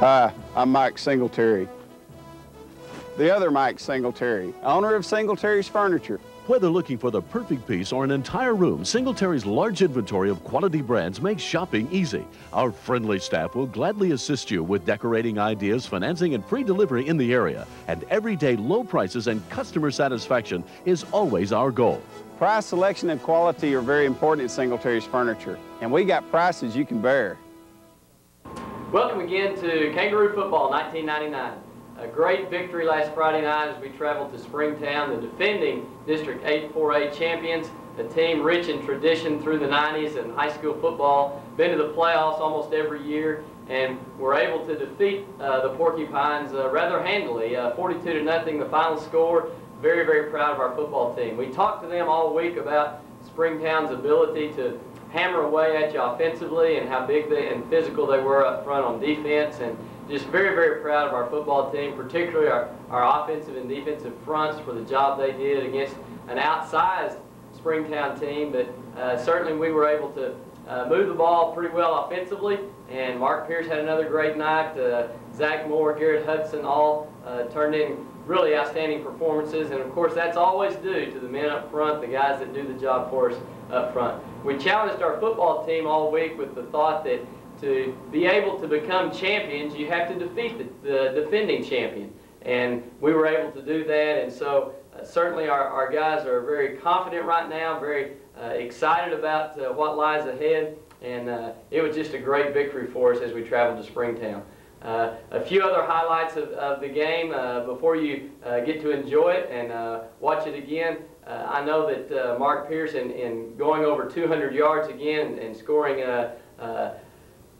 Hi, I'm Mike Singletary. The other Mike Singletary, owner of Singletary's Furniture. Whether looking for the perfect piece or an entire room, Singletary's large inventory of quality brands makes shopping easy. Our friendly staff will gladly assist you with decorating ideas, financing, and free delivery in the area. And everyday low prices and customer satisfaction is always our goal. Price, selection, and quality are very important at Singletary's Furniture, and we got prices you can bear. Welcome again to Kangaroo Football 1999. A great victory last Friday night as we traveled to Springtown, the defending District 8 4A champions, a team rich in tradition through the 90s and high school football, been to the playoffs almost every year, and were able to defeat uh, the Porcupines uh, rather handily, uh, 42 to nothing, the final score. Very, very proud of our football team. We talked to them all week about Springtown's ability to hammer away at you offensively and how big they and physical they were up front on defense and just very, very proud of our football team, particularly our, our offensive and defensive fronts for the job they did against an outsized Springtown team. But uh, certainly we were able to uh, move the ball pretty well offensively. And Mark Pierce had another great night. Uh, Zach Moore, Garrett Hudson all uh, turned in really outstanding performances. And of course, that's always due to the men up front, the guys that do the job for us up front. We challenged our football team all week with the thought that to be able to become champions, you have to defeat the, the defending champion. And we were able to do that. And so uh, certainly our, our guys are very confident right now, very uh, excited about uh, what lies ahead. And uh, it was just a great victory for us as we traveled to Springtown. Uh, a few other highlights of, of the game uh, before you get to enjoy it and watch it again. I know that Mark Pierce, in, in, going over 200 yards again and scoring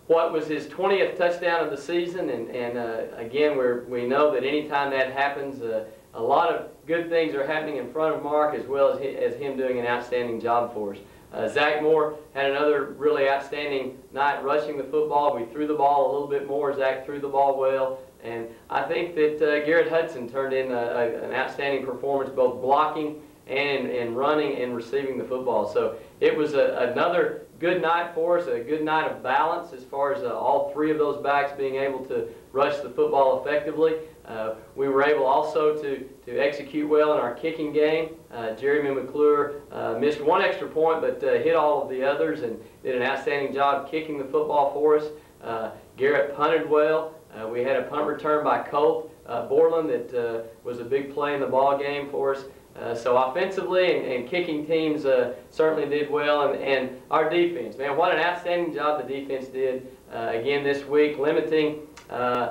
what was his 20th touchdown of the season. And, and uh, again, we we know that anytime that happens, uh, a lot of good things are happening in front of Mark as well as, as him doing an outstanding job for us. Uh, Zach Moore had another really outstanding night rushing the football. We threw the ball a little bit more. Zach threw the ball well. And I think that uh, Garrett Hudson turned in a, a, an outstanding performance, both blocking and, and running and receiving the football. So it was a, another good night for us, a good night of balance as far as uh, all three of those backs being able to rush the football effectively. Uh, we were able also to, to execute well in our kicking game. Uh, Jeremy McClure uh, missed one extra point but uh, hit all of the others and did an outstanding job kicking the football for us. Uh, Garrett punted well. we had a punt return by Colt Borland that was a big play in the ball game for us. Uh, so offensively and, and kicking teams uh, certainly did well, and, and, our defense, man, what an outstanding job the defense did uh, again this week, limiting uh,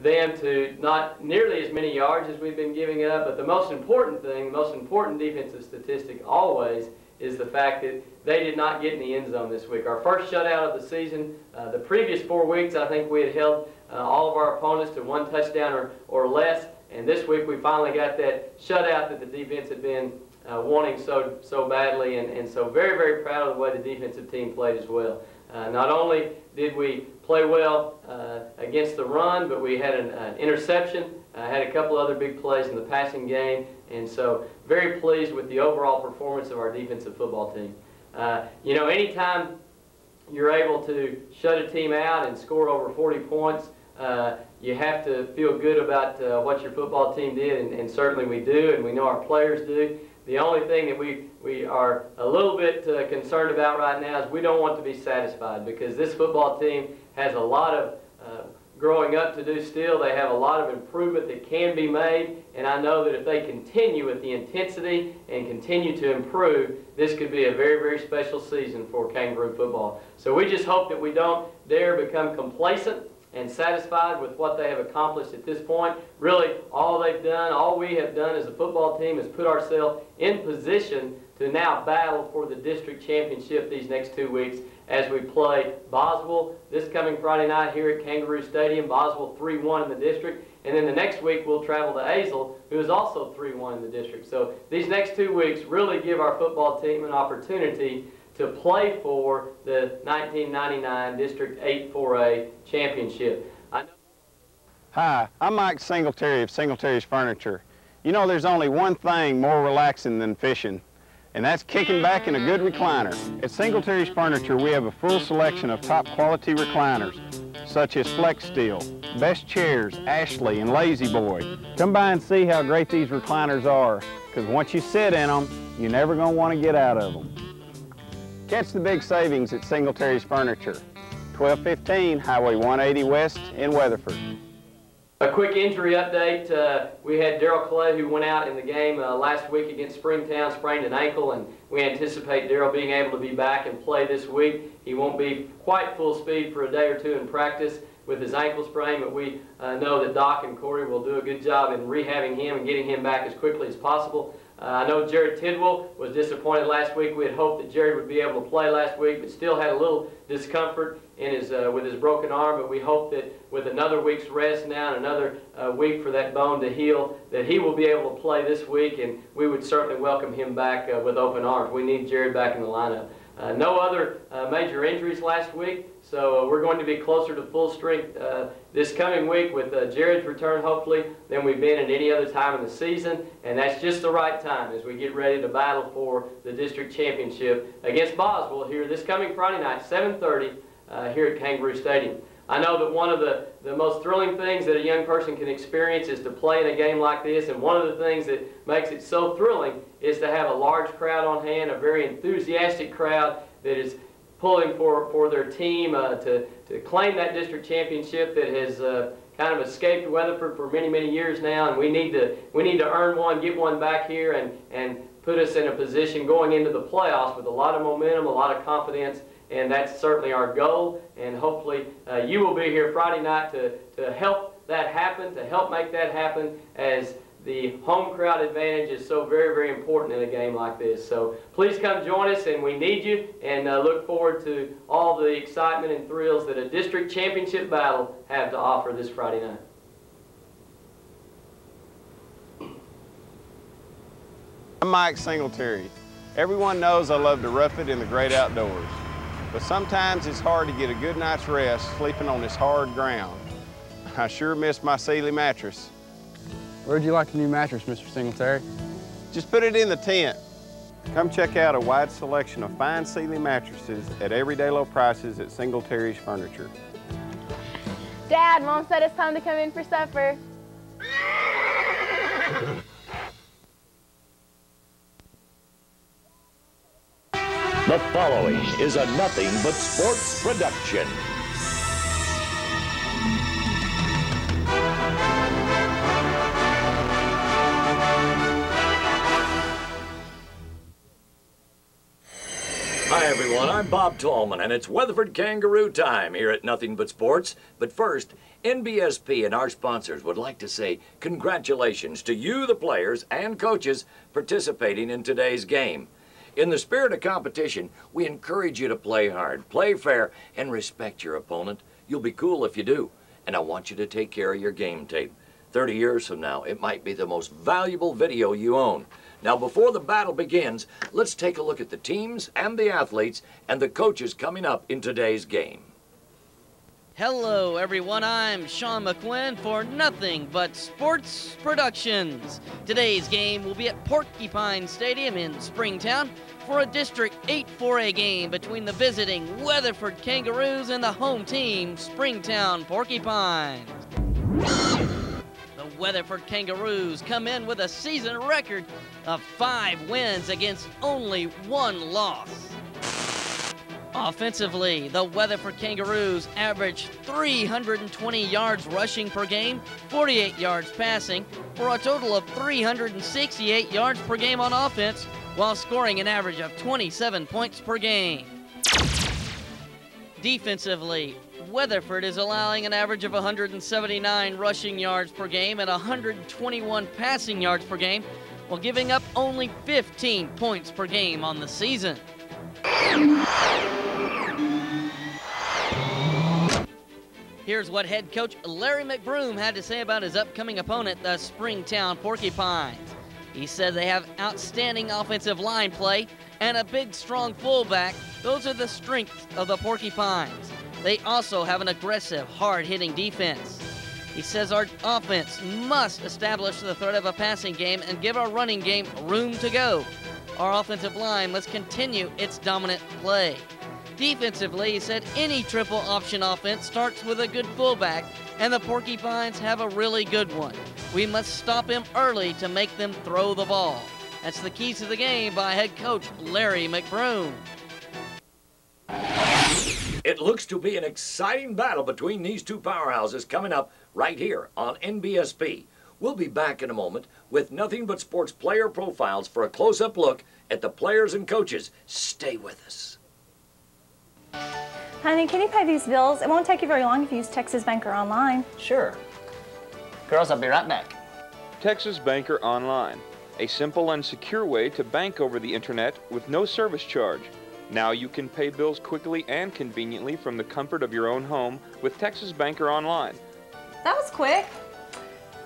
them to not nearly as many yards as we've been giving up. But the most important thing, the most important defensive statistic always is the fact that they did not get in the end zone this week. Our first shutout of the season, uh, the previous four weeks, I think we had held all of our opponents to one touchdown or, or less. And this week we finally got that shutout that the defense had been uh, wanting so so badly, and, and so very, very proud of the way the defensive team played as well. Uh, not only did we play well uh, against the run, but we had an, an interception, uh, had a couple other big plays in the passing game, and so very pleased with the overall performance of our defensive football team. Uh, you know, anytime you're able to shut a team out and score over 40 points, uh, you have to feel good about uh, what your football team did, and, and, certainly we do, and we know our players do. The only thing that we, we are a little bit uh, concerned about right now is we don't want to be satisfied because this football team has a lot of uh, growing up to do still. They have a lot of improvement that can be made, and I know that if they continue with the intensity and continue to improve, this could be a very, very special season for Kangaroo football. So we just hope that we don't dare become complacent and satisfied with what they have accomplished at this point. Really, all they've done, all we have done as a football team is put ourselves in position to now battle for the district championship these next two weeks as we play Boswell this coming Friday night here at Kangaroo Stadium. Boswell 3-1 in the district. And then the next week we'll travel to Azle, who is also 3-1 in the district. So these next two weeks really give our football team an opportunity to play for the 1999 District 8 4A championship. Hi, I'm Mike Singletary of Singletary's Furniture. You know, there's only one thing more relaxing than fishing, and that's kicking back in a good recliner. At Singletary's Furniture, we have a full selection of top quality recliners. such as Flexsteel, Best Chairs, Ashley, and La-Z-Boy. Come by and see how great these recliners are, because once you sit in them, you're never going to want to get out of them. Catch the big savings at Singletary's Furniture, 1215 Highway 180 West in Weatherford. A quick injury update. Uh, we had Daryl Clay who went out in the game uh, last week against Springtown, sprained an ankle, and we anticipate Daryl being able to be back and play this week. He won't be quite full speed for a day or two in practice with his ankle sprain, but we uh, know that Doc and Corey will do a good job in rehabbing him and getting him back as quickly as possible. Uh, I know Jared Tidwell was disappointed last week. We had hoped that Jared would be able to play last week, but still had a little discomfort in his, uh, with his broken arm. But we hope that with another week's rest now and another uh, week for that bone to heal, that he will be able to play this week, and we would certainly welcome him back uh, with open arms. We need Jared back in the lineup. Uh, no other uh, major injuries last week, so uh, we're going to be closer to full strength uh, this coming week with uh, Jared's return, hopefully, than we've been at any other time in the season. And that's just the right time as we get ready to battle for the district championship against Boswell here this coming Friday night, 7.30, uh, here at Kangaroo Stadium. I know that one of the, the most thrilling things that a young person can experience is to play in a game like this, and one of the things that makes it so thrilling is to have a large crowd on hand, a very enthusiastic crowd that is pulling for, for their team uh, to, to claim that district championship that has uh, kind of escaped Weatherford for many, many years now, and we need to, we need to earn one, get one back here, and, and put us in a position going into the playoffs with a lot of momentum, a lot of confidence, and that's certainly our goal. And hopefully, uh, you will be here Friday night to, to help that happen, to help make that happen as the home crowd advantage is so very, very important in a game like this. So please come join us, and we need you, and uh, look forward to all the excitement and thrills that a district championship battle have to offer this Friday night. I'm Mike Singletary. Everyone knows I love to rough it in the great outdoors. But sometimes it's hard to get a good night's rest sleeping on this hard ground. I sure miss my Sealy mattress. Where'd you like the new mattress, Mr. Singletary? Just put it in the tent. Come check out a wide selection of fine Sealy mattresses at everyday low prices at Singletary's Furniture. Dad, Mom said it's time to come in for supper. The following is a nothing but sports production. Hi everyone, I'm Bob Tallman and it's Weatherford Kangaroo time here at Nothing But Sports. But first, NBSP and our sponsors would like to say congratulations to you, the players and coaches participating in today's game. In the spirit of competition, we encourage you to play hard, play fair, and respect your opponent. You'll be cool if you do. And I want you to take care of your game tape. 30 years from now, it might be the most valuable video you own. Now, before the battle begins, let's take a look at the teams and the athletes and the coaches coming up in today's game. Hello, everyone. I'm Sean McQuinn for Nothing But Sports Productions. Today's game will be at Porcupine Stadium in Springtown for a District 8 4A game between the visiting Weatherford Kangaroos and the home team, Springtown Porcupines. The Weatherford Kangaroos come in with a season record of five wins against only one loss. Offensively, the Weatherford Kangaroos average 320 yards rushing per game, 48 yards passing, for a total of 368 yards per game on offense, while scoring an average of 27 points per game. Defensively, Weatherford is allowing an average of 179 rushing yards per game and 121 passing yards per game, while giving up only 15 points per game on the season. Here's what head coach Larry McBroom had to say about his upcoming opponent, the Springtown Porcupines. He said they have outstanding offensive line play and a big, strong fullback. Those are the strengths of the Porcupines. They also have an aggressive, hard hitting defense. He says our offense must establish the threat of a passing game and give our running game room to go. Our offensive line must continue its dominant play. Defensively, he said any triple option offense starts with a good fullback, and the Porcupines have a really good one. We must stop him early to make them throw the ball. That's the keys to the game by head coach Larry McBroom. It looks to be an exciting battle between these two powerhouses coming up right here on NBSP. We'll be back in a moment with nothing but sports player profiles for a close up look at the players and coaches. Stay with us. Honey, can you pay these bills? It won't take you very long if you use Texas Banker Online. Sure. Girls, I'll be right back. Texas Banker Online, a simple and secure way to bank over the internet with no service charge. Now you can pay bills quickly and conveniently from the comfort of your own home with Texas Banker Online. That was quick.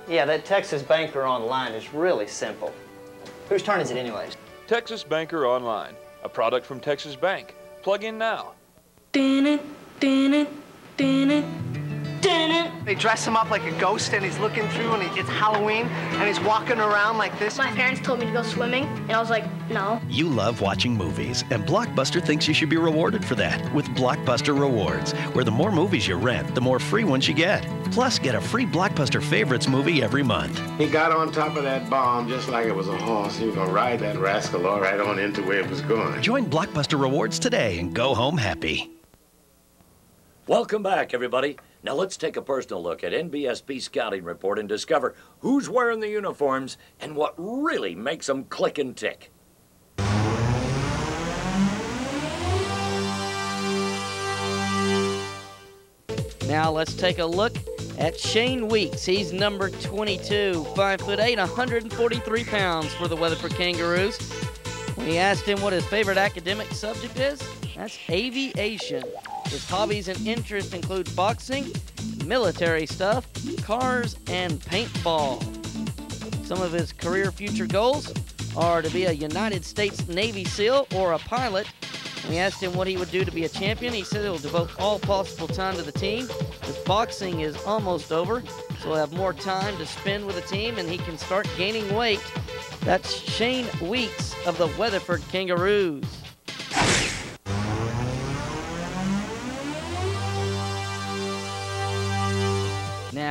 Yeah, that Texas Banker Online is really simple. Whose turn is it anyways? Texas Banker Online, a product from Texas Bank. Plug in now. They dress him up like a ghost and he's looking through and it's Halloween and he's walking around like this. My parents told me to go swimming, and I was like, no. You love watching movies, and Blockbuster thinks you should be rewarded for that with Blockbuster Rewards, where the more movies you rent, the more free ones you get. Plus, get a free Blockbuster Favorites movie every month. He got on top of that bomb just like it was a horse. He was gonna ride that rascal all right on into where it was going. Join Blockbuster Rewards today and go home happy. Welcome back, everybody. Now let's take a personal look at NBSP scouting report and discover who's wearing the uniforms and what really makes them click and tick. Now let's take a look at Shane Weeks. He's number 22, 5 foot 8, 143 pounds for the Weatherford Kangaroos. When he asked him what his favorite academic subject is, that's aviation. His hobbies and interests include boxing, military stuff, cars, and paintball. Some of his career future goals are to be a United States Navy SEAL or a pilot. We asked him what he would do to be a champion. He said he'll devote all possible time to the team. His boxing is almost over, so he'll have more time to spend with the team and he can start gaining weight. That's Shane Weeks of the Weatherford Kangaroos.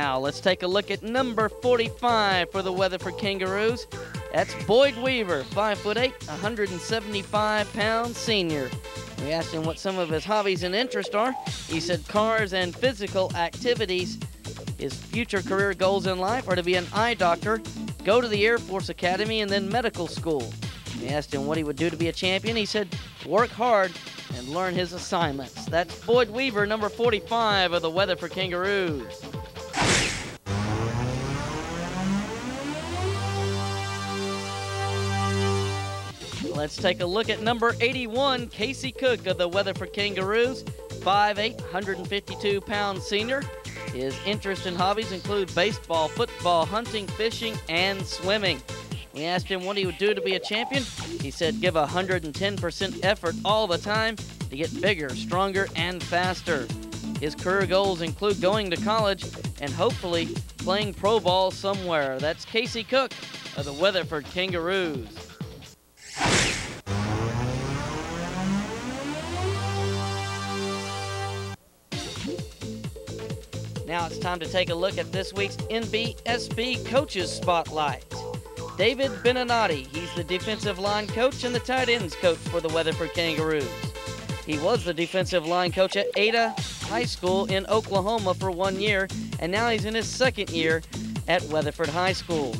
Now, let's take a look at number 45 for the Weatherford Kangaroos. That's Boyd Weaver, 5 foot 8, 175 pound senior. We asked him what some of his hobbies and interests are. He said cars and physical activities. His future career goals in life are to be an eye doctor, go to the Air Force Academy, and then medical school. We asked him what he would do to be a champion. He said, work hard and learn his assignments. That's Boyd Weaver, number 45 of the Weatherford Kangaroos. Let's take a look at number 81, Casey Cook of the Weatherford Kangaroos, 5'8, 152 pound senior. His interests and hobbies include baseball, football, hunting, fishing, and swimming. We asked him what he would do to be a champion. He said give 110% effort all the time to get bigger, stronger, and faster. His career goals include going to college and hopefully playing pro ball somewhere. That's Casey Cook of the Weatherford Kangaroos. Now it's time to take a look at this week's NBSP Coaches Spotlight. David Beninati, he's the defensive line coach and the tight ends coach for the Weatherford Kangaroos. He was the defensive line coach at Ada High School in Oklahoma for one year, and now he's in his second year at Weatherford High School.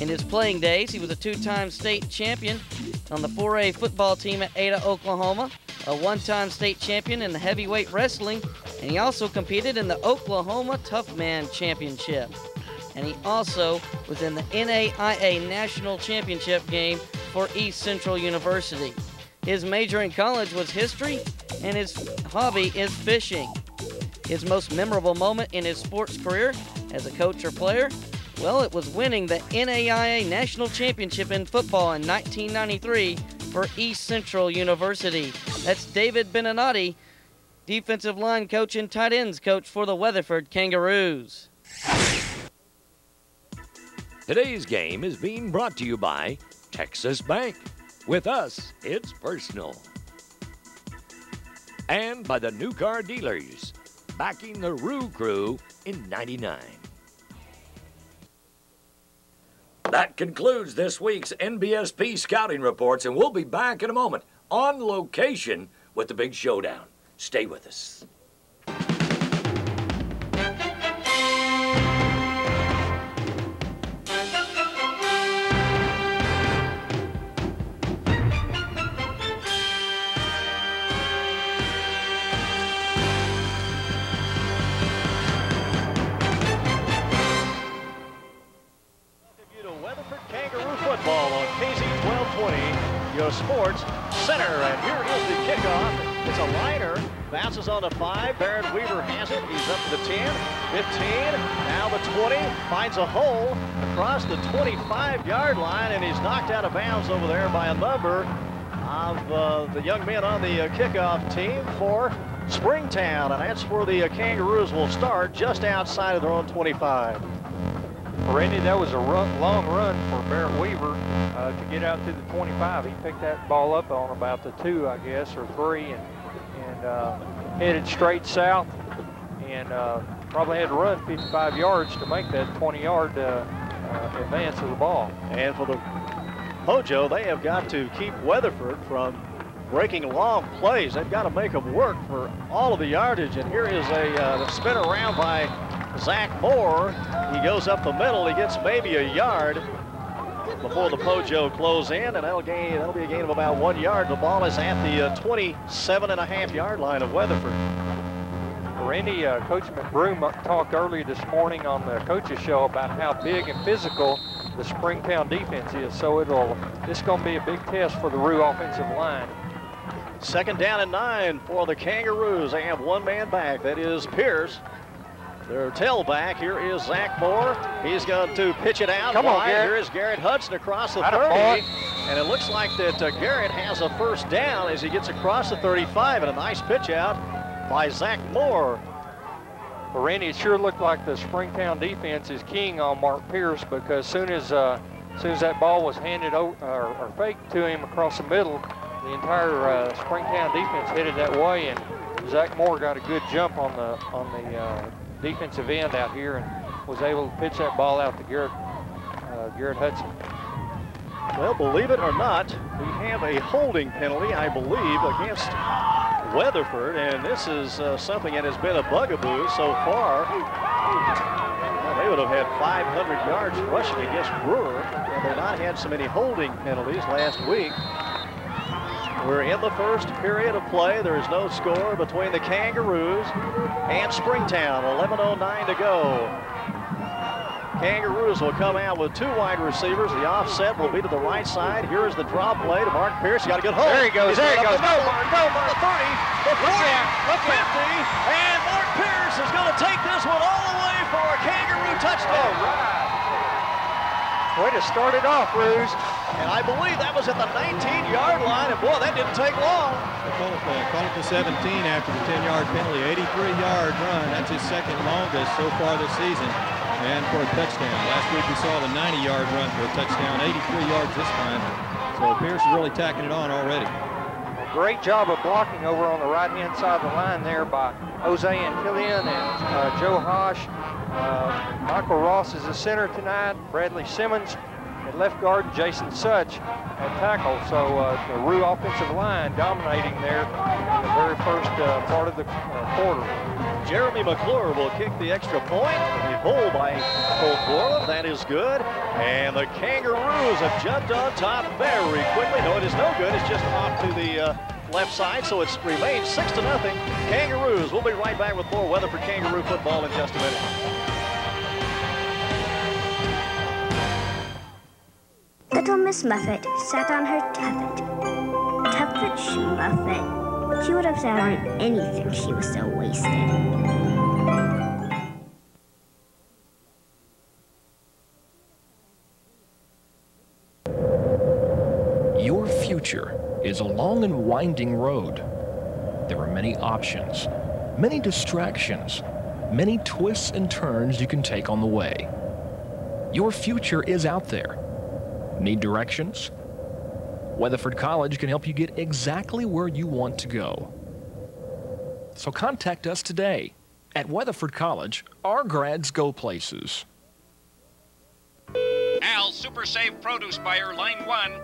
In his playing days, he was a two time state champion on the 4A football team at Ada, Oklahoma, a one time state champion in the heavyweight wrestling, and he also competed in the Oklahoma Tough Man Championship. And he also was in the NAIA National Championship game for East Central University. His major in college was history, and his hobby is fishing. His most memorable moment in his sports career as a coach or player well, it was winning the NAIA National Championship in football in 1993 for East Central University. That's David Beninati, defensive line coach and tight ends coach for the Weatherford Kangaroos. Today's game is being brought to you by Texas Bank. With us, it's personal. and by the new car dealers, backing the Roo Crew in 99. That concludes this week's NBSP scouting reports, and we'll be back in a moment on location with the big showdown. Stay with us. Bounces on the five. Barrett Weaver has it. He's up to the 10, 15, now the 20. Finds a hole across the 25-yard line, and he's knocked out of bounds over there by a number of uh, the young men on the uh, kickoff team for Springtown. And that's where the uh, Kangaroos will start, just outside of their own 25. Randy, that was a run, long run for Barrett Weaver uh, to get out to the 25. He picked that ball up on about the two, I guess, or three, and, and uh, headed straight south, and uh, probably had to run 55 yards to make that 20-yard uh, uh, advance of the ball. And for the Pojo, they have got to keep Weatherford from breaking long plays. They've got to make them work for all of the yardage. And here is a uh, spin around by Zach Moore. He goes up the middle. He gets maybe a yard before the Pojo close in, and that'll gain. That'll be a gain of about one yard. The ball is at the uh, 27 and a half yard line of Weatherford. Randy, uh, Coach McBroom talked earlier this morning on the coaches show about how big and physical the Springtown defense is. So it'll it's going to be a big test for the Roo offensive line. Second down and nine for the Kangaroos. They have one man back. That is Pierce. Their tailback here is Zach Moore. He's going to pitch it out. Come wide. on, Garrett. Here is Garrett Hudson across the Out 30. And it looks like that uh, Garrett has a first down as he gets across the 35 and a nice pitch out by Zach Moore. Well, Randy, it sure looked like the Springtown defense is keying on Mark Pierce because soon as uh, soon as that ball was handed over or, or faked to him across the middle, the entire uh, Springtown defense headed that way, and Zach Moore got a good jump on the on the uh, defensive end out here and was able to pitch that ball out to Garrett uh, Garrett Hudson. Well, believe it or not, we have a holding penalty, I believe, against Weatherford, and this is uh, something that has been a bugaboo so far. Well, they would have had 500 yards rushing against Brewer, and they've not had so many holding penalties last week. We're in the first period of play. There is no score between the Kangaroos and Springtown. 11.09 to go. Kangaroos will come out with two wide receivers. The offset will be to the right side. Here is the draw play to Mark Pierce. He got a good hold. There he goes, He's there he goes. The. Go, Mark, The 30, the 40, the 50, and Mark Pierce is going to take this one all the way for a Kangaroo touchdown. Way to start it off, Roos. And I believe that was at the 19-yard line, and boy, that didn't take long. Call it, the, call it the 17 after the 10-yard penalty. 83-yard run. That's his second longest so far this season. And for a touchdown. Last week we saw the 90-yard run for a touchdown. 83 yards this time. So Pierce is really tacking it on already. Great job of blocking over on the right-hand side of the line there by Jose Antilian and uh, Joe Hosh. Uh, Michael Ross is the center tonight. Bradley Simmons at left guard. Jason Such at tackle. So uh, the Roo offensive line dominating there in the very first uh, part of the uh, quarter. Jeremy McClure will kick the extra point. The hole by Colt Borland. That is good. And the Kangaroos have jumped on top very quickly. No, it is no good. It's just off to the uh, left side, so it's remains six to nothing. Kangaroos. We'll be right back with more Weatherford Kangaroo football in just a minute. Little Miss Muffet sat on her tuffet. Tuffet she Muffet. She would have sat on anything, she was so wasted. Is a long and winding road. There are many options, many distractions, many twists and turns you can take on the way. Your future is out there. Need directions? Weatherford College can help you get exactly where you want to go. So contact us today. At Weatherford College, our grads go places. Al, Super Save Produce Buyer, line one.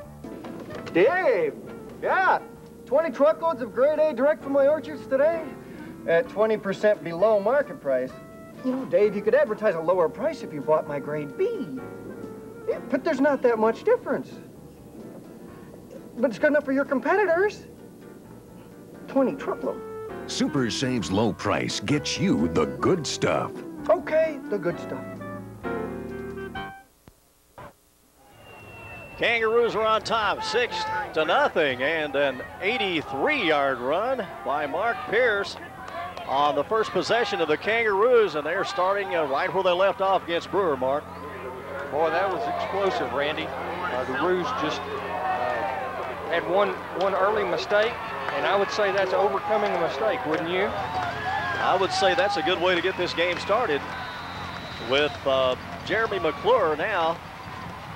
Dave! Yeah, 20 truckloads of grade A direct from my orchards today at 20% below market price. You know, Dave, you could advertise a lower price if you bought my grade B. Yeah, but there's not that much difference. But it's good enough for your competitors. 20 truckloads. Super Save's low price gets you the good stuff. Okay, the good stuff. Kangaroos are on top, six to nothing, and an 83-yard run by Mark Pierce on the first possession of the Kangaroos, and they're starting uh, right where they left off against Brewer, Mark. Boy, that was explosive, Randy. Uh, the Roos just uh, had one, one early mistake, and I would say that's overcoming a mistake, wouldn't you? I would say that's a good way to get this game started with uh, Jeremy McClure now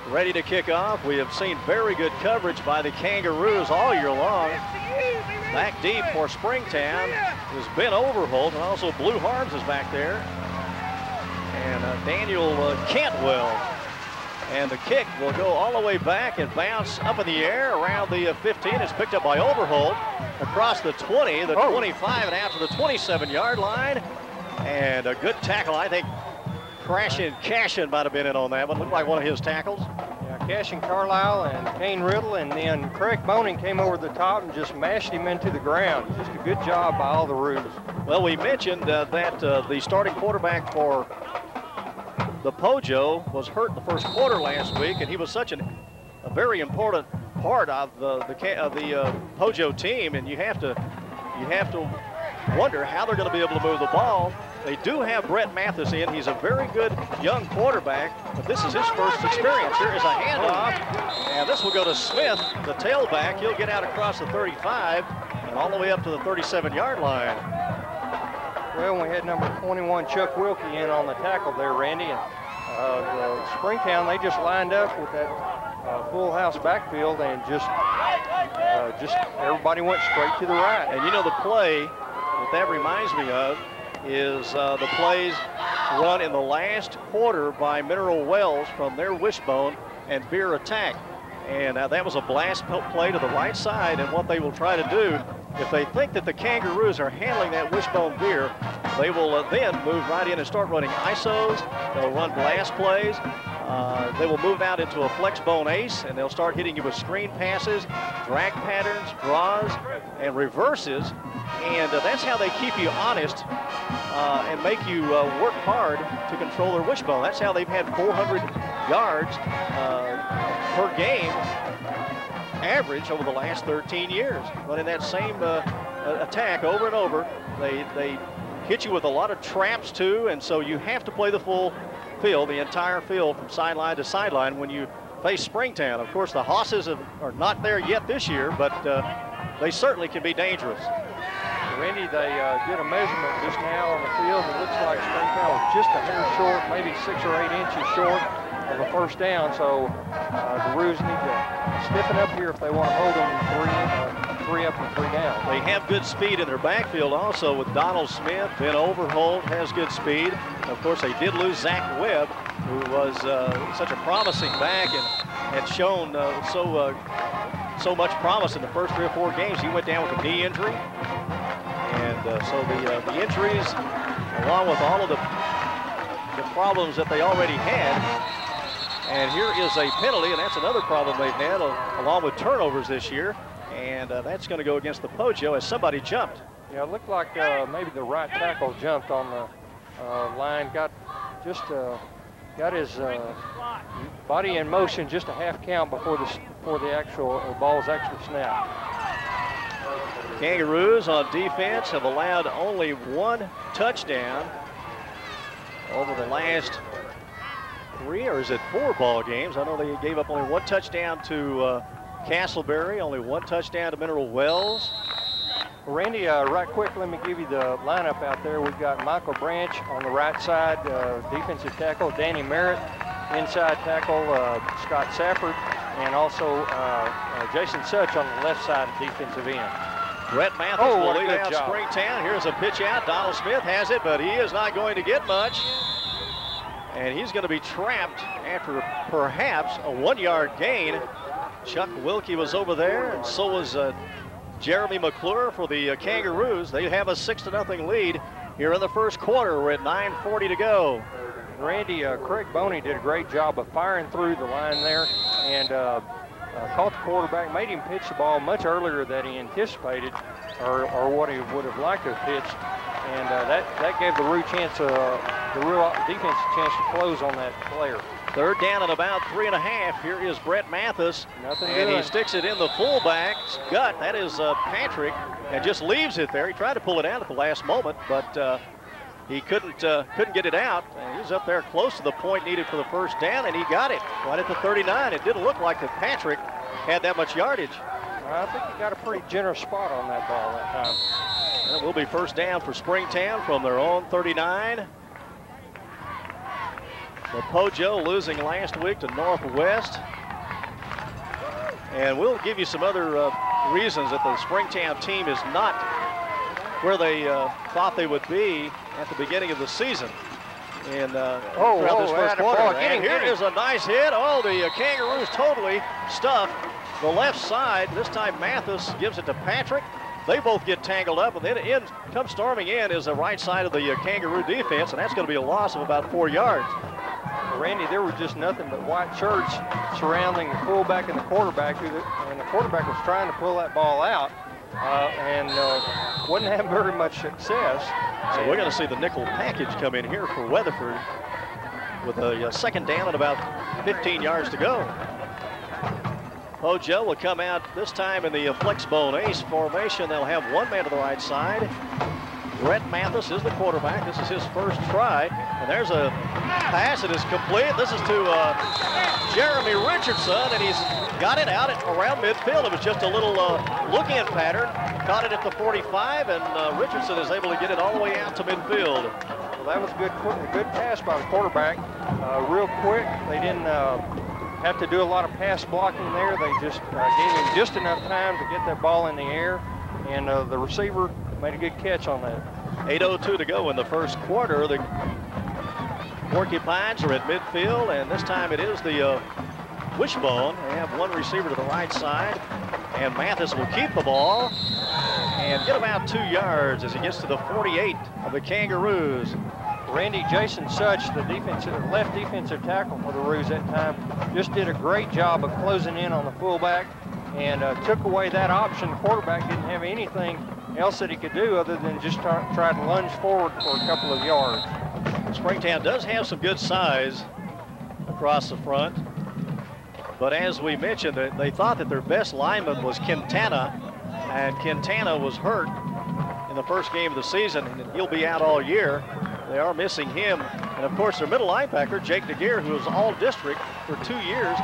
ready to kick off. We have seen very good coverage by the Kangaroos all year long. Back deep for Springtown is Ben Overholt, and also Blue Harms is back there. And uh, Daniel uh, Cantwell. And the kick will go all the way back and bounce up in the air around the uh, 15. It's picked up by Overholt across the 20, the oh. 25, and out to the 27-yard line. And a good tackle, I think, Crashing Cashin might have been in on that one. Looked like one of his tackles. Yeah, Cashin Carlisle and Kane Riddle, and then Craig Boning came over the top and just mashed him into the ground. Just a good job by all the Roos. Well, we mentioned uh, that uh, the starting quarterback for the Pojo was hurt in the first quarter last week, and he was such an, a very important part of the the, of the uh, Pojo team, and you have to you have to wonder how they're going to be able to move the ball they do have Brett Mathis in. He's a very good young quarterback, but this is his first experience. Here is a handoff, and this will go to Smith, the tailback. He'll get out across the 35 and all the way up to the 37-yard line. Well, we had number 21, Chuck Wilkie, in on the tackle there, Randy. And uh, Springtown, they just lined up with that uh, full house backfield and just, uh, just everybody went straight to the right. And you know the play that that reminds me of is uh, the plays run in the last quarter by Mineral Wells from their wishbone and veer attack. And uh, that was a blast play to the right side. And what they will try to do, if they think that the Kangaroos are handling that wishbone veer, they will uh, then move right in and start running ISOs. They'll run blast plays. Uh, they will move out into a flex bone ace, and they'll start hitting you with screen passes, drag patterns, draws, and reverses. And uh, that's how they keep you honest uh, and make you uh, work hard to control their wishbone. That's how they've had 400 yards uh, per game average over the last 13 years. But in that same uh, attack over and over, they, they hit you with a lot of traps too, and so you have to play the full field, the entire field from sideline to sideline when you face Springtown. Of course, the Hosses are not there yet this year, but uh, they certainly can be dangerous. Randy, they uh, did a measurement just now on the field. It looks like Springtown was just a hair short, maybe six or eight inches short of a first down. So uh, the Roos need to stiffen up here if they want to hold them three, uh, three up and three down. They have good speed in their backfield also with Donald Smith. Ben Overholt has good speed. Of course, they did lose Zach Webb, who was uh, such a promising back and had shown uh, so uh, so much promise in the first three or four games. He went down with a knee injury. And uh, so the, uh, the injuries, along with all of the, the problems that they already had, and here is a penalty, and that's another problem they've had, uh, along with turnovers this year. And uh, that's going to go against the Pojo as somebody jumped. Yeah, it looked like uh, maybe the right tackle jumped on the uh, line, got just got his body in motion just a half count before the before the actual ball's actually snapped. Kangaroos on defense have allowed only one touchdown over the last three, or is it four ball games? I know they gave up only one touchdown to uh, Castleberry, only one touchdown to Mineral Wells. Randy, uh, right quick, let me give you the lineup out there. We've got Michael Branch on the right side, uh, defensive tackle, Danny Merritt, inside tackle, uh, Scott Safford, and also uh, uh, Jason Such on the left side, defensive end. Brett Mathis Oh, will lead out. Springtown. Here's a pitch out. Donald Smith has it, but he is not going to get much. And he's going to be trapped after perhaps a one-yard gain. Chuck Wilkie was over there, and so was uh, Jeremy McClure for the uh, Kangaroos. They have a six to nothing lead here in the first quarter. We're at 9:40 to go. Randy, uh, Craig Boney did a great job of firing through the line there and uh, caught the quarterback, made him pitch the ball much earlier than he anticipated or, or what he would have liked to have pitched. And uh, that, that gave the Roo chance, uh, the Roo defense a chance to close on that player. Third down and about three and a half. Here is Brett Mathis. Nothing and he sticks it in the fullback's gut. That is uh, Patrick, and just leaves it there. He tried to pull it out at the last moment, but uh, he couldn't uh, couldn't get it out. He was up there close to the point needed for the first down, and he got it right at the 39. It didn't look like that Patrick had that much yardage. I think he got a pretty generous spot on that ball that time. And it will be first down for Springtown from their own 39. The Pojo losing last week to Northwest. And we'll give you some other uh, reasons that the Springtown team is not where they uh, thought they would be at the beginning of the season. And uh, Oh, throughout oh, this first quarter. boy. Get And here get him. is a nice hit. Oh, the uh, Kangaroos totally stuffed the left side. This time Mathis gives it to Patrick. They both get tangled up, and then in comes storming in is the right side of the uh, Kangaroo defense, and that's going to be a loss of about four yards. Randy, there was just nothing but white shirts surrounding the fullback and the quarterback, and the quarterback was trying to pull that ball out uh, and uh, wasn't having very much success. So we're going to see the nickel package come in here for Weatherford with a, uh second down and about 15 yards to go. Pojo will come out this time in the uh, flexbone ace formation. They'll have one man to the right side. Brett Mathis is the quarterback. This is his first try. And there's a pass that is complete. This is to uh, Jeremy Richardson, and he's got it out at around midfield. It was just a little uh, look-in pattern. Caught it at the 45, and uh, Richardson is able to get it all the way out to midfield. Well, that was a good, good pass by the quarterback. Uh, real quick. They didn't uh, have to do a lot of pass blocking there. They just uh, gave him just enough time to get that ball in the air, and the receiver made a good catch on that. 8.02 to go in the first quarter. The Porcupines are at midfield, and this time it is the uh, wishbone. They have one receiver to the right side, and Mathis will keep the ball and get about two yards as he gets to the 48 of the Kangaroos. Randy Jason Such, the defensive left defensive tackle for the Roos that time, just did a great job of closing in on the fullback and uh, took away that option. Quarterback didn't have anything else that he could do other than just try, try to lunge forward for a couple of yards. Springtown does have some good size across the front. But as we mentioned, they, thought that their best lineman was Quintana, and Quintana was hurt in the first game of the season, and he'll be out all year. They are missing him. And of course, their middle linebacker, Jake DeGear, who was all district for two years,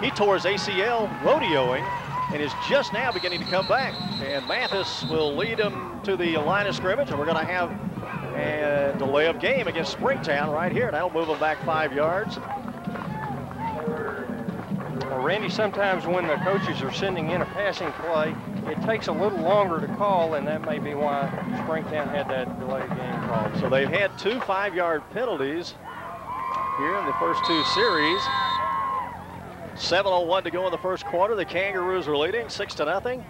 he tore his ACL rodeoing and is just now beginning to come back. And Mathis will lead them to the line of scrimmage, and we're going to have uh, a delay of game against Springtown right here. And that'll move them back five yards. Well, Randy, sometimes when the coaches are sending in a passing play, it takes a little longer to call, and that may be why Springtown had that delayed game call. So they've had two five-yard penalties here in the first two series. 7.01 to go in the first quarter. The Kangaroos are leading six to nothing.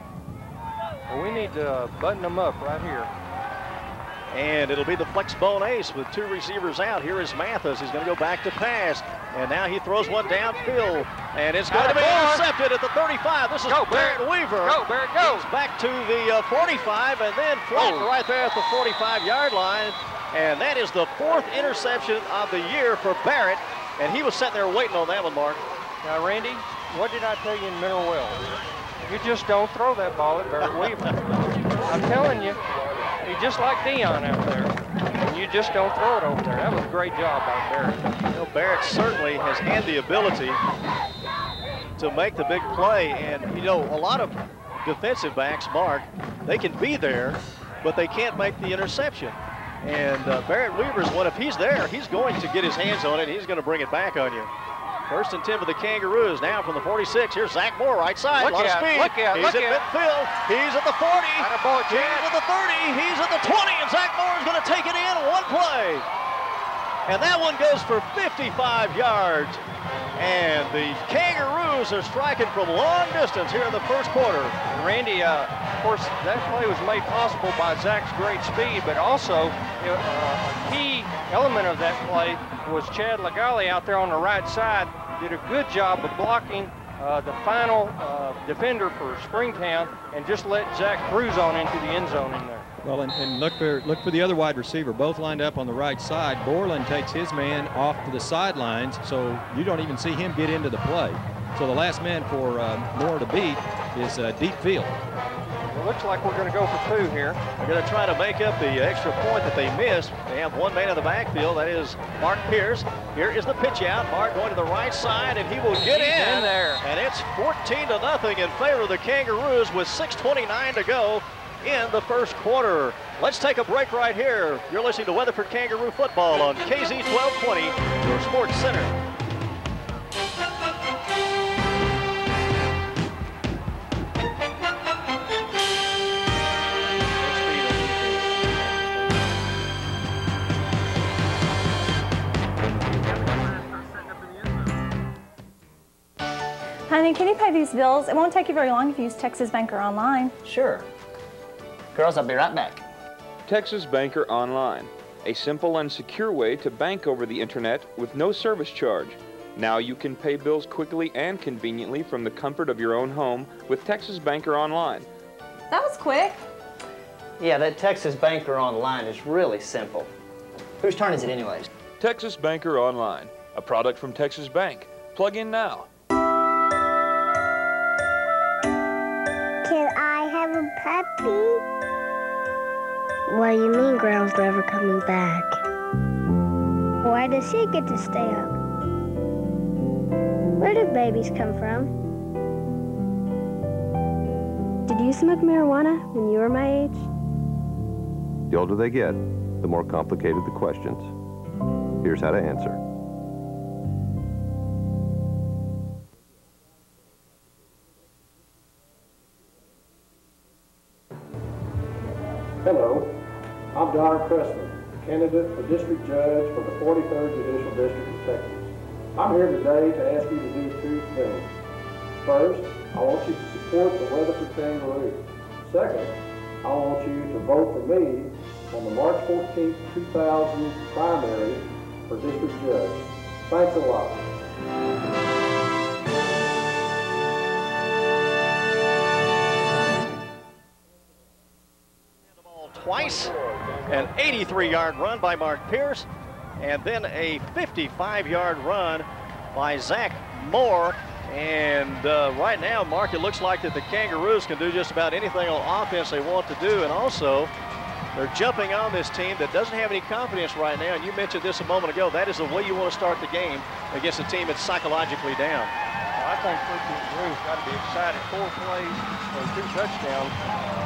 Well, we need to uh, button them up right here. And it'll be the flex bone ace with two receivers out. Here is Mathis. He's going to go back to pass. And now he throws one downfield. And it's going to be intercepted at the 35. This is Go, Barrett, Barrett. Weaver. Go, Barrett, go. He's back to the uh, 45 and then flat Oh. right there at the 45-yard line. And that is the fourth interception of the year for Barrett. And he was sitting there waiting on that one, Mark. Now, Randy, what did I tell you in Mineral Wells? You just don't throw that ball at Barrett Weaver. I'm telling you, he's just like Deion out there. And you just don't throw it over there. That was a great job by Barrett. Know, Barrett certainly has had the ability to make the big play. And, you know, a lot of defensive backs, Mark, they can be there, but they can't make the interception. And uh, Barrett Weaver's one, if he's there, he's going to get his hands on it. He's going to bring it back on you. First and 10 for the Kangaroos. Now from the 46. Here's Zach Moore, right side. Look a lot out, of speed. look out, He's look at midfield. He's at the 40. Attaboy, He's at the 30. He's at the 20. And Zach Moore is going to take it in one play. And that one goes for 55 yards. And the Kangaroos are striking from long distance here in the first quarter. Randy, uh, of course, that play was made possible by Zach's great speed, but also uh, a key element of that play was Chad Legale out there on the right side. Did a good job of blocking uh, the final uh, defender for Springtown and just let Zach cruise on into the end zone in there. Well, and, and look for look for the other wide receiver, both lined up on the right side. Borland takes his man off to the sidelines, so you don't even see him get into the play. So the last man for uh, Moore to beat is uh, deep field. It looks like we're going to go for two here. They're going to try to make up the extra point that they missed. They have one man in the backfield. That is Mark Pierce. Here is the pitch out. Mark going to the right side, and he will get He's in. in there. And it's 14 to nothing in favor of the Kangaroos with 6:29 to go in the first quarter. Let's take a break right here. You're listening to Weatherford Kangaroo Football on KZ 1220, your sports center. Honey, can you pay these bills? It won't take you very long if you use Texas Banker online. Sure. Girls, I'll be right back. Texas Banker Online, a simple and secure way to bank over the internet with no service charge. Now you can pay bills quickly and conveniently from the comfort of your own home with Texas Banker Online. That was quick. Yeah, that Texas Banker Online is really simple. Whose turn is it anyways? Texas Banker Online, a product from Texas Bank. Plug in now. Have a puppy? What do you mean Ground's never coming back? Why does she get to stay up? Where do babies come from? Did you smoke marijuana when you were my age? The older they get, the more complicated the questions. Here's how to answer. Hello, I'm Don Cressman, candidate for District Judge for the 43rd Judicial District of Texas. I'm here today to ask you to do two things. First, I want you to support the Weatherford Kangaroo. Second, I want you to vote for me on the March 14, 2000 primary for District Judge. Thanks a lot. Twice. An 83-yard run by Mark Pierce, and then a 55-yard run by Zach Moore. And uh, right now, Mark, it looks like that the Kangaroos can do just about anything on offense they want to do, and also they're jumping on this team that doesn't have any confidence right now. And you mentioned this a moment ago. That is the way you want to start the game against a team that's psychologically down. I think Freaking Drew's got to be excited. Four plays and two touchdowns.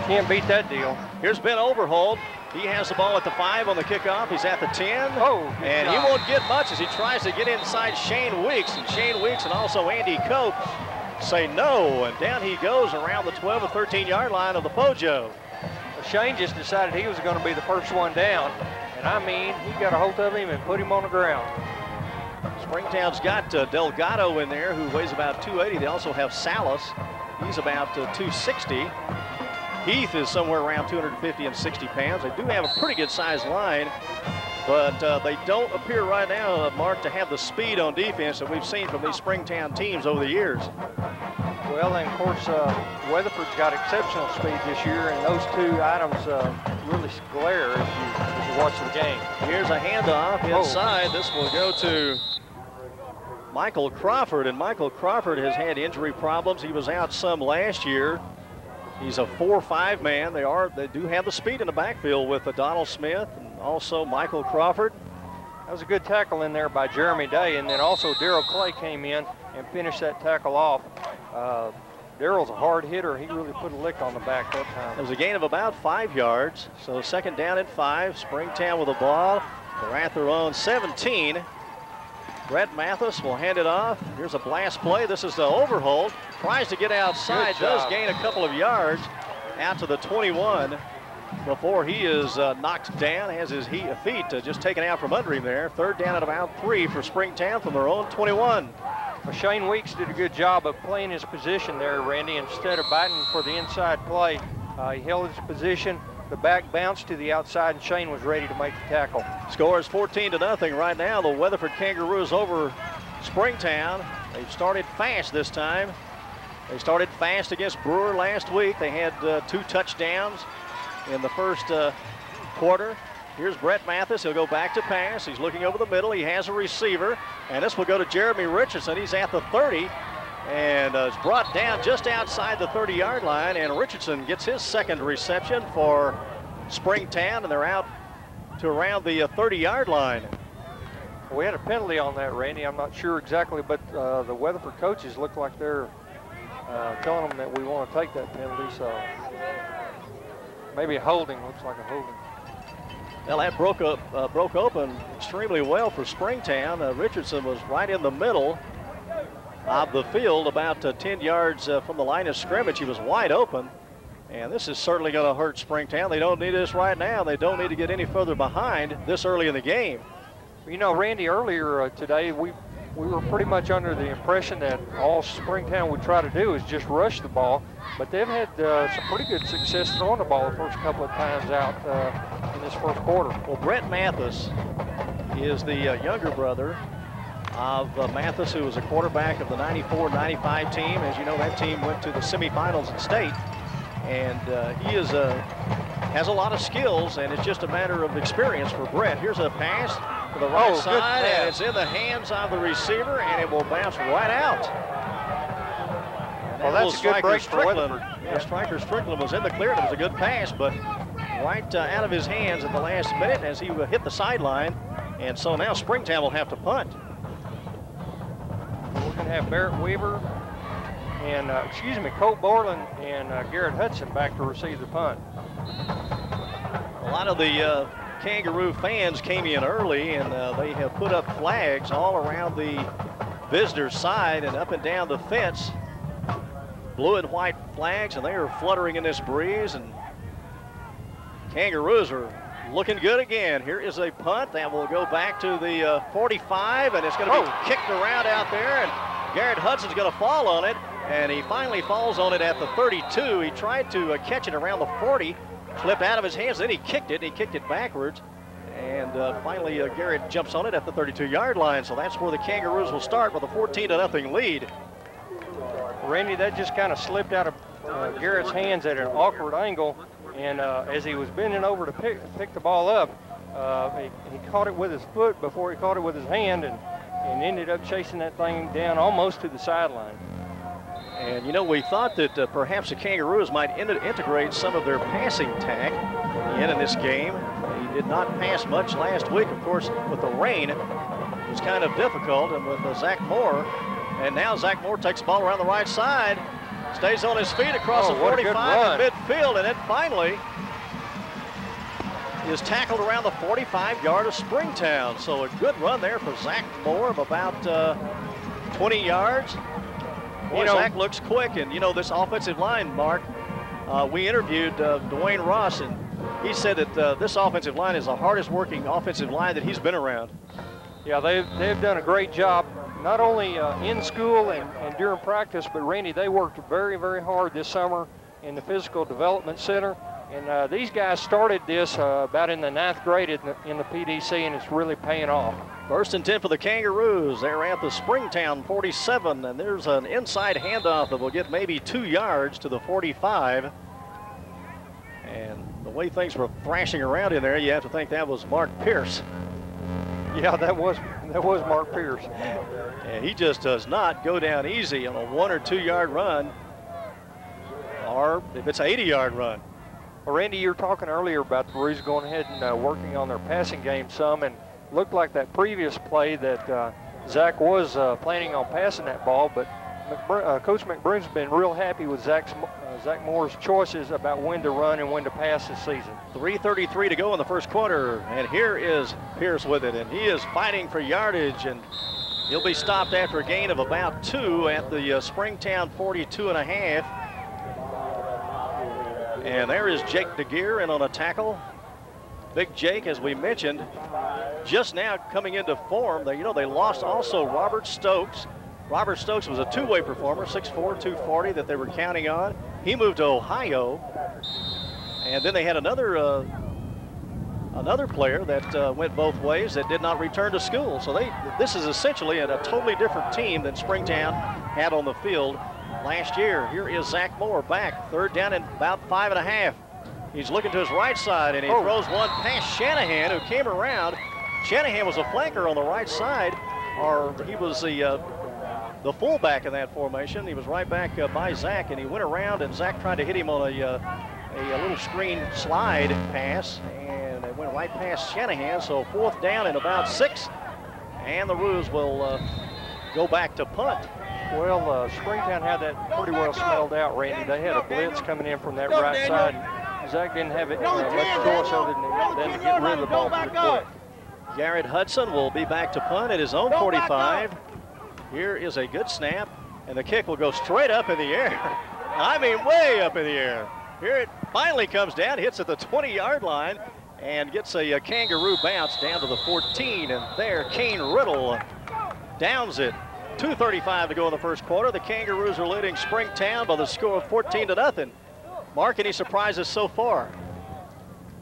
Can't beat that deal. Here's Ben Overholt. He has the ball at the five on the kickoff. He's at the 10. Oh, and he won't get much as he tries to get inside Shane Weeks. And Shane Weeks and also Andy Cope say no. And down he goes around the 12 or 13 yard line of the Pojo. Shane just decided he was going to be the first one down. And I mean, he got a hold of him and put him on the ground. Springtown's got uh, Delgado in there who weighs about 280. They also have Salas. He's about uh, 260. Heath is somewhere around 250 and 60 pounds. They do have a pretty good sized line, but uh, they don't appear right now, uh, Mark, to have the speed on defense that we've seen from these Springtown teams over the years. Well, and of course, uh, Weatherford's got exceptional speed this year, and those two items uh, really glare as you, as you watch the game. Here's a handoff Oh. inside. This will go to Michael Crawford, and Michael Crawford has had injury problems. He was out some last year. He's a 4-5 man. They are they do have the speed in the backfield with Donald Smith and also Michael Crawford. That was a good tackle in there by Jeremy Day, and then also Daryl Clay came in and finished that tackle off. Uh, Daryl's a hard hitter. He really put a lick on the back that time. It was a gain of about five yards. So second down at five. Springtown with the ball. They're at their own 17. Brett Mathis will hand it off. Here's a blast play. This is the Overholt. Tries to get outside, does gain a couple of yards out to the 21 before he is uh, knocked down. Has his he- feet uh, just taken out from under him there. Third down at about three for Springtown from their own 21. Well, Shane Weeks did a good job of playing his position there, Randy. Instead of batting for the inside play, uh, he held his position. The back bounced to the outside, and Shane was ready to make the tackle. Score is 14 to nothing right now. The Weatherford Kangaroos over Springtown. They've started fast this time. They started fast against Brewer last week. They had uh, two touchdowns in the first uh, quarter. Here's Brett Mathis. He'll go back to pass. He's looking over the middle. He has a receiver. And this will go to Jeremy Richardson. He's at the 30 and uh, is brought down just outside the 30 yard line. And Richardson gets his second reception for Springtown, and they're out to around the 30 yard line. We had a penalty on that, Randy. I'm not sure exactly, but uh, the Weatherford coaches look like they're uh, telling them that we want to take that penalty. So maybe a holding. Looks like a holding. Well, that broke up, uh, broke open extremely well for Springtown. Uh, Richardson was right in the middle of the field, about uh, 10 yards uh, from the line of scrimmage. He was wide open, and this is certainly going to hurt Springtown. They don't need this right now. They don't need to get any further behind this early in the game. You know, Randy, earlier uh, today, we we were pretty much under the impression that all Springtown would try to do is just rush the ball, but they've had uh, some pretty good success throwing the ball the first couple of times out uh, in this first quarter. Well, Brett Mathis is the uh, younger brother of uh, Mathis, who was a quarterback of the 94-95 team. As you know, that team went to the semifinals in state, and uh, he is a has a lot of skills, and it's just a matter of experience for Brett. Here's a pass to the right Oh, side, and it's in the hands of the receiver, and it will bounce right out. And Well, that's a good Stryker break for Strickland. Weatherford. Yeah, Stryker Strickland was in the clear. It was a good pass, but right uh, out of his hands at the last minute as he hit the sideline. And so now Springtown will have to punt. We're going to have Barrett Weaver and, uh, excuse me, Colt Borland and uh, Garrett Hudson back to receive the punt. A lot of the uh, Kangaroo fans came in early, and uh, they have put up flags all around the visitor's side and up and down the fence. Blue and white flags, and they are fluttering in this breeze. And Kangaroos are looking good again. Here is a punt that will go back to the uh, 45, and it's going to be kicked around out there. And Garrett Hudson's going to fall on it, and he finally falls on it at the 32. He tried to uh, catch it around the 40, slipped out of his hands, then he kicked it. He kicked it backwards. And uh, finally, uh, Garrett jumps on it at the 32-yard line. So that's where the Kangaroos will start with a 14 to nothing lead. Randy, that just kind of slipped out of uh, Garrett's hands at an awkward angle, and uh, as he was bending over to pick, pick the ball up, uh, he, he caught it with his foot before he caught it with his hand, and, and ended up chasing that thing down almost to the sideline. And you know, we thought that uh, perhaps the Kangaroos might in- integrate some of their passing tack in in this game. He did not pass much last week, of course, with the rain. It was kind of difficult, and with uh, Zach Moore. And now Zach Moore takes the ball around the right side, stays on his feet across Oh, the a 45 run. in midfield, and then finally is tackled around the 45 yard of Springtown. So a good run there for Zach Moore of about uh, 20 yards. Boy, You know- Zach looks quick, and you know this offensive line, Mark. Uh, we interviewed uh, Dwayne Ross, and he said that uh, this offensive line is the hardest working offensive line that he's been around. Yeah, they've, they've done a great job, not only uh, in school and, and during practice, but Randy, they worked very, very hard this summer in the Physical Development Center. And uh, these guys started this uh, about in the ninth grade in the, in the PDC, and it's really paying off. First and 10 for the Kangaroos. They're at the Springtown 47, and there's an inside handoff that will get maybe two yards to the 45. And the way things were thrashing around in there, you have to think that was Mark Pierce. Yeah, that was that was Mark Pierce. And he just does not go down easy on a one or two yard run, or if it's an 80 yard run. Well, Randy, you were talking earlier about the Roos going ahead and uh, working on their passing game some, and looked like that previous play that uh, Zach was uh, planning on passing that ball, but McBr- uh, Coach McBroom's been real happy with Zach's, uh, Zach Moore's choices about when to run and when to pass this season. 3.33 to go in the first quarter, and here is Pierce with it, and he is fighting for yardage, and He'll be stopped after a gain of about two at the uh, Springtown 42 and a half. And there is Jake DeGear in on a tackle. Big Jake, as we mentioned, just now coming into form. They, you know, they lost also Robert Stokes. Robert Stokes was a two-way performer, 6'4", 240 that they were counting on. He moved to Ohio. And then they had another uh, another player that uh, went both ways that did not return to school. So they this is essentially a, a, totally different team than Springtown had on the field last year. Here is Zach Moore back, third down and about five and a half. He's looking to his right side and he oh. throws one past Shanahan who came around. Shanahan was a flanker on the right side, or he was the uh, the fullback in that formation. He was right back uh, by Zach, and he went around, and Zach tried to hit him on a, uh, a, a, little screen slide pass, and it went right past Shanahan. So fourth down and about six, and the Roos will uh, go back to punt. Well, uh, Springtown had that pretty well smelled out, Randy. They had a blitz coming in from that right side. Zach didn't have it uh, much choice other than, to get rid of the ball pretty quick. Garrett Hudson will be back to punt at his own 45. Here is a good snap, and the kick will go straight up in the air. I mean, way up in the air. Here it finally comes down, hits at the 20-yard line, and gets a, a, kangaroo bounce down to the 14. And there, Kane Riddle downs it. 2.35 to go in the first quarter. The Kangaroos are leading Springtown by the score of 14 to nothing. Mark, any surprises so far?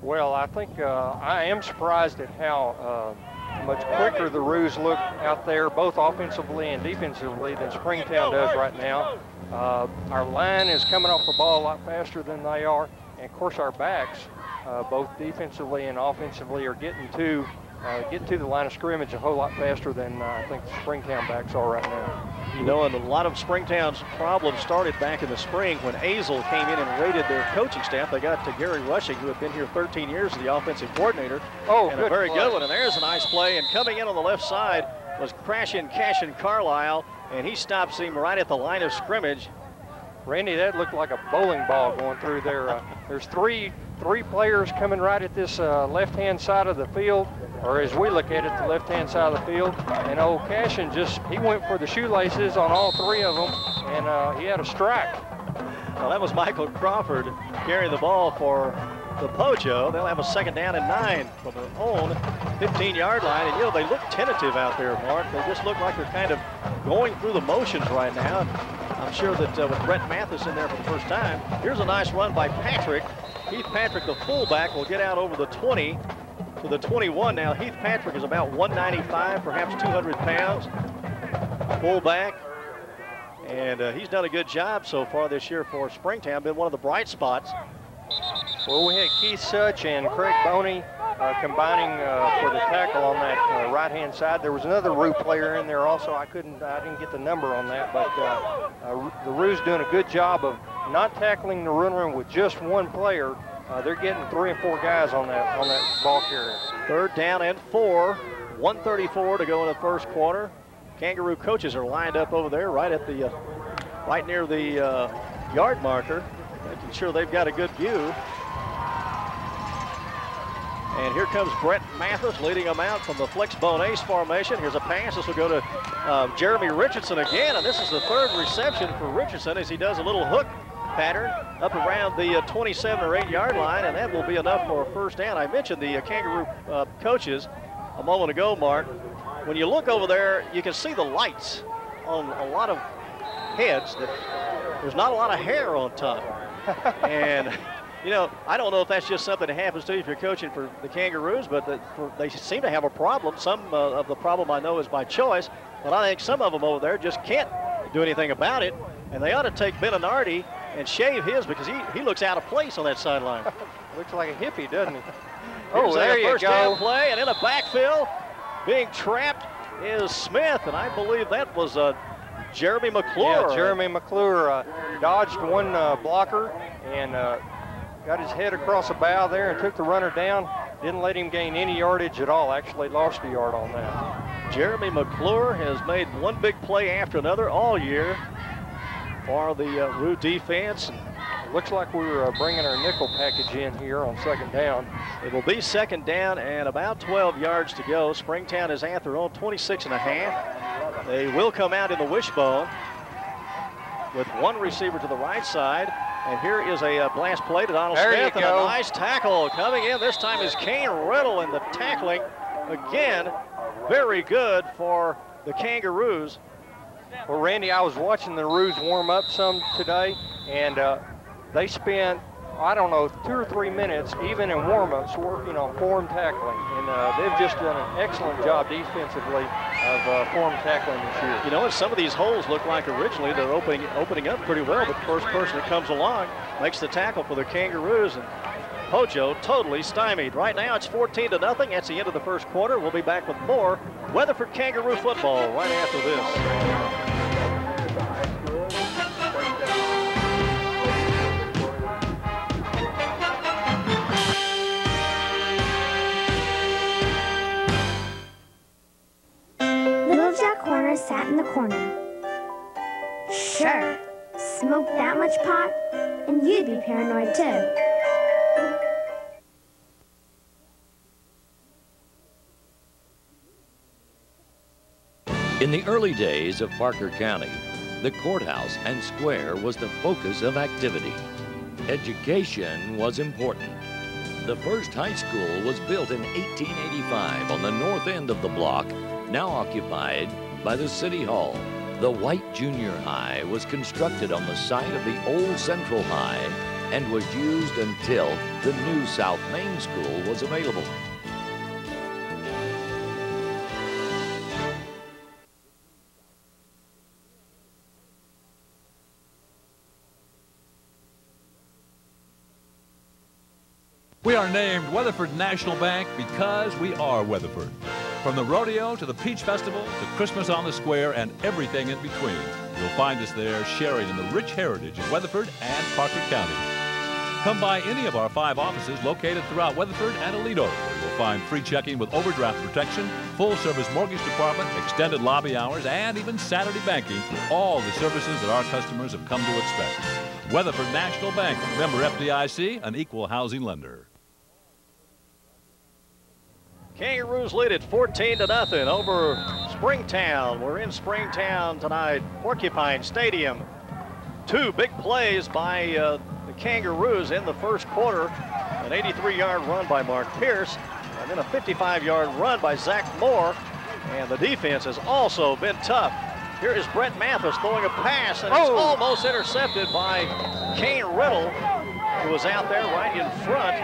Well, I think uh, I am surprised at how uh, much quicker the Roos look out there, both offensively and defensively, than Springtown does right now. Uh, our line is coming off the ball a lot faster than they are. And of course, our backs, uh, both defensively and offensively, are getting to uh, getting to the line of scrimmage a whole lot faster than uh, I think the Springtown backs are right now. You know, and a lot of Springtown's problems started back in the spring when Azle came in and raided their coaching staff. They got to Gary Rushing, who had been here 13 years as the offensive coordinator. Oh, and a very play. good one. And there's a nice play. And coming in on the left side was crashing Cashin Carlisle, and he stops him right at the line of scrimmage. Randy, that looked like a bowling ball going through there. Uh, there's three three players coming right at this uh, left-hand side of the field, or as we look at it, the left-hand side of the field. And old Cashin just, he went for the shoelaces on all three of them, and uh, he had a strike. Well, that was Michael Crawford carrying the ball for the Pojo. They'll have a second down and nine from their own 15-yard line. And, you know, they look tentative out there, Mark. They just look like they're kind of going through the motions right now. I'm sure that uh, with Brett Mathis in there for the first time, here's a nice run by Patrick. Heath Patrick, the fullback, will get out over the 20 to the 21 now. Heath Patrick is about 195, perhaps 200 pounds. Fullback. And uh, he's done a good job so far this year for Springtown, been one of the bright spots. Well, we had Keith Such and Craig Boney uh, combining uh, for the tackle on that uh, right-hand side. There was another Roo player in there also. I couldn't, I didn't get the number on that, but uh, uh, the Roo's doing a good job of not tackling the run room with just one player. Uh, they're getting three and four guys on that on that ball carrier. Third down and four. 134 to go in the first quarter. Kangaroo coaches are lined up over there, right at the, right near the yard marker, making sure they've got a good view. And here comes Brett Mathis leading them out from the flexbone ace formation. Here's a pass. This will go to uh, Jeremy Richardson again. And this is the third reception for Richardson as he does a little hook pattern up around the uh, 27 or 8 yard line. And that will be enough for a first down. I mentioned the uh, Kangaroo uh, coaches a moment ago, Mark. When you look over there, you can see the lights on a lot of heads. That there's not a lot of hair on top. and you know, I don't know if that's just something that happens to you if you're coaching for the Kangaroos, but the, for, they seem to have a problem. Some uh, of the problem I know is by choice, but I think some of them over there just can't do anything about it. And they ought to take Beninardi and shave his because he, he looks out of place on that sideline. looks like a hippie, doesn't he? oh, there you first go. Down play and in a backfield, being trapped is Smith, and I believe that was uh, Jeremy McClure. Yeah, Jeremy McClure uh, dodged one uh, blocker and uh, got his head across a bow there and took the runner down. Didn't let him gain any yardage at all. Actually lost a yard on that. Jeremy McClure has made one big play after another all year for the uh, Roo defense. Looks like we are uh, bringing our nickel package in here on second down. It will be second down and about 12 yards to go. Springtown is at their own 26 and a half. They will come out in the wishbone with one receiver to the right side. And here is a uh, blast play to Donald There Smith and a nice tackle coming in. This time is Kane Riddle in the tackling. Again, very good for the Kangaroos. Well, Randy, I was watching the Roos warm up some today, and uh, they spent, I don't know, two or three minutes, even in warm-ups, working on form tackling. And uh, they've just done an excellent job defensively of uh, form tackling this year. You know, and some of these holes look like originally they're opening opening up pretty well, but the first person that comes along makes the tackle for the Kangaroos. And Pojo totally stymied. Right now it's 14 to nothing. That's the end of the first quarter. We'll be back with more Weatherford Kangaroo football right after this. Sat in the corner. Sure, smoke that much pot, and you'd be paranoid too. In the early days of Parker County, the courthouse and square was the focus of activity. Education was important. The first high school was built in 1885 on the north end of the block, now occupied by the City Hall. The White Junior High was constructed on the site of the old Central High and was used until the new South Main School was available. We are named Weatherford National Bank because we are Weatherford. From the rodeo to the Peach Festival to Christmas on the Square and everything in between, you'll find us there sharing in the rich heritage of Weatherford and Parker County. Come by any of our five offices located throughout Weatherford and where You'll find free checking with overdraft protection, full service mortgage department, extended lobby hours, and even Saturday banking. All the services that our customers have come to expect. Weatherford National Bank, member FDIC, an equal housing lender. Kangaroos lead it 14 to nothing over Springtown. We're in Springtown tonight, Porcupine Stadium. Two big plays by uh, the Kangaroos in the first quarter. An 83-yard run by Mark Pierce, and then a 55-yard run by Zach Moore. And the defense has also been tough. Here is Brett Mathis throwing a pass, and it's almost intercepted by Kane Riddle, who was out there right in front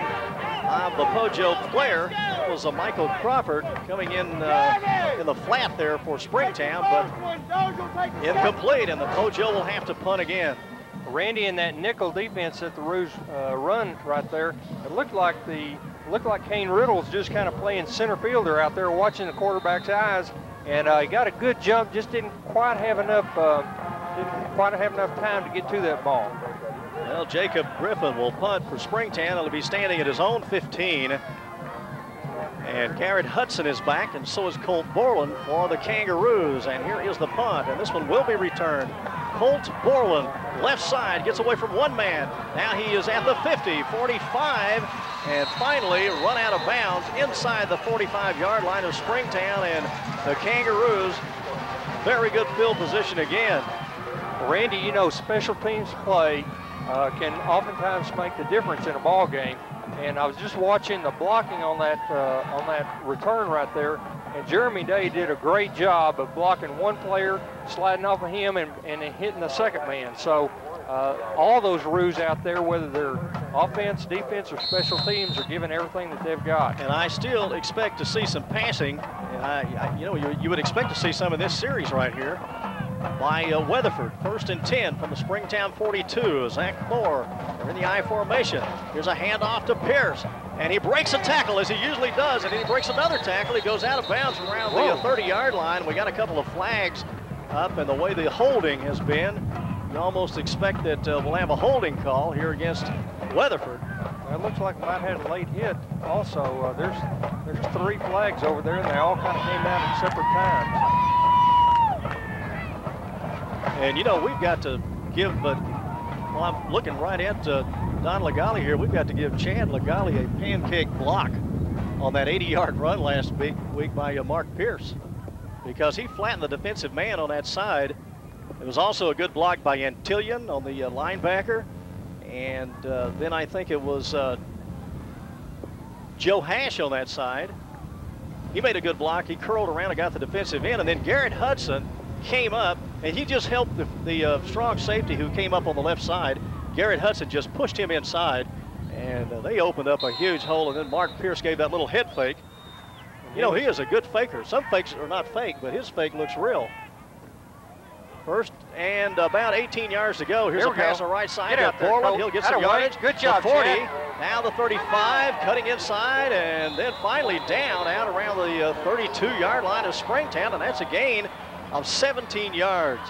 of the Pojo player. That was a Michael Crawford coming in uh, in the flat there for Springtown, but incomplete, and the Pojo will have to punt again. Randy in that nickel defense that the Roos uh, run right there, it looked like the looked like Kane Riddle's just kind of playing center fielder out there, watching the quarterback's eyes, and uh, he got a good jump, just didn't quite have enough uh, didn't quite have enough time to get to that ball. Well, Jacob Griffin will punt for Springtown. He'll be standing at his own 15. And Garrett Hudson is back, and so is Colt Borland for the Kangaroos. And here is the punt, and this one will be returned. Colt Borland, left side, gets away from one man. Now he is at the 50, 45, and finally run out of bounds inside the 45-yard line of Springtown. And the Kangaroos, very good field position again. Randy, you know, special teams play uh, can oftentimes make the difference in a ball game. And I was just watching the blocking on that uh, on that return right there, and Jeremy Day did a great job of blocking one player, sliding off of him, and, and hitting the second man. So uh, all those Roos out there, whether they're offense, defense, or special teams, are giving everything that they've got. And I still expect to see some passing. I, I- you know, you, you would expect to see some of this series right here by uh, Weatherford. First and 10 from the Springtown 42. Zach Moore they're in the I formation. Here's a handoff to Pierce. And he breaks a tackle as he usually does. And then he breaks another tackle. He goes out of bounds around the 30-yard line. We got a couple of flags up. And the way the holding has been, you almost expect that uh, we'll have a holding call here against Weatherford. It looks like have had a late hit. Also, uh, there's there's three flags over there, and they all kind of came out at separate times. And you know, we've got to give, but well, I'm looking right at uh, Don Legale here. We've got to give Chad Legale a pancake block on that 80-yard run last week, week by uh, Mark Pierce. because he flattened the defensive man on that side. It was also a good block by Antillion on the uh, linebacker. And uh, then I think it was uh, Joe Hash on that side. He made a good block. He curled around and got the defensive end. And then Garrett Hudson came up, and he just helped the, the uh, strong safety who came up on the left side. Garrett Hudson just pushed him inside, and uh, they opened up a huge hole. And then Mark Pierce gave that little head fake. You know, he is a good faker. Some fakes are not fake, but his fake looks real. First and about 18 yards to go. Here's Here a pass go. on the right side Get out there, Borland. He'll get some yardage. Good The job, 40. Chad. Now the 35, cutting inside, and then finally down out around the 32-yard line of Springtown, and that's a gain of 17 yards.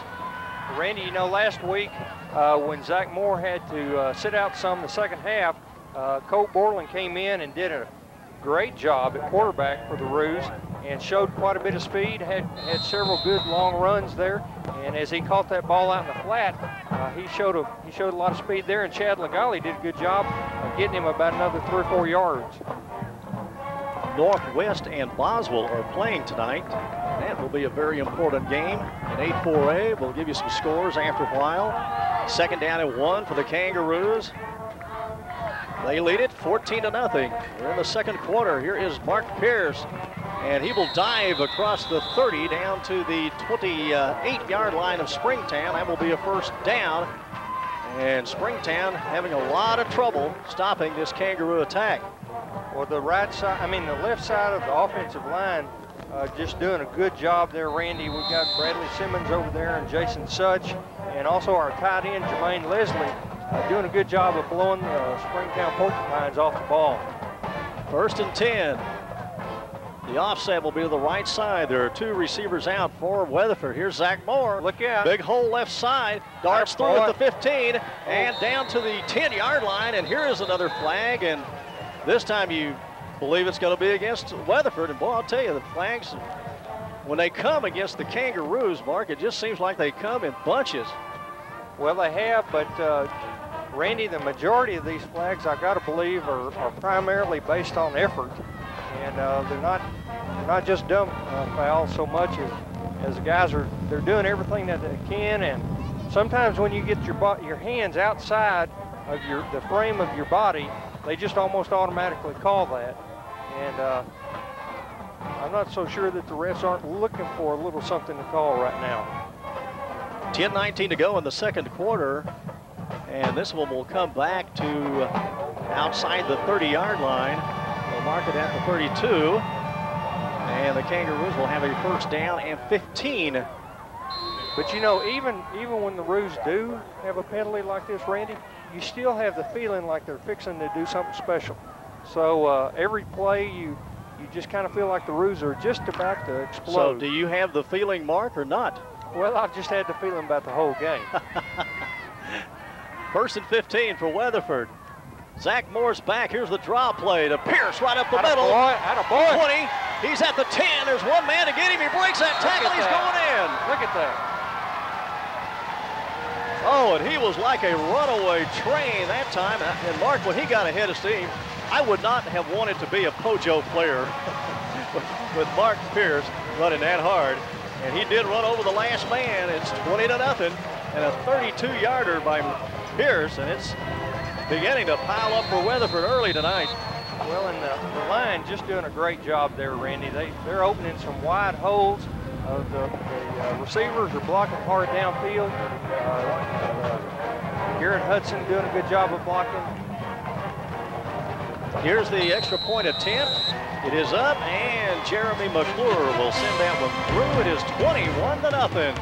Randy, you know, last week uh, when Zach Moore had to uh, sit out some the second half, uh, Colt Borland came in and did a great job at quarterback for the Roos and showed quite a bit of speed, had, had several good long runs there. And as he caught that ball out in the flat, uh, he showed a he showed a lot of speed there. And Chad Legali did a good job of getting him about another three or four yards. Northwest and Boswell are playing tonight. That will be a very important game. In 8-4A, we'll give you some scores after a while. Second down and one for the Kangaroos. They lead it 14 to nothing. We're in the second quarter. Here is Mark Pierce, and he will dive across the 30 down to the 28-yard line of Springtown. That will be a first down. And Springtown having a lot of trouble stopping this Kangaroo attack. Well, the right side, I mean, the left side of the offensive line, uh, just doing a good job there, Randy. We've got Bradley Simmons over there and Jason Such, and also our tight end, Jermaine Leslie, uh, doing a good job of blowing the Springtown Porcupines off the ball. First and 10. The offset will be to the right side. There are two receivers out for Weatherford. Here's Zach Moore. Look out. Big hole left side. Darts through at the 15 and down to the 10-yard line. And here is another flag. And this time you believe it's going to be against Weatherford. And boy, I'll tell you, the flags, when they come against the Kangaroos, Mark, it just seems like they come in bunches. Well, they have, but uh, Randy, the majority of these flags, I got to believe, are, are primarily based on effort, and uh, they're not they're not just dumb uh, fouls so much as as the guys are they're doing everything that they can, and sometimes when you get your your hands outside of your the frame of your body, they just almost automatically call that, and. Uh, I'm not so sure that the refs aren't looking for a little something to call right now. 10-19 to go in the second quarter. And this one will come back to outside the 30-yard line. They'll mark it at the 32. And the Kangaroos will have a first down and 15. But you know, even even when the Roos do have a penalty like this, Randy, you still have the feeling like they're fixing to do something special. So uh, every play, you you just kind of feel like the Roos are just about to explode. So explode. do you have the feeling, Mark, or not? well, I've just had the feeling about the whole game. First and 15 for Weatherford. Zach Moore's back. Here's the draw play to Pierce right up the Atta middle. boy, atta boy. 20. He's at the 10. There's one man to get him. He breaks that Look tackle. at He's that. going in. Look at that. Oh, and he was like a runaway train that time. And Mark, when he got ahead of steam, I would not have wanted to be a Pojo player with, Mark Pierce running that hard. And he did run over the last man. It's 20 to nothing. And a 32-yarder by Pierce. And it's beginning to pile up for Weatherford early tonight. Well, and the, the line just doing a great job there, Randy. They they're opening some wide holes. Uh, the the uh, receivers are blocking hard downfield. Uh, uh, Garrett Hudson doing a good job of blocking. Here's the extra point attempt. It is up, and Jeremy McClure will send that one through. It is 21 to nothing.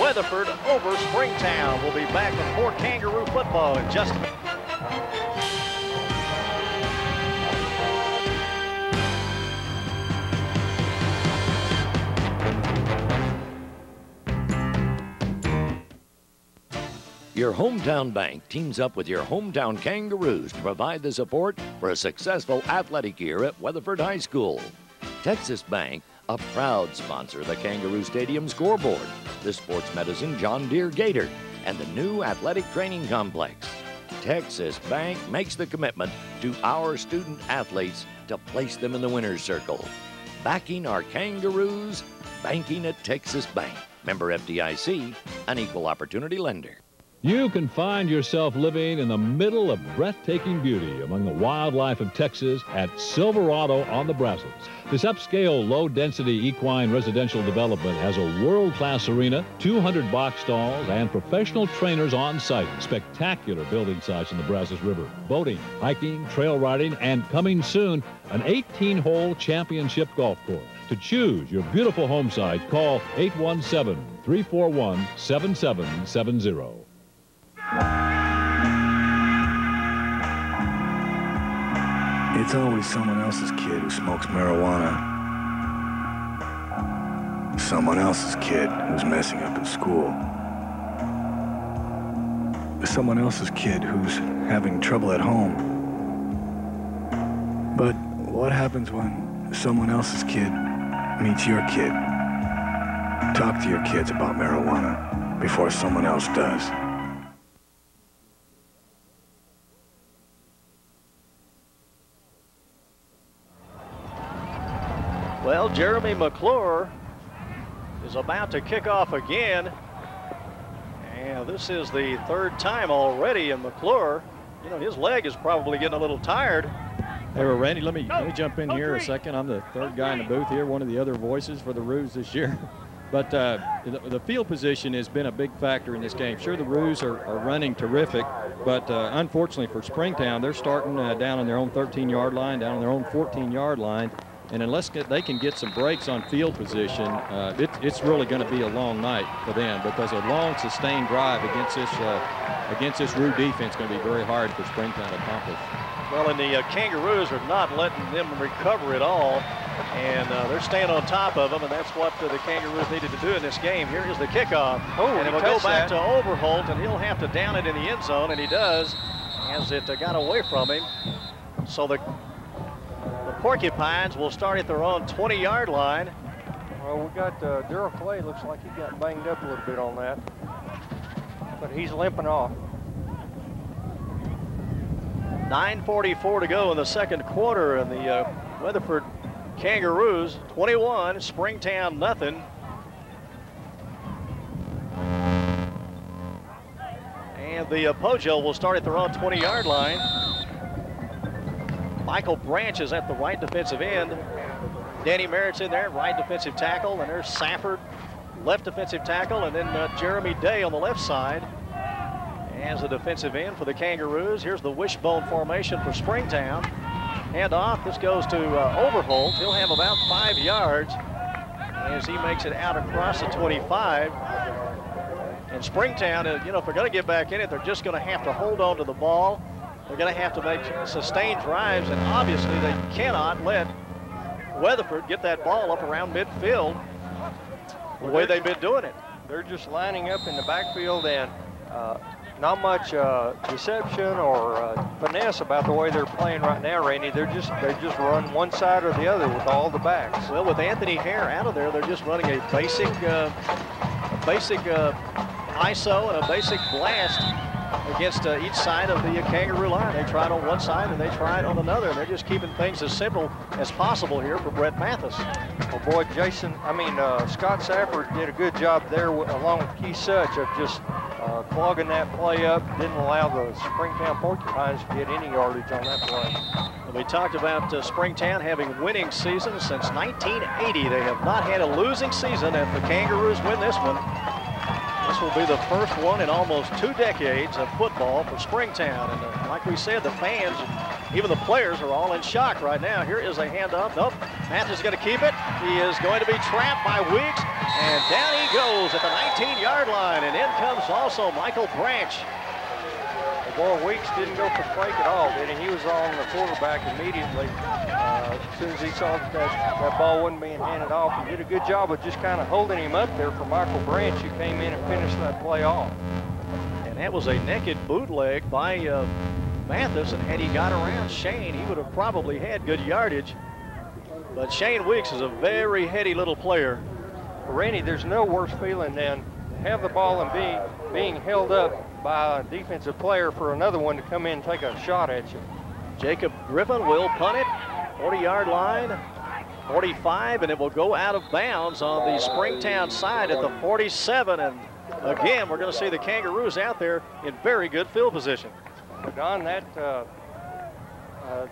Weatherford over Springtown. We'll be back with more Kangaroo football in just a minute. Your hometown bank teams up with your hometown Kangaroos to provide the support for a successful athletic year at Weatherford High School. Texas Bank, a proud sponsor of the Kangaroo Stadium scoreboard, the sports medicine John Deere Gator, and the new athletic training complex. Texas Bank makes the commitment to our student athletes to place them in the winner's circle. backing our Kangaroos, banking at Texas Bank. Member FDIC, an equal opportunity lender. You can find yourself living in the middle of breathtaking beauty among the wildlife of Texas at Silverado on the Brazos. This upscale, low-density equine residential development has a world-class arena, 200 box stalls, and professional trainers on site. Spectacular building sites in the Brazos River. Boating, hiking, trail riding, and coming soon, an 18-hole championship golf course. To choose your beautiful home site, call 817-341-7770. It's always someone else's kid who smokes marijuana. Someone else's kid who's messing up in school. Someone else's kid who's having trouble at home. But what happens when someone else's kid meets your kid? Talk to your kids about marijuana before someone else does. Well, Jeremy McClure is about to kick off again. And this is the third time already in McClure. You know, his leg is probably getting a little tired. Hey, well, Randy, let me let me jump in here a second. I'm the third guy in the booth here, one of the other voices for the Roos this year. But uh, the, the, field position has been a big factor in this game. Sure, the Roos are, are running terrific, but uh, unfortunately for Springtown, they're starting uh, down on their own 13-yard line, down on their own 14-yard line. And unless they can get some breaks on field position, uh, it, it's really going to be a long night for them because a long, sustained drive against this uh, against this Roo defense is going to be very hard for Springtown to accomplish. Well, and the uh, Kangaroos are not letting them recover at all, and uh, they're staying on top of them, and that's what uh, the Kangaroos needed to do in this game. Here is the kickoff, oh, and it will go back that. to Overholt, and he'll have to down it in the end zone, and he does, as it uh, got away from him. So the the Porcupines will start at their own 20-yard line. Well, we got uh, Daryl Clay. Looks like he got banged up a little bit on that, but he's limping off. 9.44 to go in the second quarter, and the uh, Weatherford Kangaroos 21, Springtown nothing. And the uh, Pojo will start at their own 20-yard line. Michael Branch is at the right defensive end. Danny Merritt's in there, right defensive tackle, and there's Safford, left defensive tackle, and then uh, Jeremy Day on the left side as the defensive end for the Kangaroos. Here's the wishbone formation for Springtown. Hand off. This goes to uh, Overholt. He'll have about five yards as he makes it out across the 25. And Springtown, uh, you know, if they're going to get back in it, they're just going to have to hold on to the ball. They're going to have to make sustained drives, and obviously they cannot let Weatherford get that ball up around midfield the way they've been doing it. They're just lining up in the backfield and uh, not much uh, deception or uh, finesse about the way they're playing right now, Randy. They're just they just run one side or the other with all the backs. Well, with Anthony Hare out of there, they're just running a basic, uh, a basic uh, ISO and a basic blast against uh, each side of the Kangaroo line. They it on one side and they it on another. And they're just keeping things as simple as possible here for Brett Mathis. Well, boy, Jason, I mean, uh, Scott Safford did a good job there along with Keith Such of just uh, clogging that play up, didn't allow the Springtown Porcupines to get any yardage on that play. We talked about uh, Springtown having winning seasons since 1980. They have not had a losing season if the Kangaroos win this one. This will be the first one in almost two decades of football for Springtown. And uh, like we said, the fans, even the players are all in shock right now. Here is a handoff. Nope, Mathis is going to keep it. He is going to be trapped by Weeks. And down he goes at the 19-yard line. And in comes also Michael Branch. Boy, Weeks didn't go for break at all, did he? He was on the quarterback immediately. Uh, as soon as he saw that, that that ball wasn't being handed off, he did a good job of just kind of holding him up there for Michael Branch, who came in and finished that play off. And that was a naked bootleg by uh, Mathis, and had he got around Shane, he would have probably had good yardage. But Shane Weeks is a very heady little player. Randy, there's no worse feeling than have the ball and be being held up by a defensive player for another one to come in and take a shot at you. Jacob Griffin will punt it. 40-yard line. 45, and it will go out of bounds on the Springtown side at the 47. And again, we're going to see the Kangaroos out there in very good field position. Don, that uh, uh,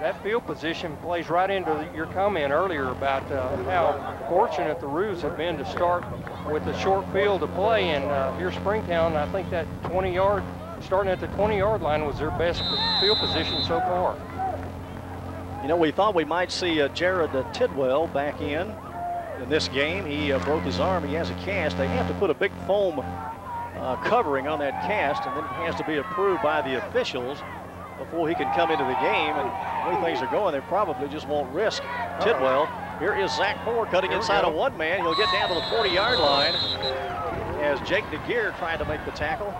that field position plays right into your comment earlier about uh, how fortunate the Roos have been to start with a short field to play. And uh, here, Springtown, I think that 20-yard, starting at the 20-yard line, was their best field position so far. You know, we thought we might see uh, Jared Tidwell back in in this game. He uh, broke his arm. He has a cast. They have to put a big foam uh, covering on that cast, and then it has to be approved by the officials before he can come into the game. And the way things are going, they probably just won't risk Tidwell. Here is Zach Moore cutting inside a one man. He'll get down to the 40 yard line as Jake DeGear tried to make the tackle.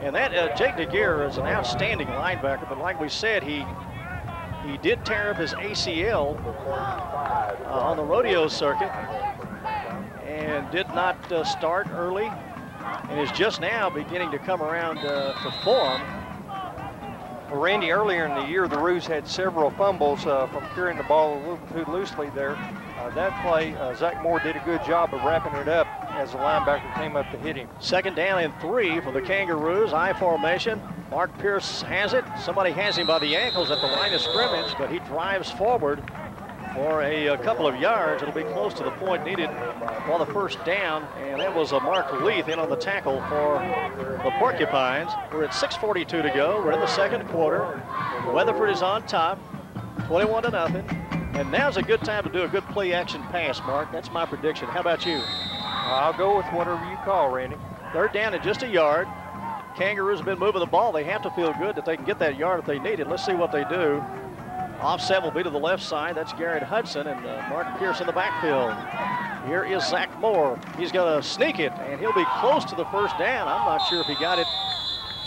And that uh, Jake DeGear is an outstanding linebacker, but like we said, he he did tear up his ACL uh, on the rodeo circuit and did not uh, start early and is just now beginning to come around uh, to form. Randy, earlier in the year, the Roos had several fumbles uh, from carrying the ball a little too loosely there. Uh, that play, uh, Zach Moore did a good job of wrapping it up as the linebacker came up to hit him. Second down and three for the Kangaroos. I formation. Mark Pierce has it. Somebody has him by the ankles at the line of scrimmage, but he drives forward for a, a, couple of yards. It'll be close to the point needed for the first down, and that was a Mark Leith in on the tackle for the Porcupines. We're at 6.42 to go. We're in the second quarter. Weatherford is on top, 21 to nothing. And now's a good time to do a good play action pass, Mark. That's my prediction. How about you? I'll go with whatever you call, Randy. Third down at just a yard. Kangaroos have been moving the ball. They have to feel good that they can get that yard if they need it. Let's see what they do. Offset will be to the left side. That's Garrett Hudson and uh, Mark Pierce in the backfield. Here is Zach Moore. He's going to sneak it, and he'll be close to the first down. I'm not sure if he got it.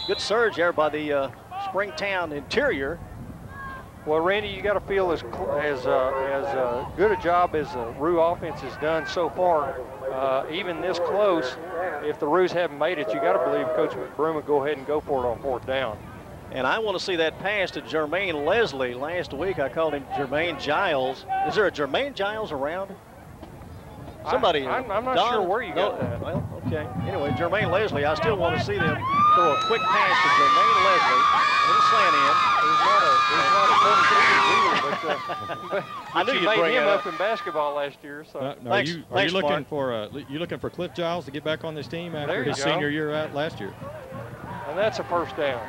Good surge there by the uh, Springtown interior. Well, Randy, you got to feel as as uh, as uh, good a job as the Roo offense has done so far. Uh, even this close, if the Roos haven't made it, you got to believe Coach McBroom would go ahead and go for it on fourth down. And I want to see that pass to Jermaine Leslie. Last week I called him Jermaine Giles. Is there a Jermaine Giles around? Somebody. I, am not Don, sure where you no, got that. Well, okay. Anyway, Jermaine Leslie. I still want to see them throw a quick pass to Jermaine Leslie. Little slant in. He's not a he's not a 42 either, but, uh, I knew you you'd made bring him up up. in basketball last year. So Uh, no, Thanks. are you, are Thanks, you looking Mark. for uh, you looking for Cliff Giles to get back on this team after his go. senior year out last year? and that's a first down.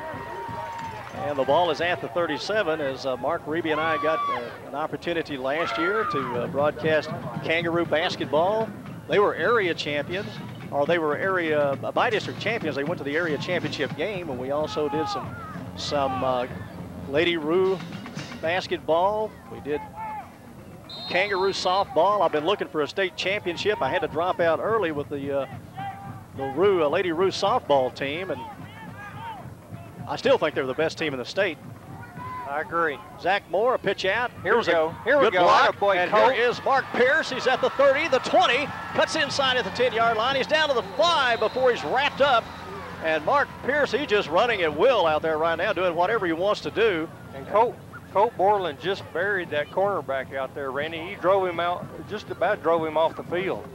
And the ball is at the 37 as uh, Mark Reeby and I got uh, an opportunity last year to uh, broadcast Kangaroo basketball. They were area champions, or they were area uh, by district champions. They went to the area championship game, and we also did some some uh, Lady Roo basketball. We did Kangaroo softball. I've been looking for a state championship. I had to drop out early with the uh, the Roo, Lady Roo softball team, and I still think they're the best team in the state. I agree. Zach Moore, a pitch out. Here we Here's a go. Here we good go. block. Attaboy, and Colt. here is Mark Pierce. He's at the 30, the 20, cuts inside at the 10-yard line. He's down to the 5 before he's wrapped up. And Mark Pierce, he's just running at will out there right now, doing whatever he wants to do. And Colt Colt Borland just buried that cornerback out there, Randy. He drove him out, just about drove him off the field.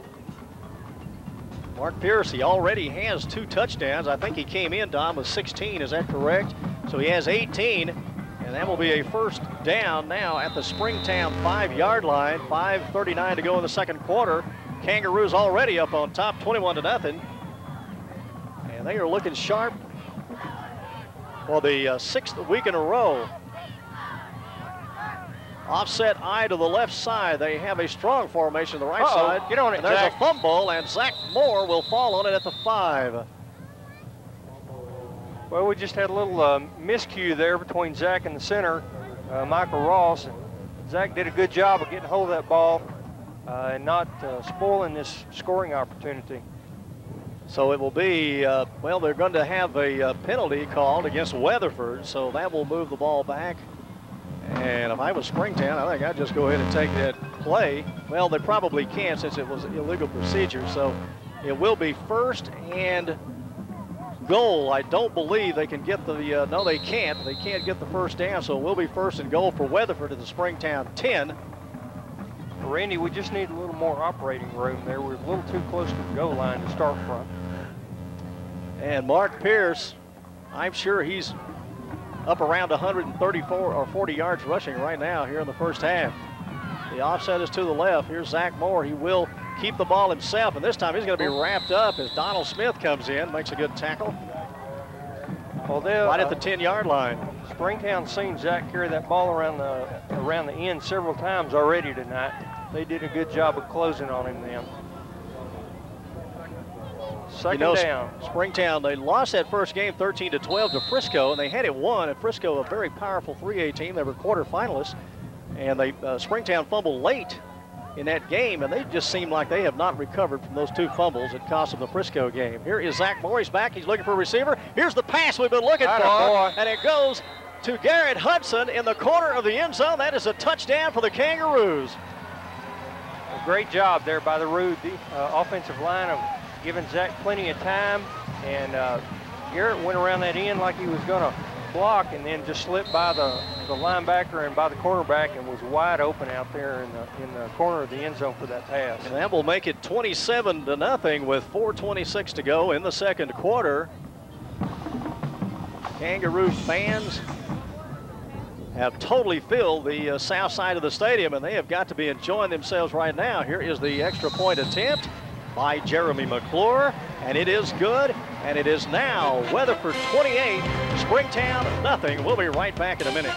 Mark Pierce, he already has two touchdowns. I think he came in, Don, with 16. Is that correct? So he has 18. And that will be a first down now at the Springtown five-yard line. 5.39 to go in the second quarter. Kangaroos already up on top, 21 to nothing. And they are looking sharp for the uh, sixth week in a row. Offset I to the left side. They have a strong formation the right Uh-oh. side. Get on it, And there's Zach. a fumble, and Zach Moore will fall on it at the five. Well, we just had a little uh, miscue there between Zach and the center, uh, Michael Ross. And Zach did a good job of getting hold of that ball uh, and not uh, spoiling this scoring opportunity. So it will be, uh, well, they're going to have a uh, penalty called against Weatherford, so that will move the ball back. And if I was Springtown, I think I'd just go ahead and take that play. Well, they probably can since it was illegal procedure, so it will be first and goal. I don't believe they can get the, uh, no, they can't. They can't get the first down, so it will be first and goal for Weatherford at the Springtown 10. Randy, we just need a little more operating room there. We're a little too close to the goal line to start from. And Mark Pierce, I'm sure he's up around 134 or 40 yards rushing right now here in the first half. The offset is to the left. Here's Zach Moore. He will keep the ball himself, and this time he's going to be wrapped up as Donald Smith comes in, makes a good tackle. Well, right at uh, the 10-yard line. Springtown seen Zach carry that ball around the around the end several times already tonight. They did a good job of closing on him then. Second you know, down. Springtown, they lost that first game 13 to 12 to Frisco, and they had it won. And Frisco, a very powerful 3A team, they were quarterfinalists, and they uh, Springtown fumbled late in that game, and they just seem like they have not recovered from those two fumbles that cost them the Frisco game. Here is Zach Morris back. He's looking for a receiver. Here's the pass we've been looking for, and it goes to Garrett Hudson in the corner of the end zone. That is a touchdown for the Kangaroos. A great job there by the Rude uh, offensive line of giving Zach plenty of time, and uh, Garrett went around that end like he was going to block and then just slipped by the, the linebacker and by the cornerback and was wide open out there in the in the corner of the end zone for that pass. And that will make it 27 to nothing with 4:26 to go in the second quarter. Kangaroo fans have totally filled the uh, south side of the stadium, and they have got to be enjoying themselves right now. Here is the extra point attempt by Jeremy McClure, and it is good, and it is now Weatherford 28, Springtown nothing. We'll be right back in a minute.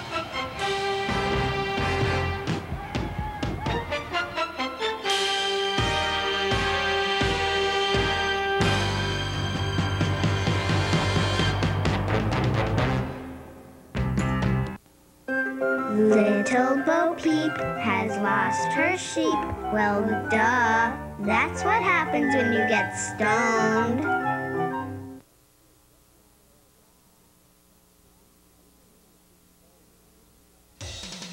Little Bo Peep has lost her sheep. Well, duh. That's what happens when you get stoned.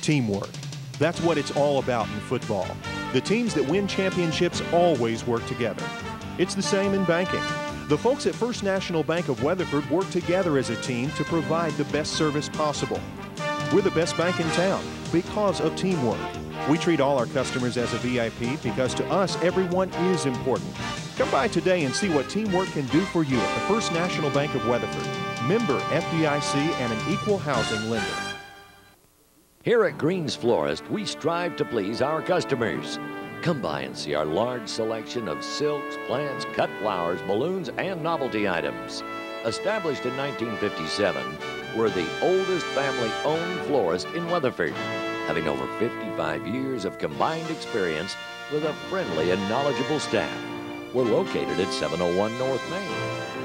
Teamwork. That's what it's all about in football. The teams that win championships always work together. It's the same in banking. The folks at First National Bank of Weatherford work together as a team to provide the best service possible. We're the best bank in town because of teamwork. We treat all our customers as a VIP because to us, everyone is important. Come by today and see what teamwork can do for you at the First National Bank of Weatherford, member FDIC and an equal housing lender. Here at Green's Florist, we strive to please our customers. Come by and see our large selection of silks, plants, cut flowers, balloons, and novelty items. Established in 1957, we're the oldest family-owned florist in Weatherford, having over 55 years of combined experience with a friendly and knowledgeable staff. We're located at 701 North Main.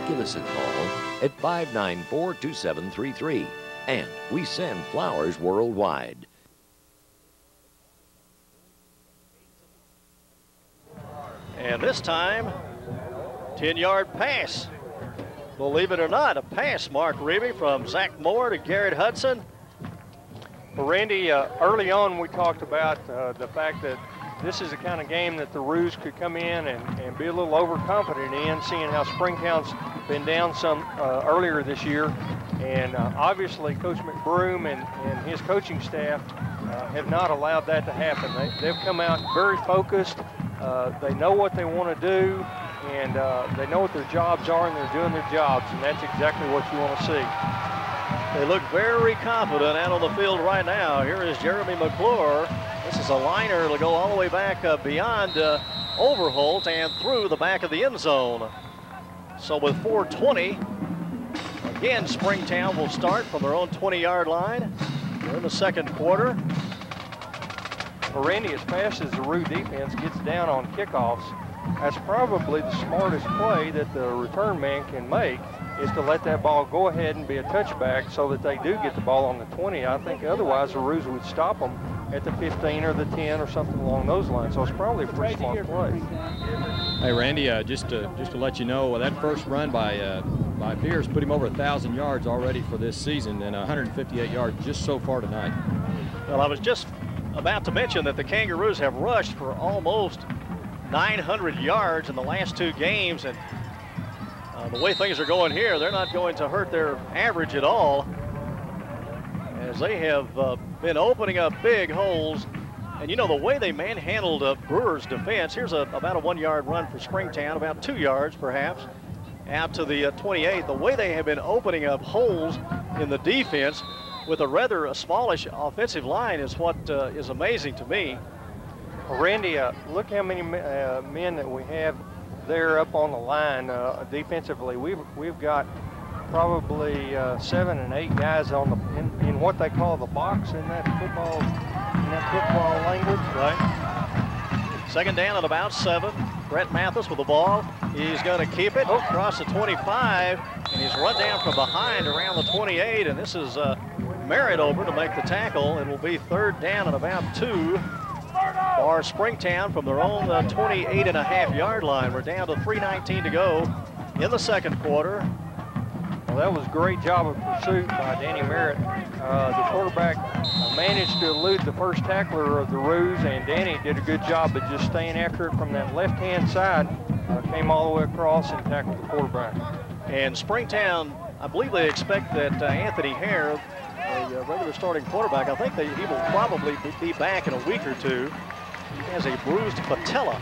Give us a call at 594-2733, and we send flowers worldwide. And this time, 10-yard pass. Believe it or not, a pass, Mark Reeby, from Zach Moore to Garrett Hudson. Randy, uh, early on we talked about uh, the fact that this is the kind of game that the Roos could come in and, and be a little overconfident in, seeing how Springtown's been down some uh, earlier this year. And uh, obviously, Coach McBroom and, and his coaching staff uh, have not allowed that to happen. They, they've come out very focused. Uh, they know what they want to do, and uh, they know what their jobs are, and they're doing their jobs, and that's exactly what you want to see. They look very confident out on the field right now. Here is Jeremy McClure. This is a liner to go all the way back uh, beyond uh, Overholt and through the back of the end zone. So with 420, again, Springtown will start from their own 20-yard line. We're in the second quarter. Well, Randy, as fast as the Roo defense gets down on kickoffs, that's probably the smartest play that the return man can make is to let that ball go ahead and be a touchback so that they do get the ball on the 20. I think otherwise the Roos would stop them at the 15 or the 10 or something along those lines. So it's probably a pretty smart play. Hey Randy, uh, just to just to let you know, that first run by uh, by Pierce put him over a thousand yards already for this season and 158 yards just so far tonight. Well, I was just about to mention that the Kangaroos have rushed for almost 900 yards in the last two games, and uh, the way things are going here, they're not going to hurt their average at all, as they have uh, been opening up big holes And you know, the way they manhandled uh, Brewer's defense, here's a, about a one yard run for Springtown, about two yards perhaps, out to the uh, 28. The way they have been opening up holes in the defense with a rather a smallish offensive line is what uh, is amazing to me. Randy, uh, look how many uh, men that we have there up on the line uh, defensively. We've we've got probably uh, seven and eight guys on the in, in, what they call the box in that football in that football language. Right. Second down at about seven. Brett Mathis with the ball. He's going to keep it oh, across the 25, and he's run down from behind around the 28, and this is uh, Merritt over to make the tackle. It will be third down at about two for Springtown from their own uh, 28 and a half yard line. We're down to 3.19 to go in the second quarter. That was a great job of pursuit by Danny Merritt. Uh, the quarterback managed to elude the first tackler of the Roos, and Danny did a good job of just staying after it from that left-hand side. Uh, came all the way across and tackled the quarterback. And Springtown, I believe they expect that uh, Anthony Hare, a uh, regular starting quarterback, I think that he will probably be back in a week or two. He has a bruised patella.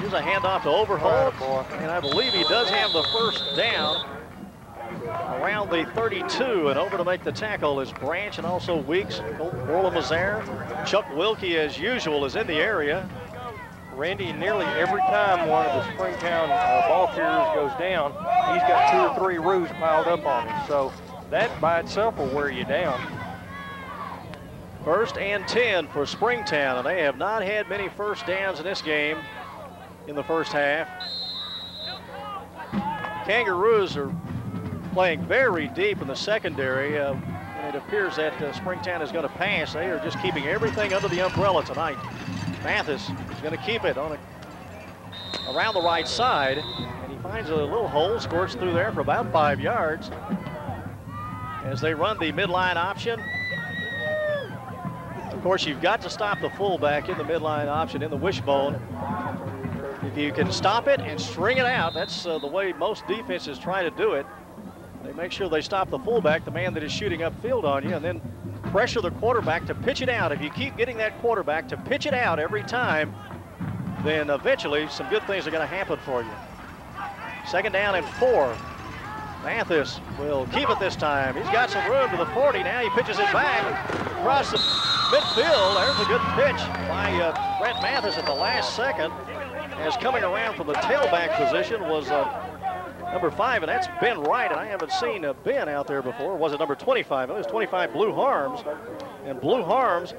Here's a handoff to Overholt, and I believe he does have the first down around the 32 and over to make the tackle is Branch and also Weeks, Orla Mazaire. Chuck Wilkie, as usual, is in the area. Randy, nearly every time one of the Springtown uh, ball carriers goes down, he's got two or three roos piled up on him. So that by itself will wear you down. First and 10 for Springtown, and they have not had many first downs in this game in the first half. Kangaroos are playing very deep in the secondary. Uh, it appears that uh, Springtown is going to pass. They are just keeping everything under the umbrella tonight. Mathis is going to keep it on a, around the right side, and he finds a little hole, squirts through there for about five yards. As they run the midline option, of course, you've got to stop the fullback in the midline option in the wishbone. If you can stop it and string it out, that's uh, the way most defenses try to do it. They make sure they stop the fullback, the man that is shooting upfield on you, and then pressure the quarterback to pitch it out. If you keep getting that quarterback to pitch it out every time, then eventually some good things are going to happen for you. Second down and four. Mathis will keep it this time. He's got some room to the 40 now. He pitches it back across the midfield. There's a good pitch by uh, Brett Mathis at the last second. As coming around from the tailback position was uh, number five, and that's Ben Wright. And I haven't seen a Ben out there before. Was it number 25? It was 25 Blue Harms. And Blue Harms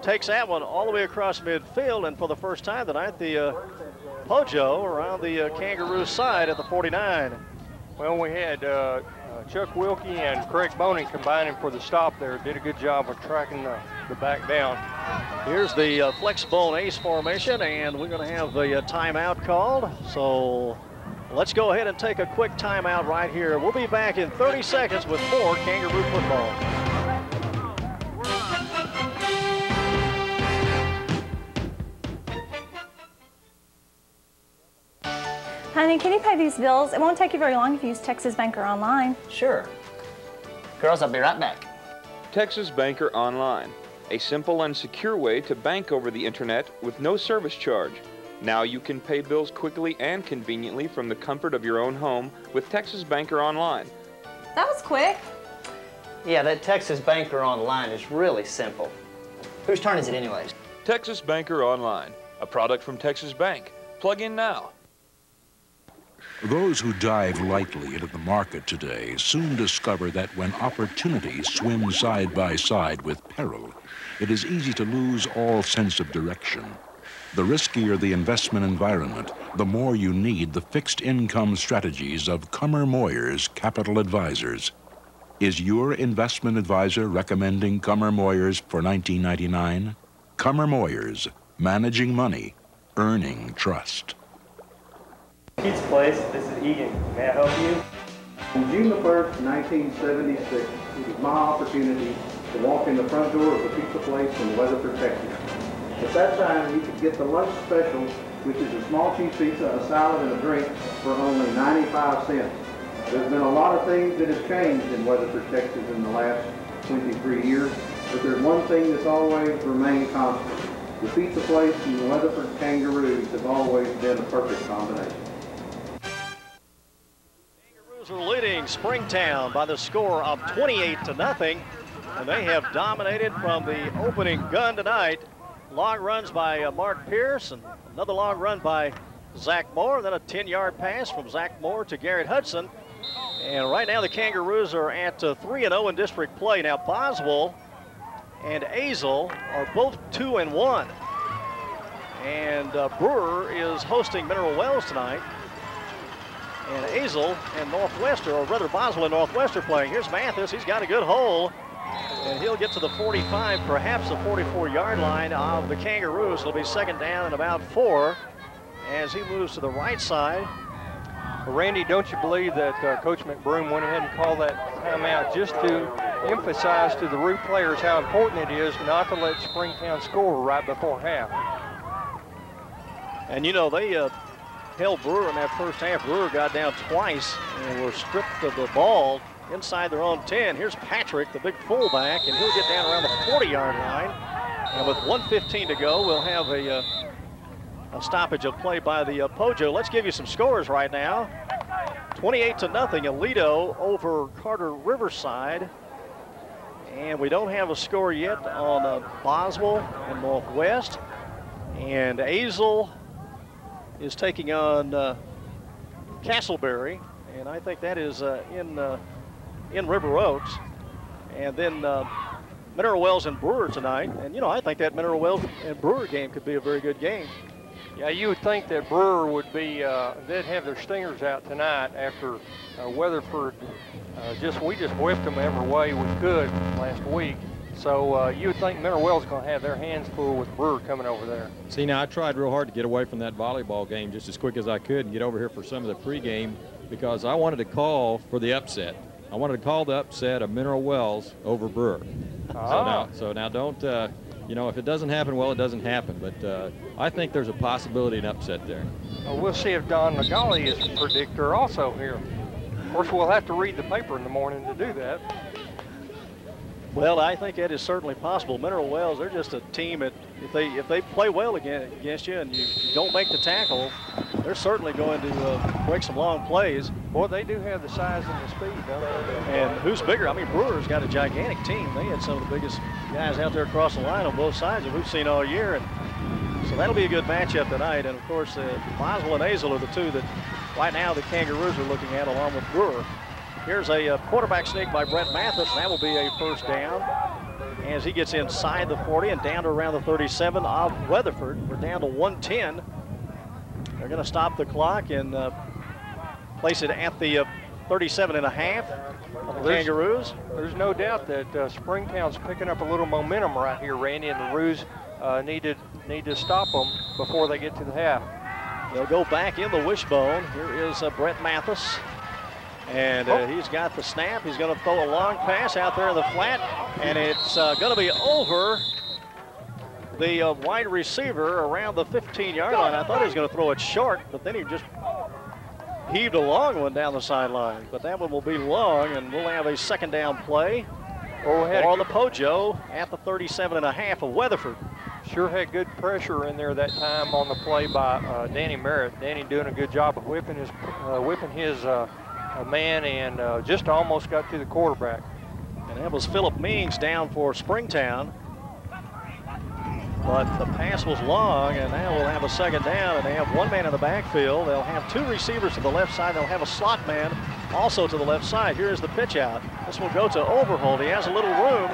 takes that one all the way across midfield. And for the first time tonight, the uh, Pojo around the uh, Kangaroo side at the 49. Well, we had uh, uh, Chuck Wilkie and Craig Boning combining for the stop there. Did a good job of tracking the, the back down. Here's the uh, flex bone ace formation, and we're going to have the uh, timeout called. So let's go ahead and take a quick timeout right here. We'll be back in 30 seconds with more Kangaroo football. Honey, can you pay these bills? It won't take you very long if you use Texas Banker Online. Sure. Girls, I'll be right back. Texas Banker Online, a simple and secure way to bank over the internet with no service charge. Now you can pay bills quickly and conveniently from the comfort of your own home with Texas Banker Online. That was quick. Yeah, that Texas Banker Online is really simple. Whose turn is it anyways? Texas Banker Online, a product from Texas Bank. Plug in now. Those who dive lightly into the market today soon discover that when opportunities swim side by side with peril, it is easy to lose all sense of direction. The riskier the investment environment, the more you need the fixed income strategies of Comer Moyers Capital Advisors. Is your investment advisor recommending Comer Moyers for 1999? Comer Moyers, managing money, earning trust. Pete's Place, this is Egan. May I help you? On June the 1st, 1976, it was my opportunity to walk in the front door of the Pizza Place in Weatherford, Texas. At that time, you could get the lunch special, which is a small cheese pizza, a salad, and a drink for only 95 cents. There's been a lot of things that have changed in Weatherford, Texas in the last 23 years, but there's one thing that's always remained constant. The pizza place and the Weatherford Kangaroos have always been a perfect combination. Kangaroos are leading Springtown by the score of 28 to nothing, and they have dominated from the opening gun tonight. Long runs by uh, Mark Pierce and another long run by Zach Moore, then a 10-yard pass from Zach Moore to Garrett Hudson. And right now the Kangaroos are at 3-0 uh, in district play. Now Boswell and Azle are both 2 and 1. And uh, Brewer is hosting Mineral Wells tonight. And Azle and Northwestern, or rather Boswell and Northwestern playing. Here's Mathis. He's got a good hole. And he'll get to the 45, perhaps the 44-yard line of the Kangaroos. It'll be second down and about four as he moves to the right side. Randy, don't you believe that uh, Coach McBroom went ahead and called that timeout just to emphasize to the Root players how important it is not to let Springtown score right before half. And you know, they uh, held Brewer in that first half. Brewer got down twice and were stripped of the ball inside their own 10. Here's Patrick, the big fullback, and he'll get down around the 40-yard line. And with 115 to go, we'll have a, uh, a stoppage of play by the uh, Pojo. Let's give you some scores right now. 28 to nothing, Aledo over Carter Riverside. And we don't have a score yet on uh, Boswell and Northwest. And Azle is taking on uh, Castleberry. And I think that is uh, in, uh, in River Oaks. And then uh, Mineral Wells and Brewer tonight. And, you know, I think that Mineral Wells and Brewer game could be a very good game. Yeah, you would think that Brewer would be, uh, they'd have their stingers out tonight after uh, Weatherford uh, just, we just whipped them every way we could last week. So uh, you would think Mineral Wells is going to have their hands full with Brewer coming over there. See, now I tried real hard to get away from that volleyball game just as quick as I could and get over here for some of the pregame because I wanted to call for the upset. I wanted to call the upset of Mineral Wells over Brewer. Ah. So now, so now don't, uh, you know, if it doesn't happen, well, it doesn't happen. But uh, I think there's a possibility an upset there. Well, we'll see if Don Nagali is a predictor also here. Of course, we'll have to read the paper in the morning to do that. Well, I think that is certainly possible. Mineral Wells, they're just a team that if they if they play well against you and you, you don't make the tackle, they're certainly going to uh, break some long plays. Boy, they do have the size and the speed, don't they? And who's bigger? I mean, Brewer's got a gigantic team. They had some of the biggest guys out there across the line on both sides that we've seen all year. And so that'll be a good matchup tonight. And of course, uh, and Azle are the two that right now the Kangaroos are looking at along with Brewer. Here's a uh, quarterback sneak by Brett Mathis. That will be a first down as he gets inside the 40 and down to around the 37 of Weatherford. We're down to 110. They're going to stop the clock and uh, place it at the uh, 37 and a half of the there's, Kangaroos. There's no doubt that uh, Springtown's picking up a little momentum right here, Randy, and the Roos uh, need, to, need to stop them before they get to the half. They'll go back in the wishbone. Here is uh, Brett Mathis. And uh, oh. he's got the snap. He's going to throw a long pass out there in the flat. And it's uh, going to be over the uh, wide receiver around the 15-yard line. I thought he was going to throw it short, but then he just heaved a long one down the sideline. But that one will be long, and we'll have a second down play for the Pojo at the 37 and a half of Weatherford. Sure had good pressure in there that time on the play by uh, Danny Merritt. Danny doing a good job of whipping his, uh, whipping his uh, man and uh, just almost got to the quarterback. And that was Philip Means down for Springtown. But the pass was long, and now we'll have a second down, and they have one man in the backfield. They'll have two receivers to the left side. They'll have a slot man also to the left side. Here is the pitch out. This will go to Overholt. He has a little room,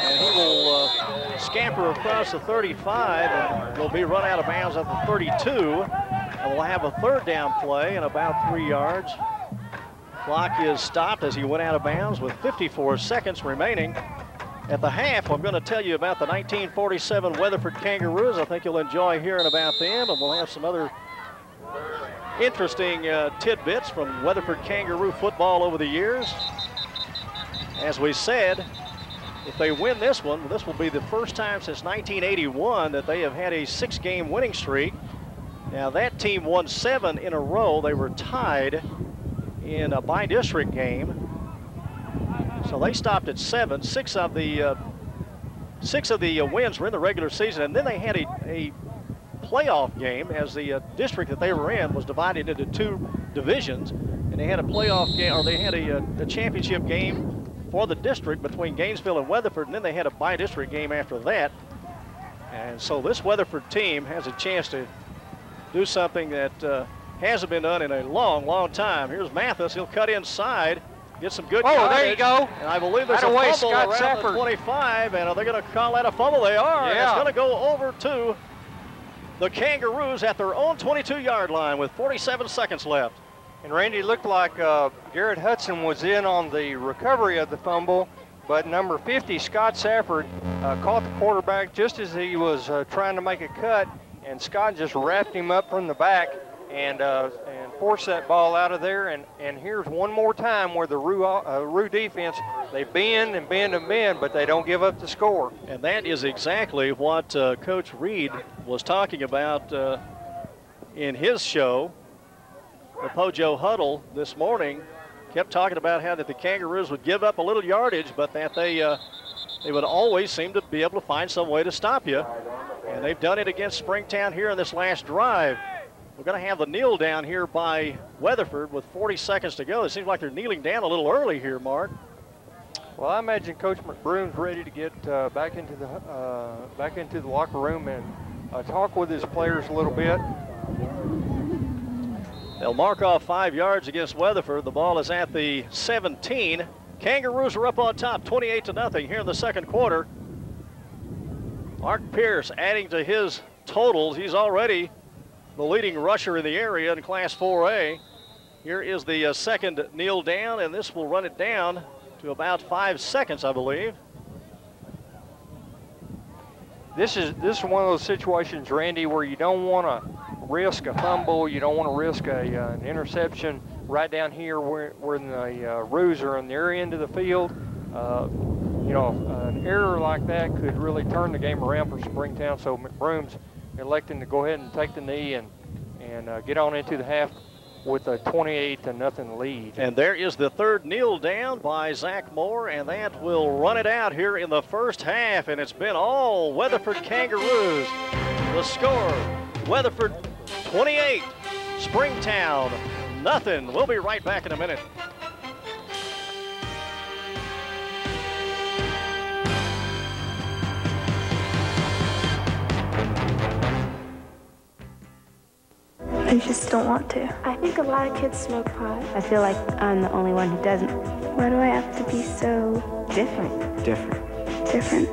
and he will uh, scamper across the 35, and will be run out of bounds at the 32. And we'll have a third down play in about three yards. Clock is stopped as he went out of bounds with 54 seconds remaining. At the half, I'm going to tell you about the 1947 Weatherford Kangaroos. I think you'll enjoy hearing about them, and we'll have some other interesting uh, tidbits from Weatherford Kangaroo football over the years. As we said, if they win this one, this will be the first time since 1981 that they have had a six-game winning streak. Now, that team won seven in a row. They were tied in a by-district game. So they stopped at seven. Six of the uh, six of the uh, wins were in the regular season, and then they had a, a playoff game as the uh, district that they were in was divided into two divisions, and they had a playoff game, or they had a, uh, a championship game for the district between Gainesville and Weatherford, and then they had a by-district game after that. And so this Weatherford team has a chance to do something that uh, hasn't been done in a long, long time. Here's Mathis. He'll cut inside, get some good Oh, coverage. there you go. And I believe there's That a away, fumble Scott around Safford. the 25, and are they going to call that a fumble? They are. Yeah. It's going to go over to the Kangaroos at their own 22-yard line with 47 seconds left. And Randy, looked like uh, Garrett Hudson was in on the recovery of the fumble, but number 50, Scott Safford, uh, caught the quarterback just as he was uh, trying to make a cut, and Scott just wrapped him up from the back and uh, and forced that ball out of there. And, and here's one more time where the Roo, uh, Roo defense, they bend and bend and bend, but they don't give up the score. And that is exactly what uh, Coach Reed was talking about uh, in his show. The Pojo Huddle this morning kept talking about how that the Kangaroos would give up a little yardage, but that they uh, they would always seem to be able to find some way to stop you. And they've done it against Springtown here in this last drive. We're going to have the kneel down here by Weatherford with 40 seconds to go. It seems like they're kneeling down a little early here, Mark. Well, I imagine Coach McBroom's ready to get uh, back into the uh, back into the locker room and uh, talk with his players a little bit. They'll mark off five yards against Weatherford. The ball is at the 17. Kangaroos are up on top, 28 to nothing here in the second quarter. Mark Pierce adding to his totals. He's already the leading rusher in the area in Class 4A. Here is the uh, second kneel down, and this will run it down to about five seconds, I believe. This is this is one of those situations, Randy, where you don't want to risk a fumble, you don't want to risk a, uh, an interception right down here where, where the uh, Roos are on their end of the field. Uh, you know, an error like that could really turn the game around for Springtown. So McBroom's electing to go ahead and take the knee and and uh, get on into the half with a 28 to nothing lead. And there is the third kneel down by Zach Moore, and that will run it out here in the first half. And it's been all Weatherford Kangaroos. The score Weatherford 28, Springtown nothing. We'll be right back in a minute. I just don't want to. I think a lot of kids smoke pot. I feel like I'm the only one who doesn't. Why do I have to be so different? Different. Different.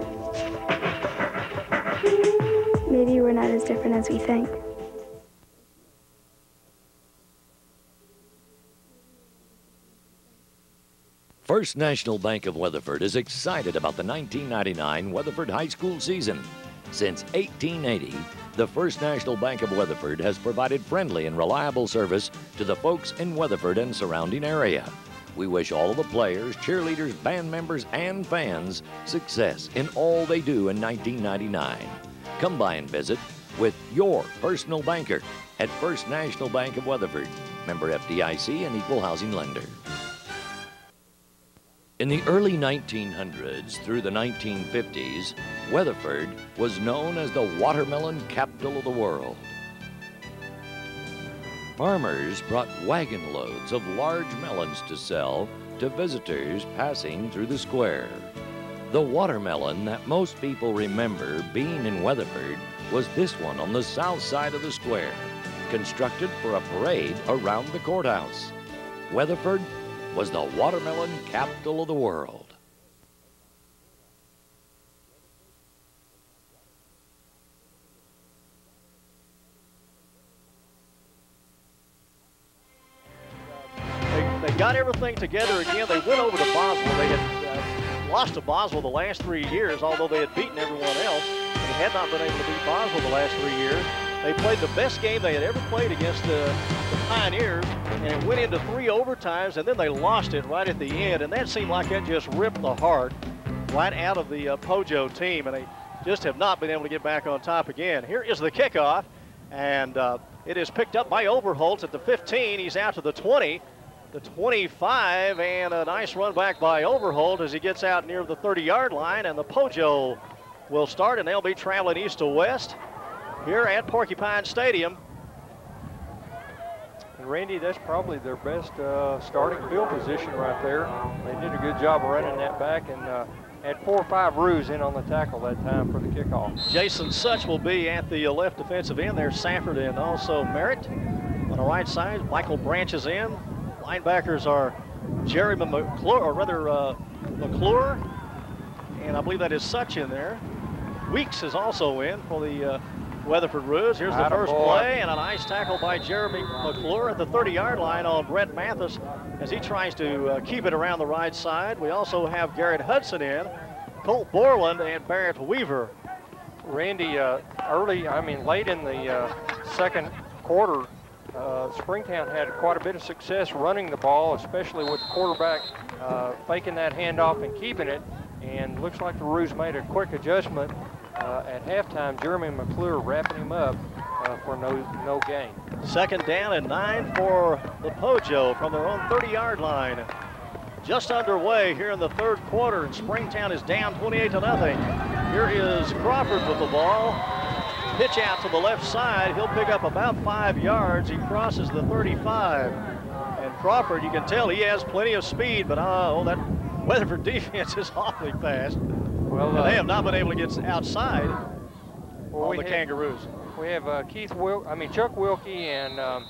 Maybe we're not as different as we think. First National Bank of Weatherford is excited about the 1999 Weatherford High School season. Since 1880, the First National Bank of Weatherford has provided friendly and reliable service to the folks in Weatherford and surrounding area. We wish all of the players, cheerleaders, band members, and fans success in all they do in 1999. Come by and visit with your personal banker at First National Bank of Weatherford, member FDIC and equal housing lender. In the early 1900s through the 1950s, Weatherford was known as the watermelon capital of the world. Farmers brought wagon loads of large melons to sell to visitors passing through the square. The watermelon that most people remember being in Weatherford was this one on the south side of the square, constructed for a parade around the courthouse. Weatherford was the watermelon capital of the world. They, they got everything together again. They went over to Boswell. They had uh, lost to Boswell the last three years, although they had beaten everyone else. They had not been able to beat Boswell the last three years. They played the best game they had ever played against the, the Pioneers, and it went into three overtimes, and then they lost it right at the end. And that seemed like that just ripped the heart right out of the uh, Pojo team, and they just have not been able to get back on top again. Here is the kickoff, and uh, it is picked up by Overholtz at the 15. He's out to the 20 the 25, and a nice run back by Overholt as he gets out near the 30 yard line. And the Pojo will start, and they'll be traveling east to west here at Porcupine Stadium. And Randy, that's probably their best uh, starting field position right there. They did a good job of running that back and uh, had four or five roos in on the tackle that time for the kickoff. Jason Such will be at the uh, left defensive end there. Sanford and also Merritt on the right side. Michael Branch is in. Linebackers are Jeremy McClure, or rather uh, McClure, and I believe that is Such in there. Weeks is also in for the uh, Weatherford Roos. Here's the first play and a nice tackle by Jeremy McClure at the 30-yard line on Brett Mathis as he tries to uh, keep it around the right side. We also have Garrett Hudson in, Colt Borland, and Barrett Weaver. Randy, uh, early, I mean, late in the uh, second quarter, uh, Springtown had quite a bit of success running the ball, especially with the quarterback uh, faking that handoff and keeping it. And looks like the Roos made a quick adjustment uh, at halftime. Jeremy McClure wrapping him up uh, for no no gain. Second down and nine for the Pojo from their own 30-yard line. Just underway here in the third quarter, and Springtown is down 28 to nothing. Here is Crawford with the ball. Pitch out to the left side. He'll pick up about five yards. He crosses the 35. And Crawford, you can tell he has plenty of speed, but oh, that Weatherford defense is awfully fast. Well, And uh, they have not been able to get outside Well, on the had- Kangaroos. We have uh, Keith Wil, I mean Chuck Wilkie and um,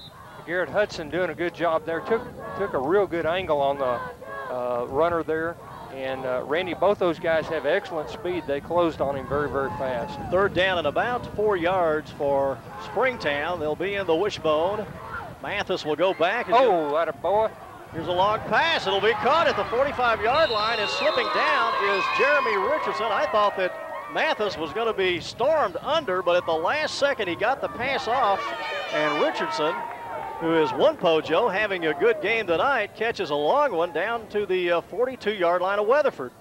Garrett Hudson doing a good job there. Took took a real good angle on the uh, runner there. And uh, Randy, both those guys have excellent speed. They closed on him very, very fast. Third down and about four yards for Springtown. They'll be in the wishbone. Mathis will go back. Oh, that a boy. Here's a long pass. It'll be caught at the 45-yard line, and slipping down is Jeremy Richardson. I thought that Mathis was going to be stormed under, but at the last second he got the pass off, and Richardson, who is one Pojo, having a good game tonight, catches a long one down to the 42-yard line of Weatherford.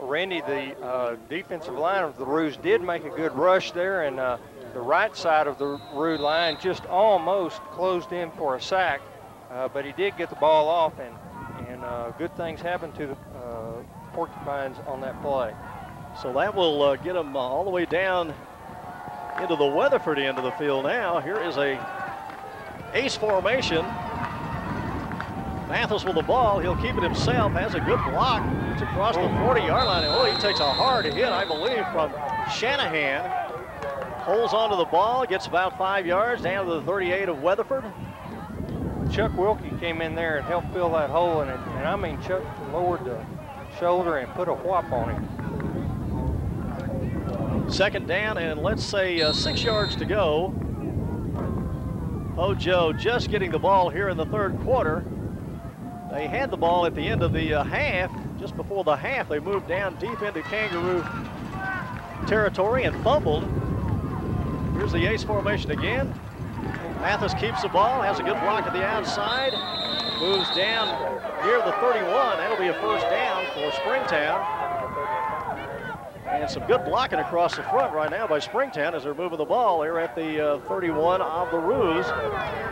Randy, the uh, defensive line of the Roos did make a good rush there, and uh, the right side of the Roo line just almost closed in for a sack, uh, but he did get the ball off, and, and uh, good things happened to the uh, Porcupines on that play. So that will uh, get them all the way down into the Weatherford end of the field now. Here is a ace formation. Mathis with the ball. He'll keep it himself. Has a good block. It's across the 40-yard line. Oh, he takes a hard hit, I believe, from Shanahan. Holds onto the ball. Gets about five yards down to the 38 of Weatherford. Chuck Wilkie came in there and helped fill that hole, and, it, and I mean Chuck lowered the shoulder and put a whop on him. Second down and let's say uh, six yards to go. Pojo just getting the ball here in the third quarter. They had the ball at the end of the uh, half. Just before the half, they moved down deep into Kangaroo territory and fumbled. Here's the ace formation again. Mathis keeps the ball, has a good block at the outside, moves down near the 31. That'll be a first down for Springtown. And some good blocking across the front right now by Springtown as they're moving the ball here at the uh, 31 of the Roos.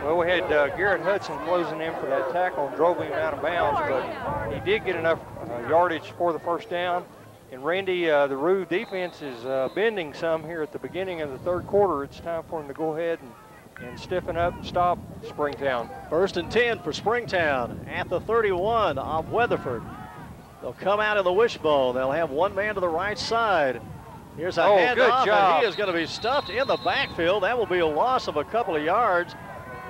Well, we had uh, Garrett Hudson closing in for that tackle and drove him out of bounds, but he did get enough uh, yardage for the first down. And Randy, uh, the Roo defense is uh, bending some here at the beginning of the third quarter. It's time for them to go ahead and, and stiffen up stop Springtown. First and 10 for Springtown at the 31 of Weatherford. They'll come out in the wishbone. They'll have one man to the right side. Here's a Oh, handoff, good and he is going to be stuffed in the backfield. That will be a loss of a couple of yards.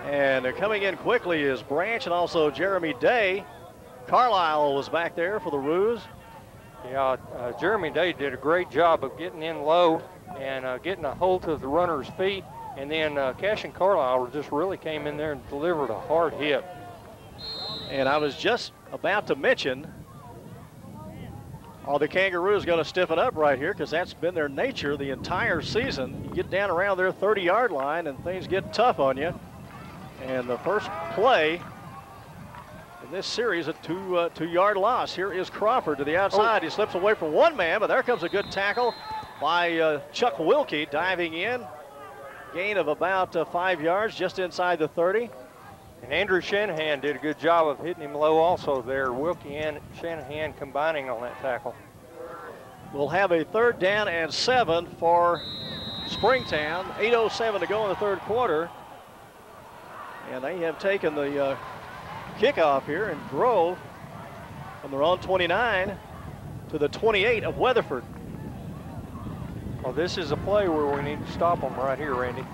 And they're coming in quickly is Branch and also Jeremy Day. Carlisle was back there for the Roos. Yeah, uh, Jeremy Day did a great job of getting in low and uh, getting a hold of the runner's feet. And then uh, Cash and Carlisle just really came in there and delivered a hard hit. And I was just about to mention, are the Kangaroos going to stiffen up right here? Because that's been their nature the entire season. You get down around their 30-yard line and things get tough on you. And the first play in this series, a two, uh, two-yard loss. Here is Crawford to the outside. He slips away from one man, but there comes a good tackle by uh, Chuck Wilkie diving in. Gain of about uh, five yards just inside the 30. And Andrew Shanahan did a good job of hitting him low also there. Wilkie and Shanahan combining on that tackle. We'll have a third down and seven for Springtown. 8.07 to go in the third quarter. And they have taken the uh, kickoff here and Grove from their own 29 to the 28 of Weatherford. Well, this is a play where we need to stop them right here, Randy.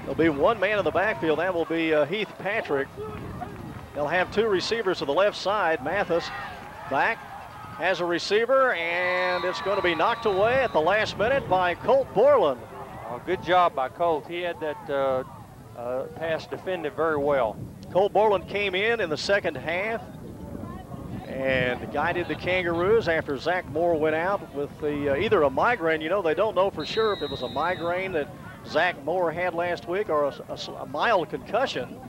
There'll be one man in the backfield. That will be uh, Heath Patrick. They'll have two receivers to the left side. Mathis back has a receiver, and it's going to be knocked away at the last minute by Colt Borland. Oh, good job by Colt. He had that uh, uh, pass defended very well. Colt Borland came in in the second half and guided the Kangaroos after Zach Moore went out with the uh, either a migraine. You know, they don't know for sure if it was a migraine that Zach Moore had last week or a, a, a mild concussion.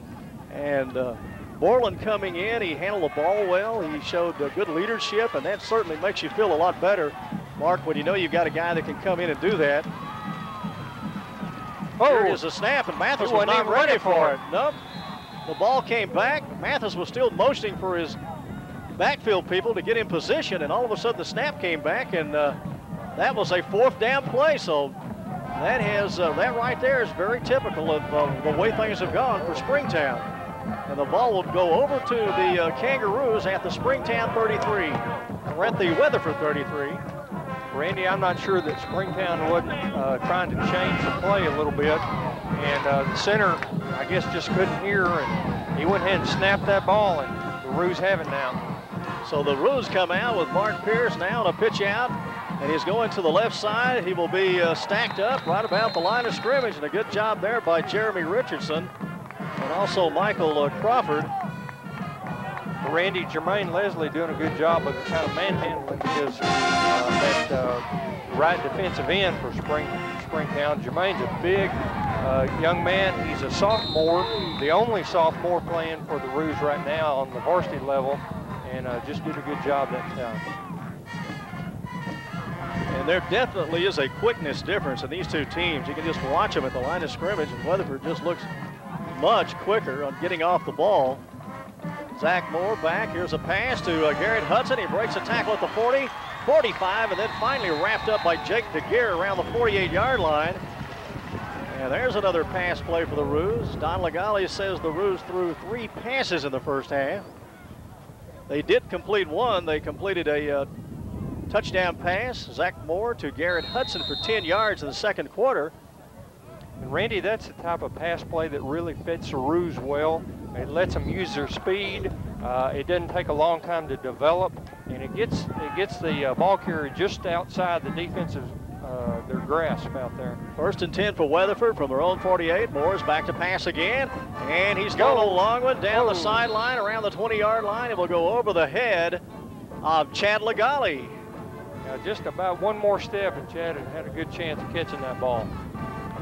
And uh, Borland coming in, he handled the ball well. He showed uh, good leadership, and that certainly makes you feel a lot better, Mark, when you know you've got a guy that can come in and do that. Oh, Here is a snap, and Mathis was not ready, ready for it. Nope. The ball came back. Mathis was still motioning for his backfield people to get in position, and all of a sudden the snap came back, and uh, that was a fourth down play. So that has uh, that right there is very typical of uh, the way things have gone for Springtown. And the ball will go over to the uh, Kangaroos at the Springtown 33. We're at the Weatherford 33. Randy, I'm not sure that Springtown wasn't uh, trying to change the play a little bit. And uh, the center, I guess, just couldn't hear, and he went ahead and snapped that ball, and the Roos have it now. So the Roos come out with Mark Pierce now on a pitch out, and he's going to the left side. He will be uh, stacked up right about the line of scrimmage, and a good job there by Jeremy Richardson and also Michael uh, Crawford. Randy Jermaine Leslie doing a good job of kind of manhandling his uh, that uh, right defensive end for Spring Springtown. Jermaine's a big uh, young man. He's a sophomore, the only sophomore playing for the Roos right now on the varsity level, and uh, just did a good job that time. And there definitely is a quickness difference in these two teams. You can just watch them at the line of scrimmage, and Weatherford just looks much quicker on getting off the ball. Zach Moore back. Here's a pass to uh, Garrett Hudson. He breaks a tackle at the 40, 45, and then finally wrapped up by Jake DeGear around the 48-yard line. And there's another pass play for the Roos. Don Legale says the Roos threw three passes in the first half. They did complete one. They completed a uh, touchdown pass. Zach Moore to Garrett Hudson for 10 yards in the second quarter. And Randy, that's the type of pass play that really fits the Roos well. It lets them use their speed. Uh, it doesn't take a long time to develop, and it gets it gets the uh, ball carrier just outside the defensive uh, their grasp out there. First and 10 for Weatherford from their own 48. Moore's back to pass again, and he's got a long one down oh. the sideline around the 20-yard line. It will go over the head of Chad Legale. Now just about one more step, and Chad had, had a good chance of catching that ball.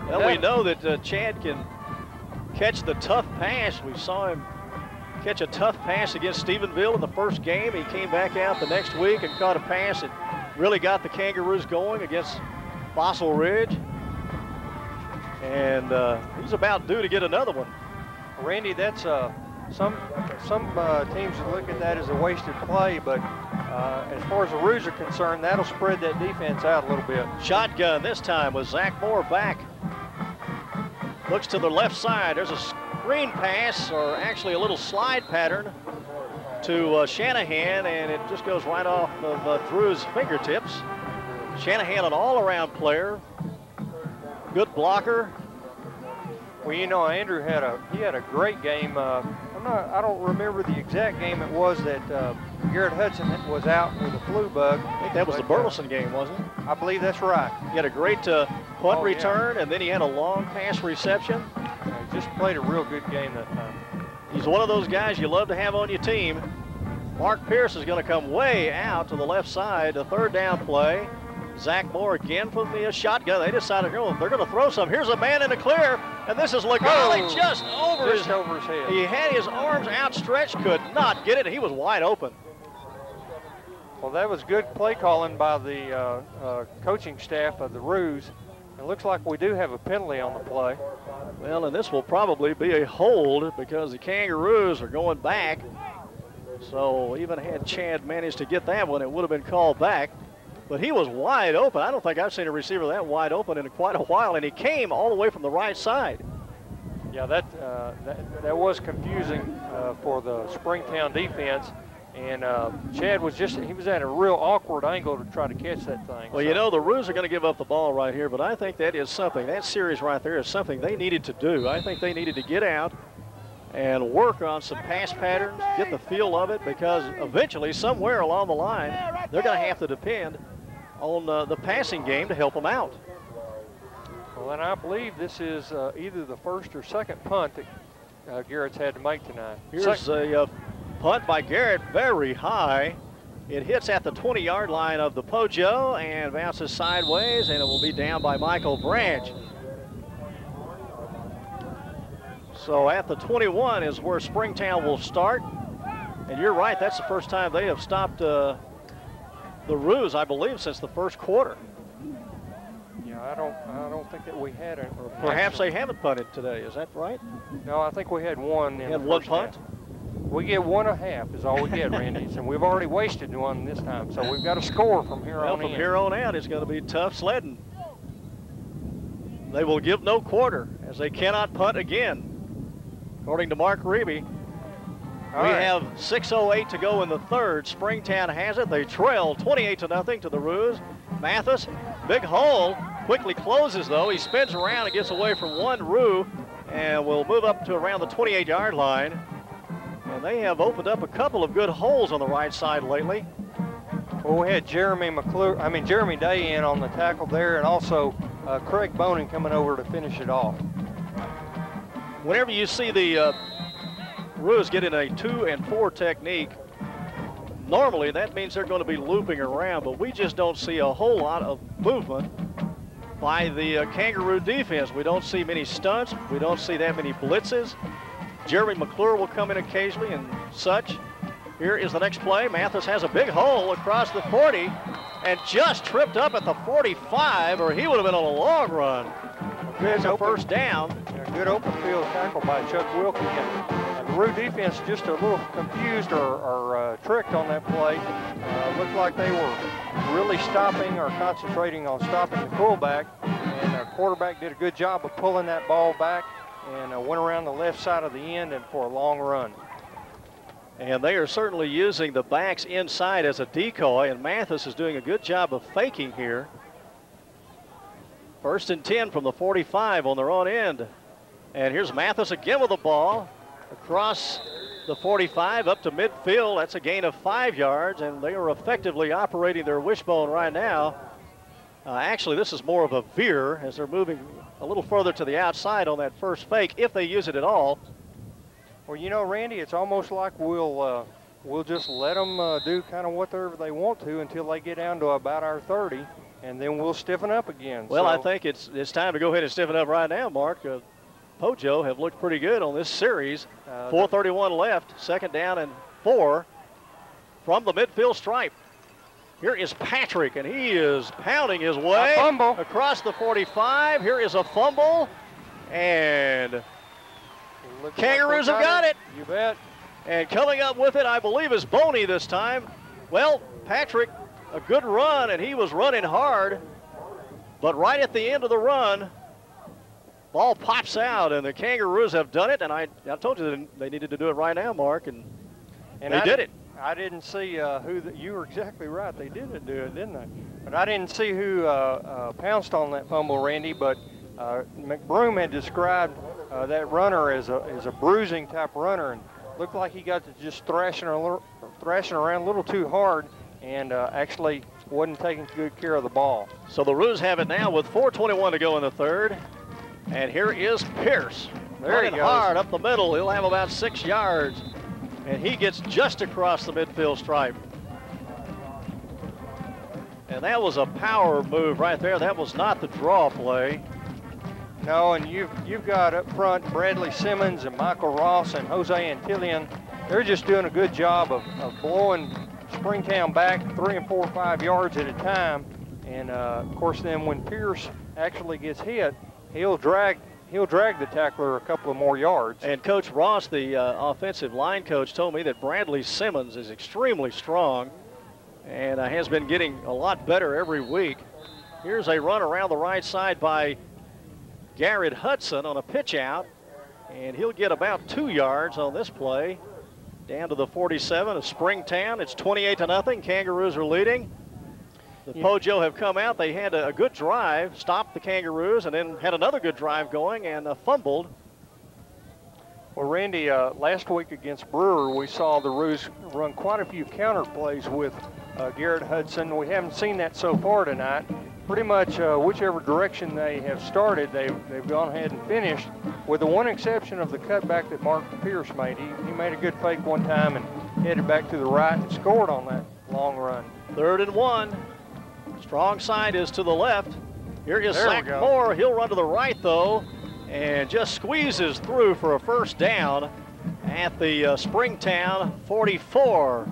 Well, we know that uh, Chad can catch the tough pass. We saw him catch a tough pass against Stephenville in the first game. He came back out the next week and caught a pass that really got the Kangaroos going against Fossil Ridge. And uh, he's about due to get another one. Randy, that's uh, some some uh, teams look at that as a wasted play, but uh, as far as the Roos are concerned, that'll spread that defense out a little bit. Shotgun this time with Zach Moore back Looks to the left side. There's a screen pass, or actually a little slide pattern to uh, Shanahan, and it just goes right off of uh, Drew's fingertips. Shanahan, an all-around player, good blocker. Well, you know, Andrew had a he had a great game. Uh, I'm not I don't remember the exact game it was that uh, Garrett Hudson was out with a flu bug. I think that was the Burleson game, wasn't it? I believe that's right. He had a great uh, punt oh, return, yeah. and then he had a long pass reception. He just played a real good game that time. He's one of those guys you love to have on your team. Mark Pierce is going to come way out to the left side, the third down play. Zach Moore again from the shotgun. They decided oh, they're going to throw some. Here's a man in the clear, and this is Legale oh, just over just his, over his head. He had his arms outstretched, could not get it. He was wide open. Well, that was good play calling by the uh, uh, coaching staff of the Roos. It looks like we do have a penalty on the play. Well, and this will probably be a hold because the Kangaroos are going back. So even had Chad managed to get that one, it would have been called back. but he was wide open. I don't think I've seen a receiver that wide open in quite a while, and he came all the way from the right side. Yeah, that uh, that, that was confusing uh, for the Springtown defense. And uh, Chad was just, he was at a real awkward angle to try to catch that thing. Well, so. you know, the Roos are going to give up the ball right here, but I think that is something, that series right there is something they needed to do. I think they needed to get out and work on some pass patterns, get the feel of it, because eventually, somewhere along the line, they're going to have to depend on uh, the passing game to help them out. Well, and I believe this is uh, either the first or second punt that uh, Garrett's had to make tonight. Here's Sec a uh, punt by Garrett, very high. It hits at the 20-yard line of the Pojo and bounces sideways, and it will be down by Michael Branch. So at the 21 is where Springtown will start. And you're right, that's the first time they have stopped uh, the Roos, I believe, since the first quarter. Yeah, I don't, I don't think that we had it. Perhaps they haven't punted today. Is that right? No, I think we had one. In had one punt. Half. We get one and a half is all we get, Randy's, and we've already wasted one this time. So we've got to score from here well, on from in. here on out, it's going to be tough sledding. They will give no quarter as they cannot punt again. According to Mark Reeby, All we right. have 6.08 to go in the third. Springtown has it. They trail 28 to nothing to the Roos. Mathis, big hole, quickly closes though. He spins around and gets away from one Roo and will move up to around the 28 yard line. And they have opened up a couple of good holes on the right side lately. Well, we had Jeremy McClure, I mean Jeremy Day in on the tackle there, and also uh, Craig Bonin coming over to finish it off whenever you see the uh, get in a two and four technique, normally that means they're going to be looping around, but we just don't see a whole lot of movement by the uh, Kangaroo defense. We don't see many stunts. We don't see that many blitzes. Jeremy McClure will come in occasionally and such. Here is the next play. Mathis has a big hole across the 40 and just tripped up at the 45, or he would have been on a long run. It's a first down. A good open field tackle by Chuck Wilkie. And, the Roo defense just a little confused or, or uh, tricked on that play. Uh, looked like they were really stopping or concentrating on stopping the fullback. And the quarterback did a good job of pulling that ball back and uh, went around the left side of the end and for a long run. And they are certainly using the backs inside as a decoy, and Mathis is doing a good job of faking here. First and 10 from the 45 on their own end. And here's Mathis again with the ball across the 45 up to midfield. That's a gain of five yards, and they are effectively operating their wishbone right now. Uh, actually, this is more of a veer as they're moving a little further to the outside on that first fake, if they use it at all. Well, you know, Randy, it's almost like we'll uh, we'll just let them uh, do kind of whatever they want to until they get down to about our 30 and then we'll stiffen up again. Well, so. I think it's it's time to go ahead and stiffen up right now, Mark. Uh, Pojo have looked pretty good on this series. Uh, 4:31 left, second down and four from the midfield stripe. Here is Patrick, and he is pounding his way across the 45. Here is a fumble, and the Kangaroos like have got it. You bet. And coming up with it, I believe, is Boney this time. Well, Patrick a good run, and he was running hard. But right at the end of the run, ball pops out, and the Kangaroos have done it. And I, I told you they needed to do it right now, Mark, and, and they I did it. I didn't see uh, who. The, you were exactly right. They didn't do it, didn't they? But I didn't see who uh, uh, pounced on that fumble, Randy. But uh, McBroom had described uh, that runner as a as a bruising type runner, and looked like he got to just thrashing, a thrashing around a little too hard and uh, actually wasn't taking good care of the ball. So the Roos have it now with 4.21 to go in the third. And here is Pierce. There Running he goes. hard up the middle. He'll have about six yards. And he gets just across the midfield stripe. And that was a power move right there. That was not the draw play. No, and you've you've got up front Bradley Simmons and Michael Ross and Jose Antillion. They're just doing a good job of, of blowing Springtown back three and four or five yards at a time. And uh, of course, then when Pierce actually gets hit, he'll drag he'll drag the tackler a couple of more yards. And Coach Ross, the uh, offensive line coach, told me that Bradley Simmons is extremely strong. and uh, has been getting a lot better every week. Here's a run around the right side by Garrett Hudson on a pitch out, and he'll get about two yards on this play. Down to the 47 of Springtown. It's 28 to nothing. Kangaroos are leading. The Pojo have come out. They had a, a good drive, stopped the Kangaroos, and then had another good drive going and uh, fumbled. Well, Randy, uh, last week against Brewer, we saw the Roos run quite a few counter plays with uh, Garrett Hudson. We haven't seen that so far tonight. Pretty much uh, whichever direction they have started, they've, they've gone ahead and finished, with the one exception of the cutback that Mark Pierce made. He, he made a good fake one time and headed back to the right and scored on that long run. Third and one. Strong side is to the left. Here is There Zach go. Moore. He'll run to the right, though, and just squeezes through for a first down at the uh, Springtown 44.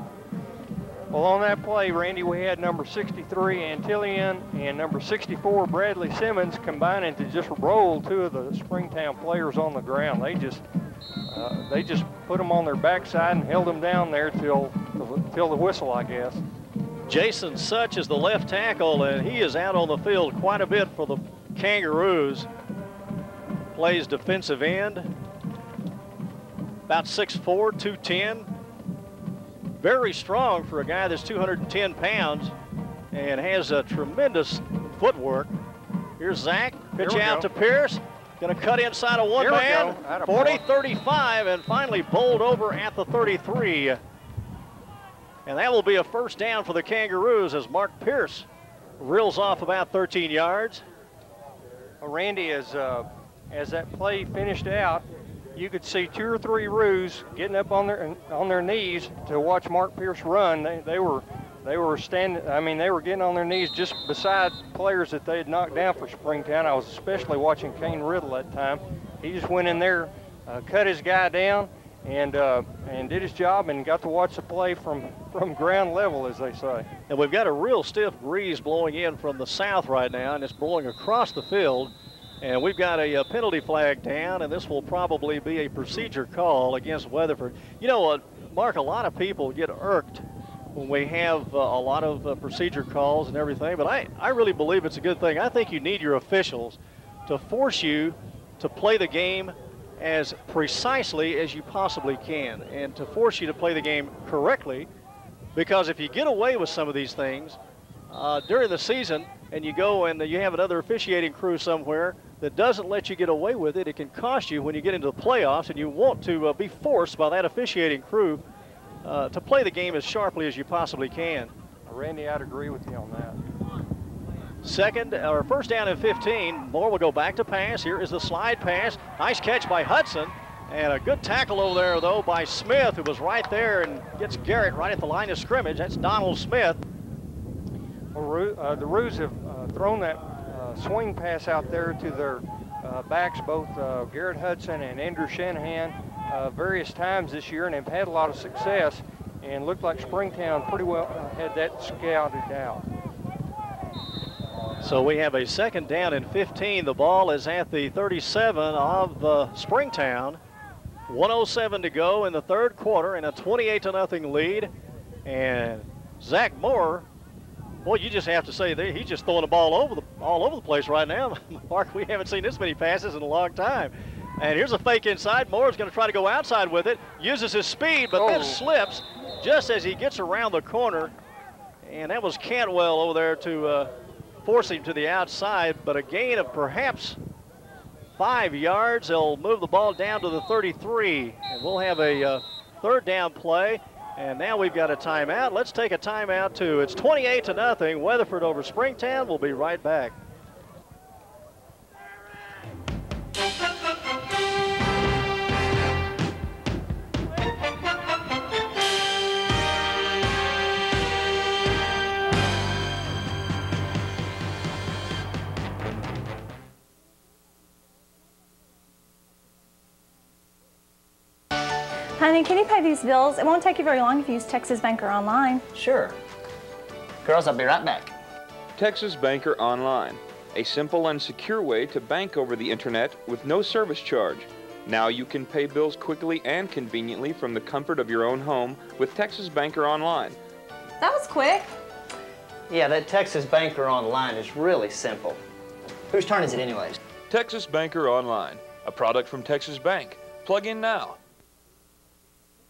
Well, on that play, Randy, we had number 63 Antillion and number 64 Bradley Simmons combining to just roll two of the Springtown players on the ground. They just uh, they just put them on their backside and held them down there till till the whistle, I guess. Jason Such is the left tackle, and he is out on the field quite a bit for the Kangaroos. Plays defensive end, about 6'4", 210. Very strong for a guy that's 210 pounds and has a tremendous footwork. Here's Zach, pitch out go. to Pierce. Going to cut inside of one Here man. go. 40 35, and finally bowled over at the 33. And that will be a first down for the Kangaroos as Mark Pierce reels off about 13 yards. Randy, as uh, as that play finished out, you could see two or three Roos getting up on their on their knees to watch Mark Pierce run. They, they were they were standing. I mean, they were getting on their knees just beside players that they had knocked down for Springtown. I was especially watching Kane Riddle that time. He just went in there, uh, cut his guy down, and uh, and did his job, and got to watch the play from from ground level, as they say. And we've got a real stiff breeze blowing in from the south right now, and it's blowing across the field. And we've got a, uh penalty flag down, and this will probably be a procedure call against Weatherford. You know what, Mark, a lot of people get irked when we have uh, a lot of uh, procedure calls and everything, but I, I really believe it's a good thing. I think you need your officials to force you to play the game as precisely as you possibly can and to force you to play the game correctly because if you get away with some of these things uh, during the season and you go and you have another officiating crew somewhere that doesn't let you get away with it, it can cost you when you get into the playoffs and you want to uh, be forced by that officiating crew uh, to play the game as sharply as you possibly can. Randy, I'd agree with you on that. Second or first down and 15. Moore will go back to pass. Here is the slide pass. Nice catch by Hudson. And a good tackle over there, though, by Smith, who was right there and gets Garrett right at the line of scrimmage. That's Donald Smith. Well, uh, the Roos have uh, thrown that uh, swing pass out there to their uh, backs, both uh, Garrett Hudson and Andrew Shanahan, uh, various times this year, and have had a lot of success. And looked like Springtown pretty well had that scouted out. So we have a second down and 15. The ball is at the 37 of uh, Springtown. 107 to go in the third quarter and a 28 to nothing lead. And Zach Moore, boy, you just have to say that he's just throwing the ball over the all over the place right now. Mark, we haven't seen this many passes in a long time. And here's a fake inside. Moore's going to try to go outside with it. Uses his speed, but then Oh. slips just as he gets around the corner. And that was Cantwell over there to uh, force him to the outside, but a gain of perhaps five yards. They'll move the ball down to the 33, and we'll have a uh, third down play. And now we've got a timeout. Let's take a timeout too. It's 28 to nothing. Weatherford over Springtown. We'll be right back. Honey, can you pay these bills? It won't take you very long if you use Texas Banker online. Sure. Girls, I'll be right back. Texas Banker Online, a simple and secure way to bank over the internet with no service charge. Now you can pay bills quickly and conveniently from the comfort of your own home with Texas Banker Online. That was quick. Yeah, that Texas Banker Online is really simple. Whose turn is it anyways? Texas Banker Online, a product from Texas Bank. Plug in now.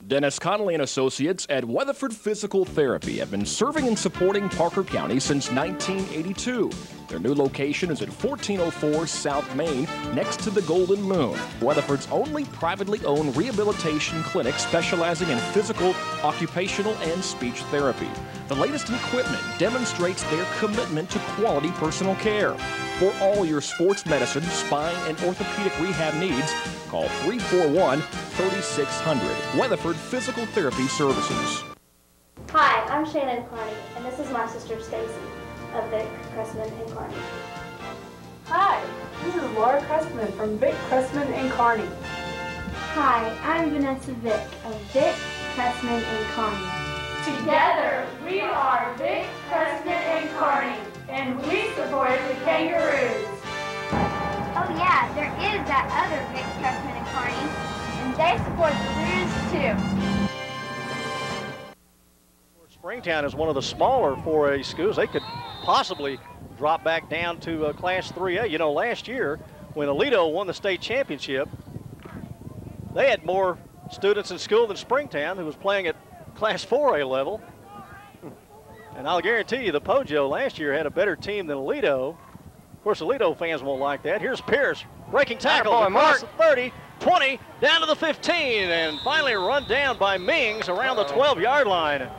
Dennis Connolly and Associates at Weatherford Physical Therapy have been serving and supporting Parker County since 1982. Their new location is at 1404 South Main, next to the Golden Moon. Weatherford's only privately owned rehabilitation clinic specializing in physical, occupational, and speech therapy. The latest equipment demonstrates their commitment to quality personal care. For all your sports medicine, spine, and orthopedic rehab needs, call 341 3600. Weatherford Physical Therapy Services. Hi, I'm Shannon Carney, and this is my sister Stacy of Vic Cressman and Carney. Hi, this is Laura Cressman from Vic Cressman and Carney. Hi, I'm Vanessa Vick of Vic Cressman and Carney. Together, we are Vic Cressman and Carney, and we support the Kangaroos. Oh yeah, there is that other Vic Cressman and Carney, and they support the Roos too. Springtown is one of the smaller 4A schools. They could possibly drop back down to uh, Class 3A. You know, last year when Aledo won the state championship, they had more students in school than Springtown, who was playing at Class 4A level. And I'll guarantee you the Pojo last year had a better team than Aledo. Of course, Aledo fans won't like that. Here's Pierce breaking tackle Attaboy, across Mark. the 30, 20, down to the 15, and finally run down by Mings around the 12-yard line.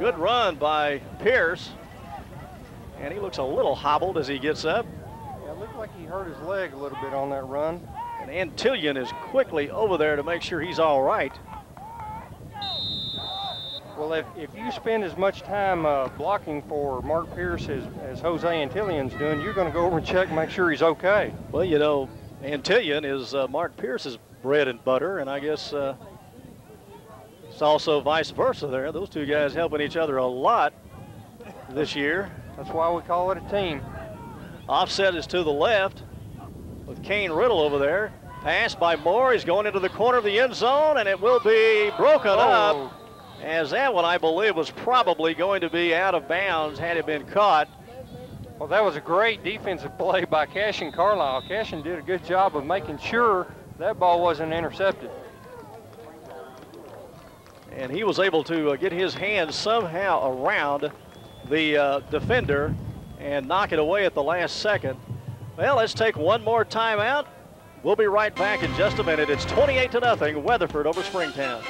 Good run by Pierce. And he looks a little hobbled as he gets up. Yeah, it looked like he hurt his leg a little bit on that run. And Antillion is quickly over there to make sure he's all right. Well, if, if you spend as much time uh, blocking for Mark Pierce as, as Jose Antillion's doing, you're going to go over and check and make sure he's okay. Well, you know, Antillion is uh, Mark Pierce's bread and butter, and I guess uh, it's also vice versa there. Those two guys helping each other a lot this year. That's why we call it a team. Offset is to the left with Kane Riddle over there. Pass by Moore. He's going into the corner of the end zone, and it will be broken Oh. up. As that one, I believe, was probably going to be out of bounds had it been caught. Well, that was a great defensive play by Cashin Carlisle. Cashin did a good job of making sure that ball wasn't intercepted. And he was able to uh, get his hands somehow around the uh, defender and knock it away at the last second. Well, let's take one more timeout. We'll be right back in just a minute. It's 28 to nothing, Weatherford over Springtown.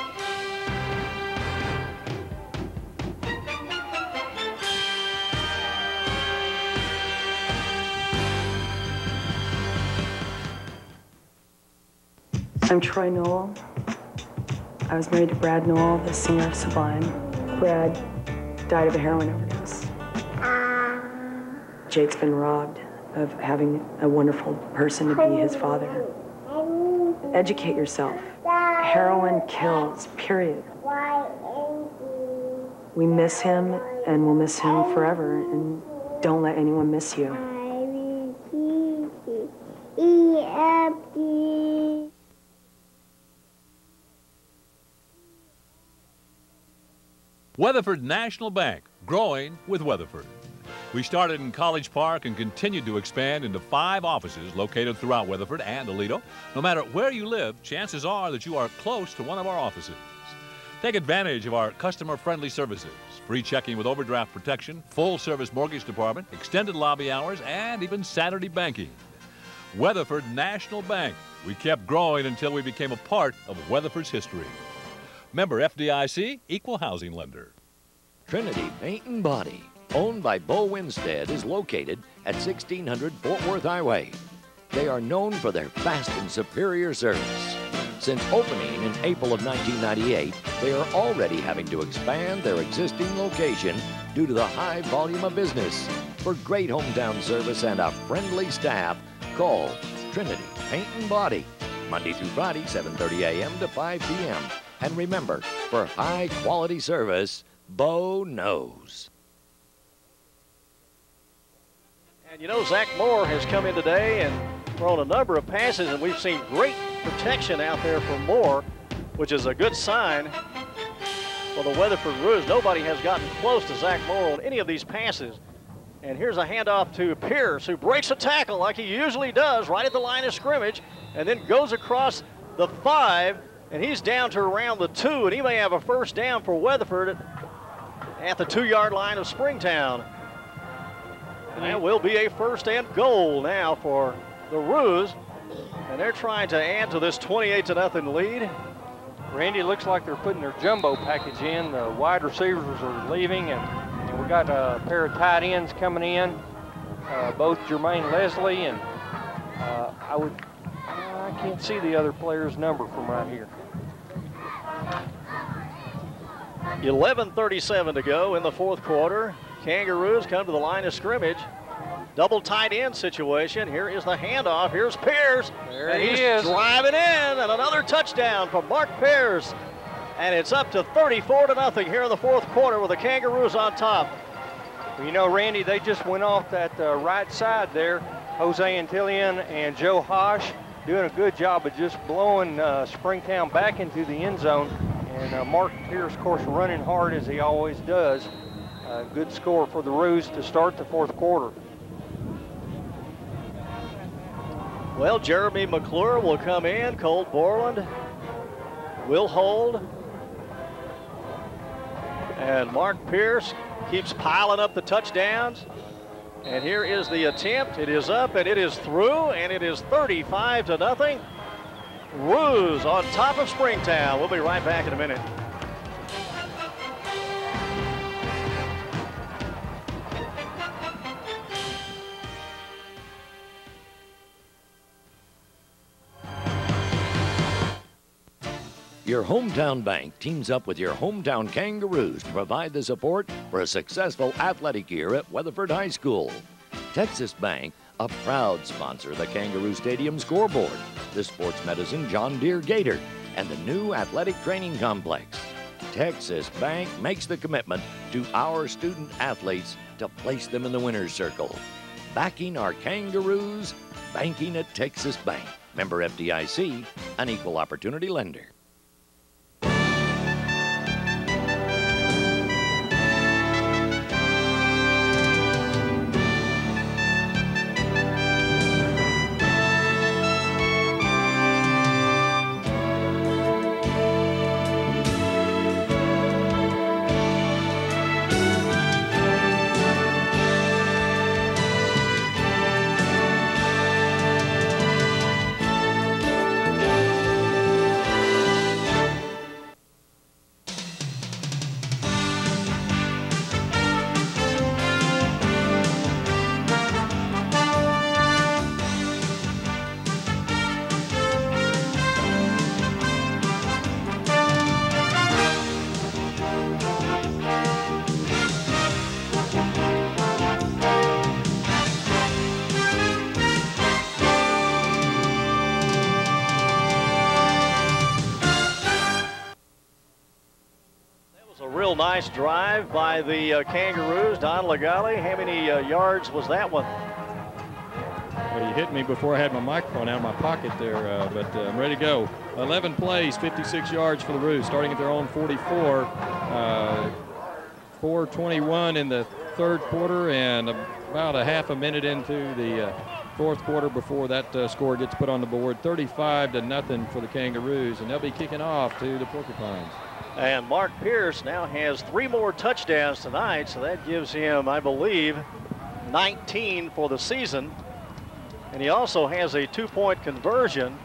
I'm Troy Nowell. I was married to Brad Nowell, the singer of Sublime. Brad died of a heroin overdose. Jake's been robbed of having a wonderful person to be his father. Educate yourself. Heroin kills, period. We miss him and we'll miss him forever, and don't let anyone miss you. E-F-D. Weatherford National Bank, growing with Weatherford. We started in College Park and continued to expand into five offices located throughout Weatherford and Aledo. No matter where you live, chances are that you are close to one of our offices. Take advantage of our customer friendly services free checking with overdraft protection, full service mortgage department, extended lobby hours, and even Saturday banking. Weatherford National Bank. We kept growing until we became a part of Weatherford's history. Member FDIC, equal housing lender. Trinity Paint and Body, owned by Bo Winstead, is located at 1600 Fort Worth Highway. They are known for their fast and superior service. Since opening in April of 1998, they are already having to expand their existing location due to the high volume of business. For great hometown service and a friendly staff, call Trinity Paint and Body, Monday through Friday, 7:30 a.m. to 5 p.m. And remember, for high quality service, Bo knows. And you know, Zach Moore has come in today and thrown a number of passes, and we've seen great protection out there for Moore, which is a good sign. for the Weatherford Roos. Nobody has gotten close to Zach Moore on any of these passes. And here's a handoff to Pierce, who breaks a tackle like he usually does right at the line of scrimmage, and then goes across the five, and he's down to around the two, and he may have a first down for Weatherford at the two-yard line of Springtown. And that will be a first and goal now for the Roos. And they're trying to add to this 28 to nothing lead. Randy, looks like they're putting their jumbo package in. The wide receivers are leaving, and, and we got a pair of tight ends coming in, uh, both Jermaine Leslie and uh, I would I can't see the other player's number from right here. 11.37 to go in the fourth quarter. Kangaroos come to the line of scrimmage. Double tight end situation. Here is the handoff. Here's Pierce. There and he he's is. driving in, and another touchdown from Mark Pierce. And it's up to 34 to nothing here in the fourth quarter with the Kangaroos on top. You know, Randy, they just went off that uh, right side there. Jose Antillion and Joe Hosh doing a good job of just blowing uh, Springtown back into the end zone. And uh, Mark Pierce, of course, running hard as he always does. Uh, good score for the Roos to start the fourth quarter. Well, Jeremy McClure will come in. Colt Borland will hold. And Mark Pierce keeps piling up the touchdowns. And here is the attempt. It is up and it is through, and it is 35 to nothing. Roos on top of Springtown. We'll be right back in a minute. Your hometown bank teams up with your hometown Kangaroos to provide the support for a successful athletic year at Weatherford High School. Texas Bank, a proud sponsor of the Kangaroo Stadium scoreboard, the sports medicine John Deere Gator, and the new athletic training complex. Texas Bank makes the commitment to our student athletes to place them in the winner's circle. Backing our Kangaroos, banking at Texas Bank. Member FDIC, an equal opportunity lender. By the uh, Kangaroos. Don Legale, how many uh, yards was that one? Well, you hit me before I had my microphone out of my pocket there, uh, but uh, I'm ready to go. 11 plays, 56 yards for the Roos, starting at their own 44. Uh, 421 in the third quarter and about a half a minute into the uh, fourth quarter before that uh, score gets put on the board. 35 to nothing for the Kangaroos, and they'll be kicking off to the Porcupines. And Mark Pierce now has three more touchdowns tonight, so that gives him, I believe, 19 for the season. And he also has a two-point conversion.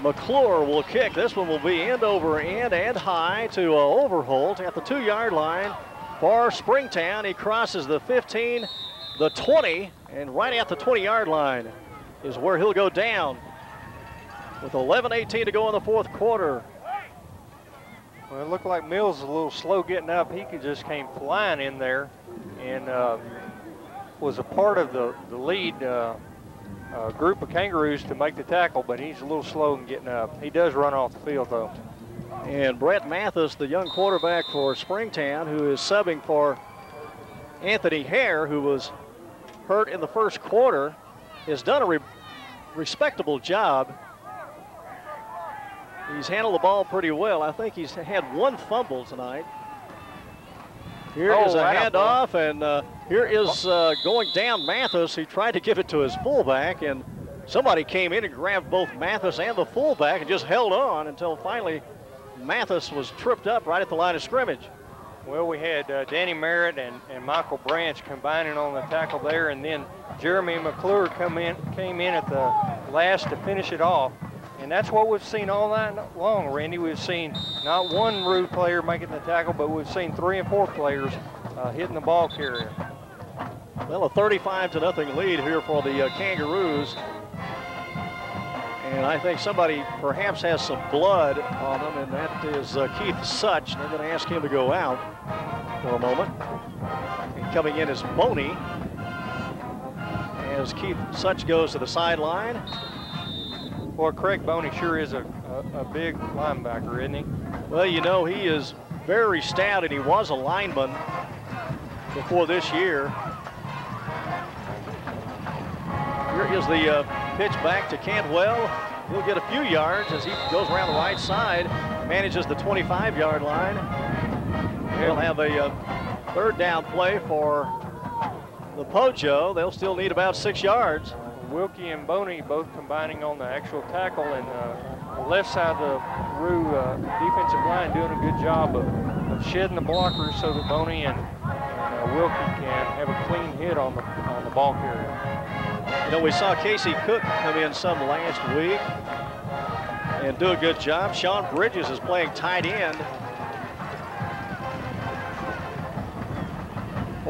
McClure will kick. This one will be end over end and high to uh, Overholt at the two-yard line for Springtown. He crosses the 15, the 20, and right at the 20-yard line is where he'll go down. With 11-18 to go in the fourth quarter. Well, it looked like Mills was a little slow getting up. He just came flying in there and uh, was a part of the, the lead uh, uh, group of Kangaroos to make the tackle, but he's a little slow in getting up. He does run off the field, though. And Brett Mathis, the young quarterback for Springtown, who is subbing for Anthony Hare, who was hurt in the first quarter, has done a re respectable job. He's handled the ball pretty well. I think he's had one fumble tonight. Here Oh, is a handoff, and uh, here is uh, going down Mathis. He tried to give it to his fullback, and somebody came in and grabbed both Mathis and the fullback and just held on until finally Mathis was tripped up right at the line of scrimmage. Well, we had uh, Danny Merritt and, and Michael Branch combining on the tackle there, and then Jeremy McClure come in, came in at the last to finish it off. And that's what we've seen all night long, Randy. We've seen not one rude player making the tackle, but we've seen three and four players uh, hitting the ball carrier. Well, a 35 to nothing lead here for the uh, Kangaroos. And I think somebody perhaps has some blood on them, and that is uh, Keith Such. They're going to ask him to go out for a moment. And coming in is Boney. As Keith Such goes to the sideline. Boy, Craig Boney sure is a, a, a big linebacker, isn't he? Well, you know, he is very stout, and he was a lineman before this year. Here is the uh, pitch back to Cantwell. He'll get a few yards as he goes around the right side, manages the 25-yard line. He'll have a uh, third down play for the Pojo. They'll still need about six yards. Wilkie and Boney both combining on the actual tackle, and uh, the left side of the Roo uh, defensive line doing a good job of, of shedding the blockers so that Boney and, and uh, Wilkie can have a clean hit on the on the ball carrier. You know, we saw Casey Cook come in some last week and do a good job. Sean Bridges is playing tight end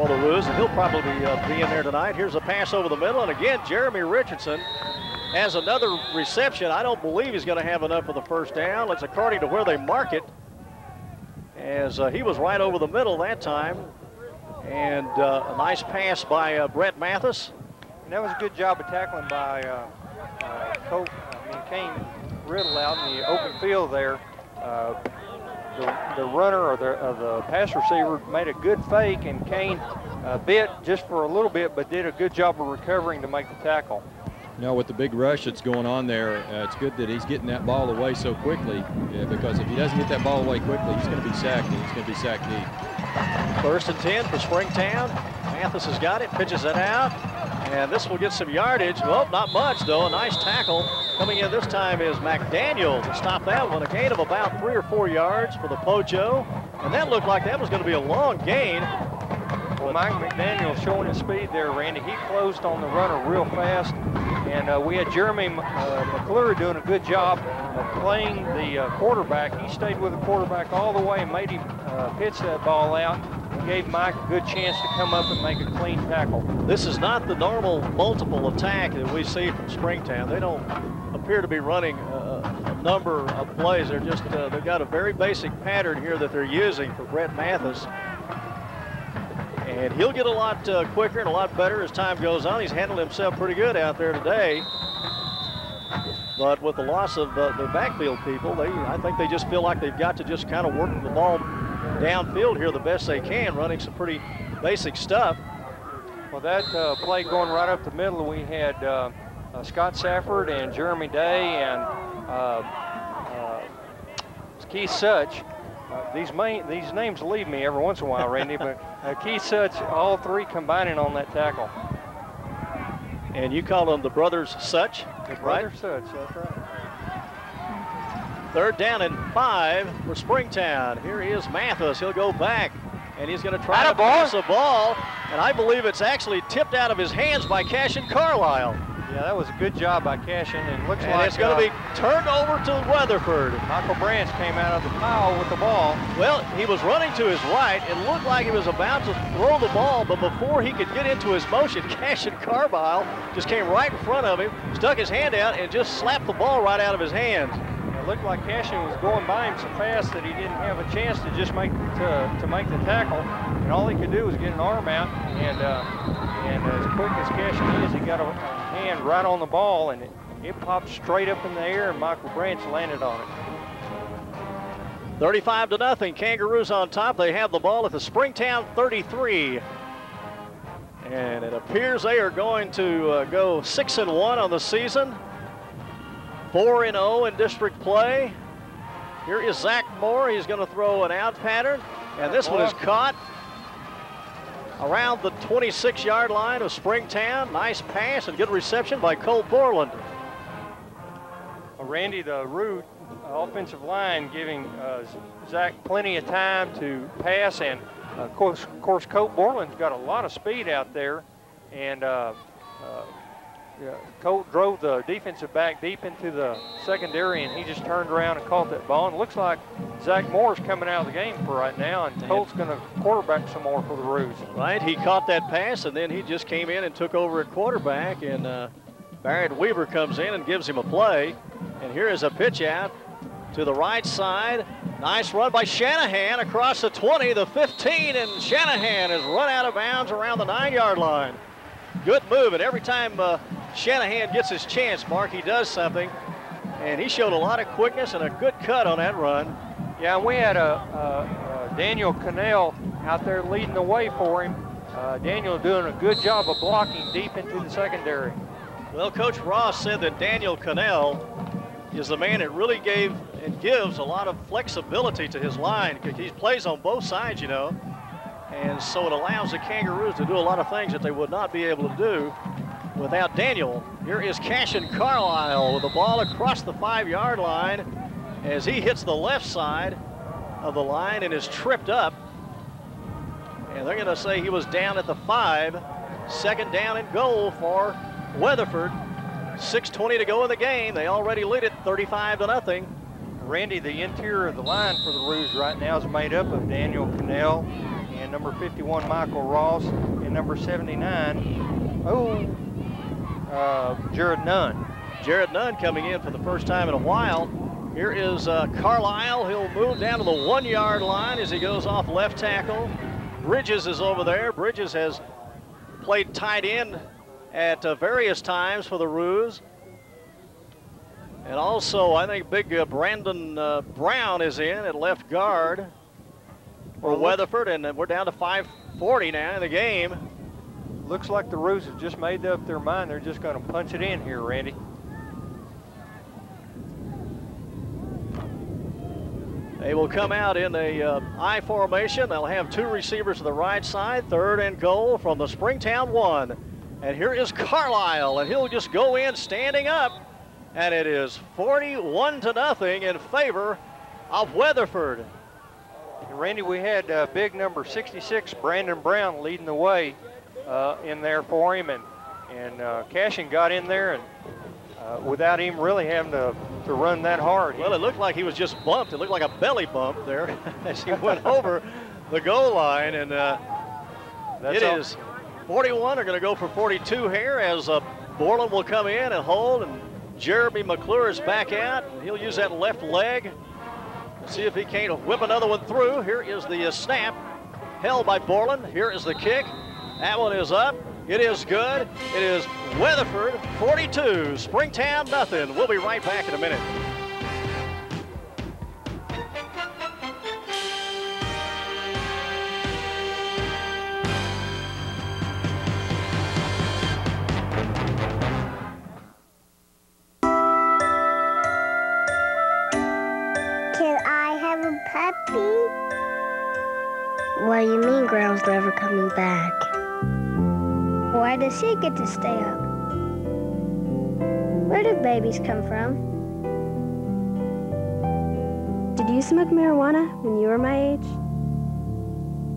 for the Roos, and he'll probably uh, be in there tonight. Here's a pass over the middle, and again, Jeremy Richardson has another reception. I don't believe he's going to have enough for the first down. It's according to where they mark it, as uh, he was right over the middle that time. And uh, a nice pass by uh, Brett Mathis. And that was a good job of tackling by uh, uh, Colt, I mean Kane Riddle out in the open field there. Uh, the, the runner or the, uh, the pass receiver made a good fake, and Kane uh, bit just for a little bit, but did a good job of recovering to make the tackle. You know, with the big rush that's going on there, uh, it's good that he's getting that ball away so quickly yeah, because if he doesn't get that ball away quickly, he's going to be sacked, and he's going to be sacked deep. First and 10 for Springtown. Mathis has got it, pitches it out, and this will get some yardage. Well, not much, though. A nice tackle. Coming in this time is McDaniel to stop that one. A gain of about three or four yards for the Pojo. And that looked like that was going to be a long gain. Well, Mike McDaniel showing his speed there, Randy. He closed on the runner real fast, and uh, we had Jeremy uh, McClure doing a good job of playing the uh, quarterback. He stayed with the quarterback all the way and made him uh, pitch that ball out. Gave Mike a good chance to come up and make a clean tackle. This is not the normal multiple attack that we see from Springtown. They don't appear to be running a, a number of plays. They're just, uh, they've got a very basic pattern here that they're using for Brett Mathis. And he'll get a lot uh, quicker and a lot better as time goes on. He's handled himself pretty good out there today. But with the loss of uh, the backfield people, they I think they just feel like they've got to just kind of work the ball downfield here the best they can, running some pretty basic stuff. Well, that uh, play going right up the middle, we had uh, uh, Scott Safford and Jeremy Day and uh, uh, Keith Such. Uh, these main, these names leave me every once in a while, Randy, but uh, Keith Such, all three combining on that tackle. And you call them the brothers Such, The right? brother Such, that's right. Third down and five for Springtown. Here is Mathis. He'll go back, and he's going to try to pass a ball. And I believe it's actually tipped out of his hands by Cashin Carlisle. Yeah, that was a good job by Cashin, and looks And like it's going to uh, be turned over to Weatherford. Michael Branch came out of the pile with the ball. Well, he was running to his right. It looked like he was about to throw the ball, but before he could get into his motion, Cashin Carlisle just came right in front of him, stuck his hand out, and just slapped the ball right out of his hands. Looked like Cashin was going by him so fast that he didn't have a chance to just make to, to make the tackle, and all he could do was get an arm out, and uh, and as quick as Cashin is, he got a, a hand right on the ball, and it, it popped straight up in the air, and Michael Branch landed on it. 35 to nothing. Kangaroos on top. They have the ball at the Springtown 33. And it appears they are going to uh, go 6 and 1 on the season. 4 and 0 in district play. Here is Zach Moore. He's going to throw an out pattern, and this one is caught around the 26-yard line of Springtown. Nice pass and good reception by Colt Borland. Randy, the root offensive line giving uh, Zach plenty of time to pass, and uh, of course, of course, Colt Borland's got a lot of speed out there, and uh, uh yeah, Colt drove the defensive back deep into the secondary, and he just turned around and caught that ball. And it looks like Zach Moore's coming out of the game for right now, and Colt's going to quarterback some more for the Roos. Right, he caught that pass, and then he just came in and took over at quarterback, and uh, Barrett Weaver comes in and gives him a play. And here is a pitch out to the right side. Nice run by Shanahan across the 20, the 15, and Shanahan has run out of bounds around the nine-yard line. Good move, and every time uh, Shanahan gets his chance, Mark, he does something. And he showed a lot of quickness and a good cut on that run. Yeah, we had a, a, a Daniel Cannell out there leading the way for him. Uh, Daniel doing a good job of blocking deep into the secondary. Well, Coach Ross said that Daniel Cannell is the man that really gave and gives a lot of flexibility to his line. because He plays on both sides, you know. And so it allows the Kangaroos to do a lot of things that they would not be able to do without Daniel. Here is Cashin Carlisle with the ball across the five-yard line as he hits the left side of the line and is tripped up. And they're going to say he was down at the five. Second down and goal for Weatherford. 6.20 to go in the game. They already lead it 35 to nothing. Randy, the interior of the line for the Roos right now is made up of Daniel Cannell and number 51, Michael Ross, and number 79, oh, uh, Jared Nunn. Jared Nunn coming in for the first time in a while. Here is uh, Carlisle. He'll move down to the one-yard line as he goes off left tackle. Bridges is over there. Bridges has played tight end at uh, various times for the Roos. And also, I think big uh, Brandon uh, Brown is in at left guard for Weatherford, and we're down to 5:40 now in the game. Looks like the Roos have just made up their mind. They're just going to punch it in here, Randy. They will come out in a uh, I formation. They'll have two receivers to the right side, third and goal from the Springtown one. And here is Carlisle, and he'll just go in standing up. And it is 41 to nothing in favor of Weatherford. Randy, we had uh, big number 66, Brandon Brown, leading the way uh, in there for him, and and uh, Cashin got in there and uh, without him really having to, to run that hard. Well, it looked like he was just bumped. It looked like a belly bump there as he went over the goal line, and uh, it all. is 41 are going to go for 42 here as uh, Borland will come in and hold, and Jeremy McClure is back out. He'll use that left leg. See if he can't whip another one through. Here is the uh, snap held by Borland. Here is the kick. That one is up. It is good. It is Weatherford 42, Springtown nothing. We'll be right back in a minute. Can I have a puppy? What do you mean Ground's never coming back? Why does she get to stay up? Where do babies come from? Did you smoke marijuana when you were my age?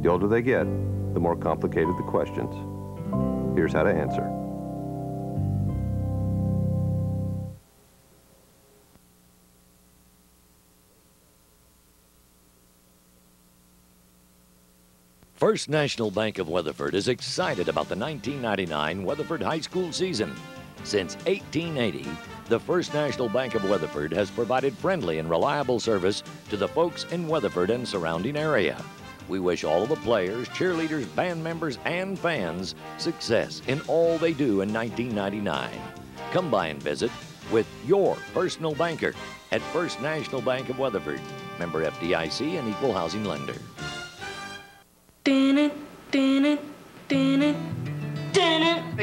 The older they get, the more complicated the questions. Here's how to answer. First National Bank of Weatherford is excited about the 1999 Weatherford High School season. Since 1880, the First National Bank of Weatherford has provided friendly and reliable service to the folks in Weatherford and surrounding area. We wish all of the players, cheerleaders, band members, and fans success in all they do in 1999. Come by and visit with your personal banker at First National Bank of Weatherford, member FDIC and equal housing lender.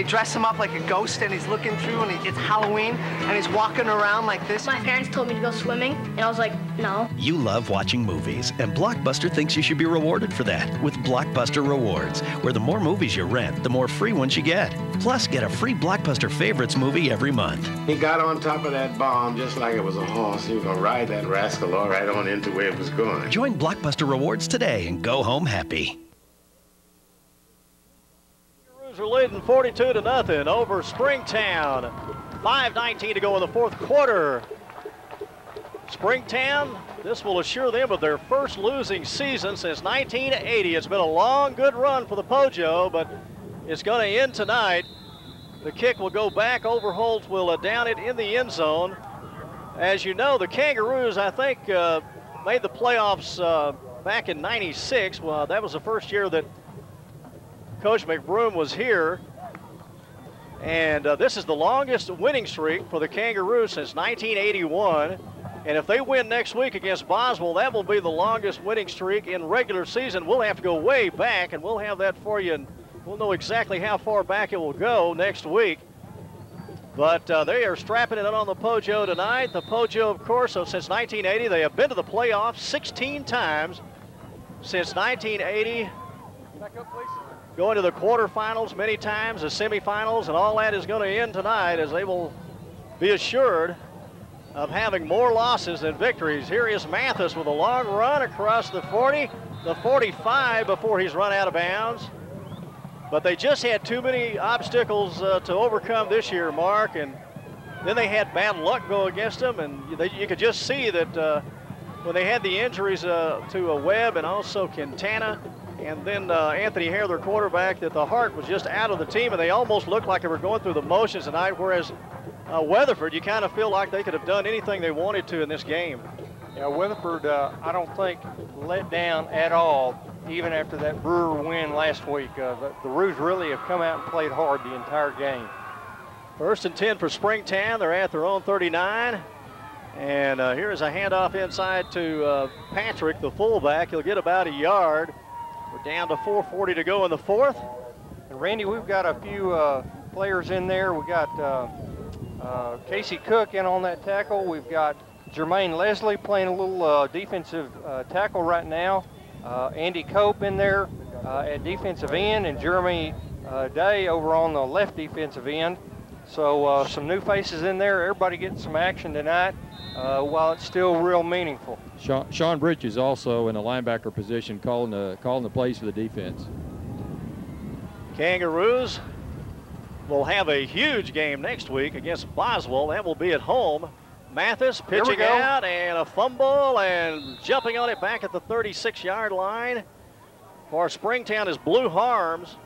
They dress him up like a ghost and he's looking through and it's Halloween and he's walking around like this. My parents told me to go swimming and I was like, no. You love watching movies and Blockbuster thinks you should be rewarded for that with Blockbuster Rewards, where the more movies you rent, the more free ones you get. Plus, get a free Blockbuster Favorites movie every month. He got on top of that bomb just like it was a horse. He was going to ride that rascal all right on into where it was going. Join Blockbuster Rewards today and go home happy. Are leading 42 to nothing over Springtown. 5.19 to go in the fourth quarter. Springtown, this will assure them of their first losing season since 1980. It's been a long, good run for the Pojo, but it's going to end tonight. The kick will go back. Overholt will uh, down it in the end zone. As you know, the Kangaroos, I think, uh, made the playoffs uh, back in 96. Well, that was the first year that Coach McBroom was here. And uh, this is the longest winning streak for the Kangaroos since 1981. And if they win next week against Boswell, that will be the longest winning streak in regular season. We'll have to go way back, and we'll have that for you, and we'll know exactly how far back it will go next week. But uh, they are strapping it on the Pojo tonight. The Pojo, of course, so since 1980, they have been to the playoffs 16 times since 1980. Back up, please going to the quarterfinals many times, the semifinals, and all that is going to end tonight as they will be assured of having more losses than victories. Here is Mathis with a long run across the 40, the 45 before he's run out of bounds. But they just had too many obstacles uh, to overcome this year, Mark, and then they had bad luck go against them, and they, you could just see that uh, when they had the injuries uh, to a Webb and also Quintana, and then uh, Anthony Hare, their quarterback, that the heart was just out of the team, and they almost looked like they were going through the motions tonight. Whereas uh, Weatherford, you kind of feel like they could have done anything they wanted to in this game. Yeah, Weatherford, uh, I don't think let down at all, even after that Brewer win last week. Uh, the, the Roos really have come out and played hard the entire game. First and 10 for Springtown. They're at their own 39. And uh, here is a handoff inside to uh, Patrick, the fullback. He'll get about a yard. We're down to 4.40 to go in the fourth. And Randy, we've got a few uh, players in there. We got uh, uh, Casey Cook in on that tackle. We've got Jermaine Leslie playing a little uh, defensive uh, tackle right now. Uh, Andy Cope in there at defensive end, and Jeremy Day over on the left defensive end. So uh, some new faces in there. Everybody getting some action tonight uh, while it's still real meaningful. Sean, Sean Bridge is also in a linebacker position calling the, calling the plays for the defense. Kangaroos will have a huge game next week against Boswell. That will be at home. Mathis pitching out and a fumble and jumping on it back at the 36-yard line. For Springtown is Blue Harms.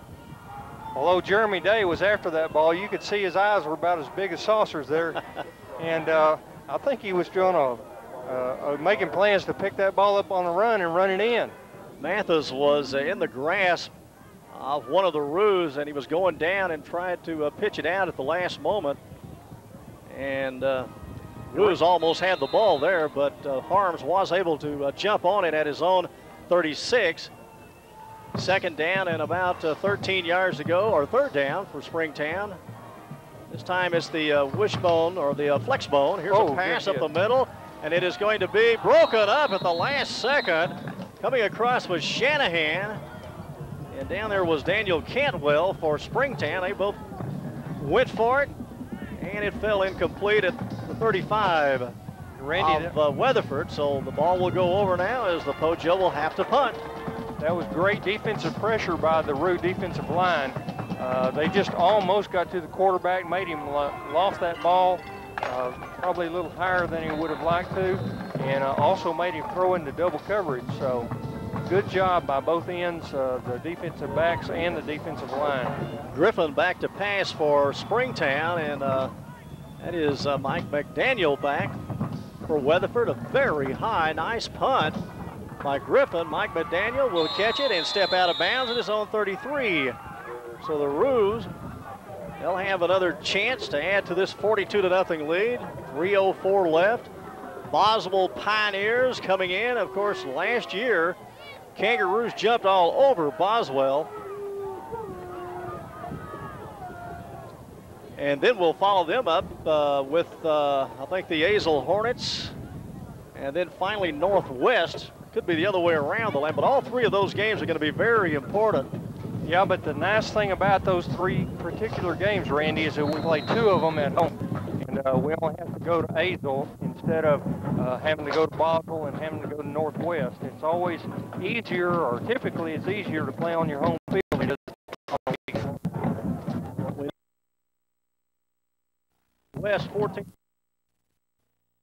Although Jeremy Day was after that ball, you could see his eyes were about as big as saucers there. and uh, I think he was doing a uh, making plans to pick that ball up on the run and run it in. Mathis was uh, in the grasp of one of the Roos, and he was going down and tried to uh, pitch it out at the last moment. And uh, Roos almost had the ball there, but uh, Harms was able to uh, jump on it at his own 36. Second down and about uh, 13 yards to go, or third down for Springtown. This time it's the uh, wishbone or the uh, flexbone. Here's oh, a pass up the middle and it is going to be broken up at the last second. Coming across was Shanahan, and down there was Daniel Cantwell for Springtown. They both went for it, and it fell incomplete at the 35 Randy, of uh, Weatherford. So the ball will go over now as the Pojo will have to punt. That was great defensive pressure by the Roo defensive line. Uh, they just almost got to the quarterback, made him lost that ball uh, probably a little higher than he would have liked to, and uh, also made him throw into double coverage. So good job by both ends, uh, the defensive backs and the defensive line. Griffin back to pass for Springtown, and uh, that is uh, Mike McDaniel back for Weatherford. A very high, nice punt by Griffin. Mike McDaniel will catch it and step out of bounds at his own 33. So the Roos They'll have another chance to add to this 42 to nothing lead. 304 left. Boswell Pioneers coming in. Of course, last year, Kangaroos jumped all over Boswell. And then we'll follow them up uh, with, uh, I think, the Azle Hornets. And then finally Northwest. Could be the other way around the land, but all three of those games are going to be very important. Yeah, but the nice thing about those three particular games, Randy, is that we play two of them at home. And uh, we only have to go to Azle instead of uh, having to go to Boswell and having to go to Northwest. It's always easier, or typically it's easier to play on your home field. Is West 14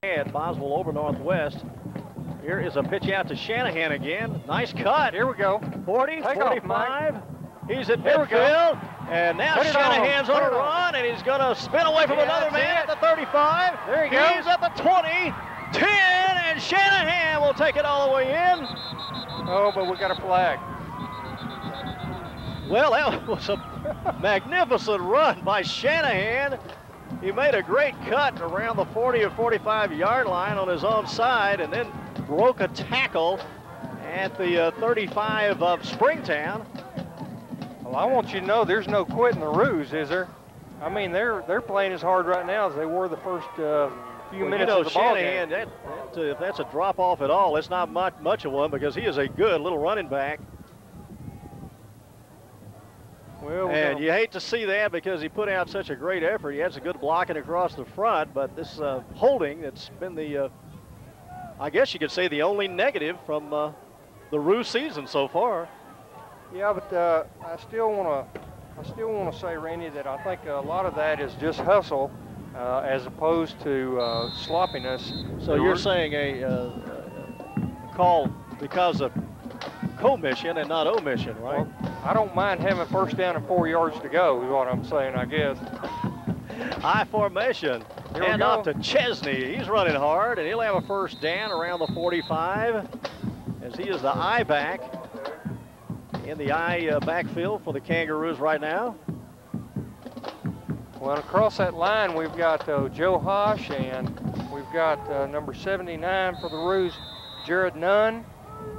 and Boswell over Northwest. Here is a pitch out to Shanahan again. Nice cut. Here we go. 40, Take 45. Off, He's at Here midfield. And now Put it on Shanahan's on a Put it on. run, and he's going to spin away from Yeah, another man it. at the 35. There he goes. He's at the 20, 10, and Shanahan will take it all the way in. Oh, but we got a flag. Well, that was a magnificent run by Shanahan. He made a great cut around the 40 or 45 yard line on his own side and then broke a tackle at the uh, 35 of Springtown. Well, I want you to know there's no quitting the Roos, is there? I mean, they're they're playing as hard right now as they were the first uh, few Well, minutes you know, of the ball game. that, that, uh, if that's a drop off at all, it's not much, much of one because he is a good little running back. Well, And you hate to see that because he put out such a great effort. He had some good blocking across the front, but this uh, holding that's been the, uh, I guess you could say, the only negative from uh, the Roo season so far. Yeah, but uh, I still want to, I still want to say, Randy, that I think a lot of that is just hustle, uh, as opposed to uh, sloppiness. So you're saying a uh, call because of commission and not omission, right? I don't mind having first down and four yards to go. Is what I'm saying, I guess. High formation. Here Hand off to Chesney. He's running hard, and he'll have a first down around the 45 as he is the I back in the I uh, backfield for the Kangaroos right now. Well, across that line, we've got uh, Joe Hosh, and we've got uh, number 79 for the Roos, Jared Nunn,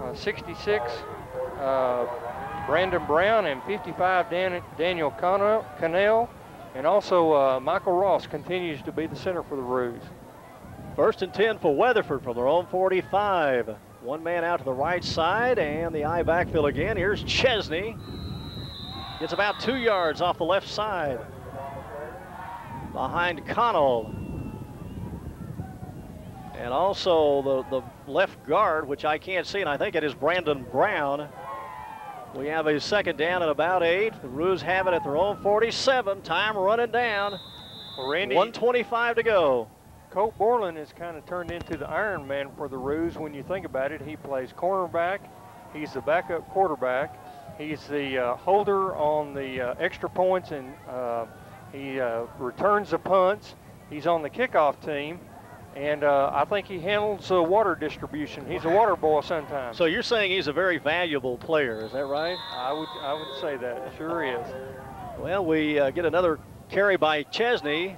uh, 66, uh, Brandon Brown, and 55, Dan- Daniel Connell, and also uh, Michael Ross continues to be the center for the Roos. First and 10 for Weatherford from their own 45. One man out to the right side, and the I backfield again. Here's Chesney. Gets about two yards off the left side. Behind Connell. And also the, the left guard, which I can't see, and I think it is Brandon Brown. We have a second down at about eight. The Roos have it at their own 47. Time running down. Randy, 125 to go. Colt Borland has kind of turned into the Iron Man for the Roos when you think about it. He plays cornerback. He's the backup quarterback. He's the uh, holder on the uh, extra points and uh, he uh, returns the punts. He's on the kickoff team. And uh, I think he handles uh, water distribution. He's a water boy sometimes. So you're saying he's a very valuable player, is that right? I would I would say that. Sure is. Well, we uh, get another carry by Chesney.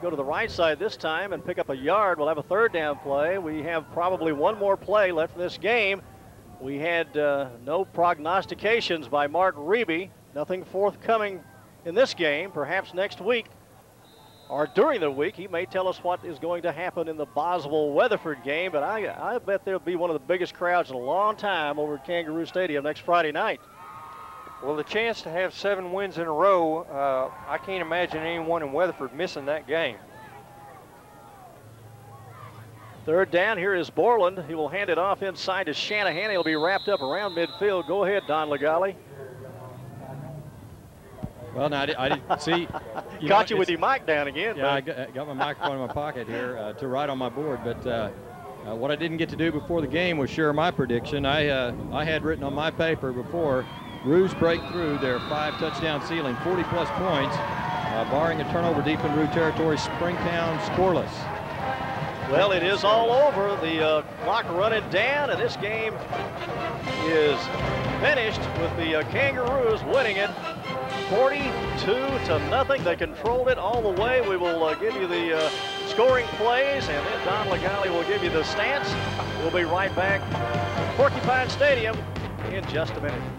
Go to the right side this time and pick up a yard. We'll have a third down play. We have probably one more play left in this game. We had uh, no prognostications by Mark Reeby. Nothing forthcoming in this game. Perhaps next week or during the week, he may tell us what is going to happen in the Boswell Weatherford game. But I, I bet there'll be one of the biggest crowds in a long time over at Kangaroo Stadium next Friday night. Well, the chance to have seven wins in a row, uh, I can't imagine anyone in Weatherford missing that game. Third down, here is Borland. He will hand it off inside to Shanahan. He'll be wrapped up around midfield. Go ahead, Don Legale. Well, now I, di- I didn't see. You Got know, you with your mic down again. Yeah, I got, got my microphone in my pocket here uh, to write on my board, but uh, uh, what I didn't get to do before the game was share my prediction. I uh, I had written on my paper before, Roos break through their five touchdown ceiling, 40 plus points, uh, barring a turnover deep in Roo territory. Springtown scoreless. Well, it is all over. The uh, clock running down, and this game is finished with the uh, Kangaroos winning it 42 to nothing. They controlled it all the way. We will uh, give you the uh, scoring plays, and then Don Legale will give you the stats. We'll be right back. Porcupine Stadium in just a minute.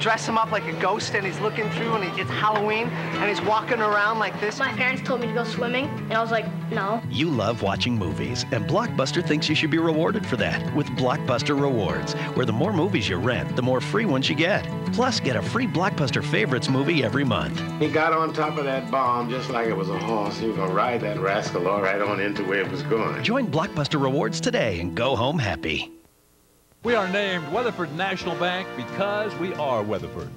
Dress him up like a ghost and he's looking through and he, it's Halloween and he's walking around like this. My parents told me to go swimming, and I was like, no. You love watching movies, and Blockbuster thinks you should be rewarded for that with Blockbuster Rewards, where the more movies you rent, the more free ones you get. Plus, get a free Blockbuster Favorites movie every month. He got on top of that bomb just like it was a horse. He was going to ride that rascal all right on into where it was going. Join Blockbuster Rewards today and go home happy. We are named Weatherford National Bank because we are Weatherford.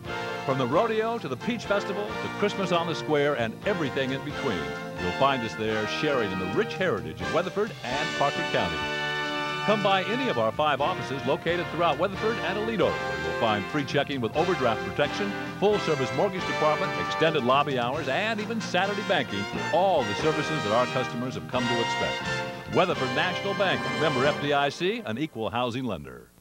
From the rodeo to the Peach Festival to Christmas on the Square and everything in between, you'll find us there sharing in the rich heritage of Weatherford and Parker County. Come by any of our five offices located throughout Weatherford and Aledo, where you'll find free checking with overdraft protection, full service mortgage department, extended lobby hours, and even Saturday banking, all the services that our customers have come to expect. Weatherford National Bank, member FDIC, an equal housing lender.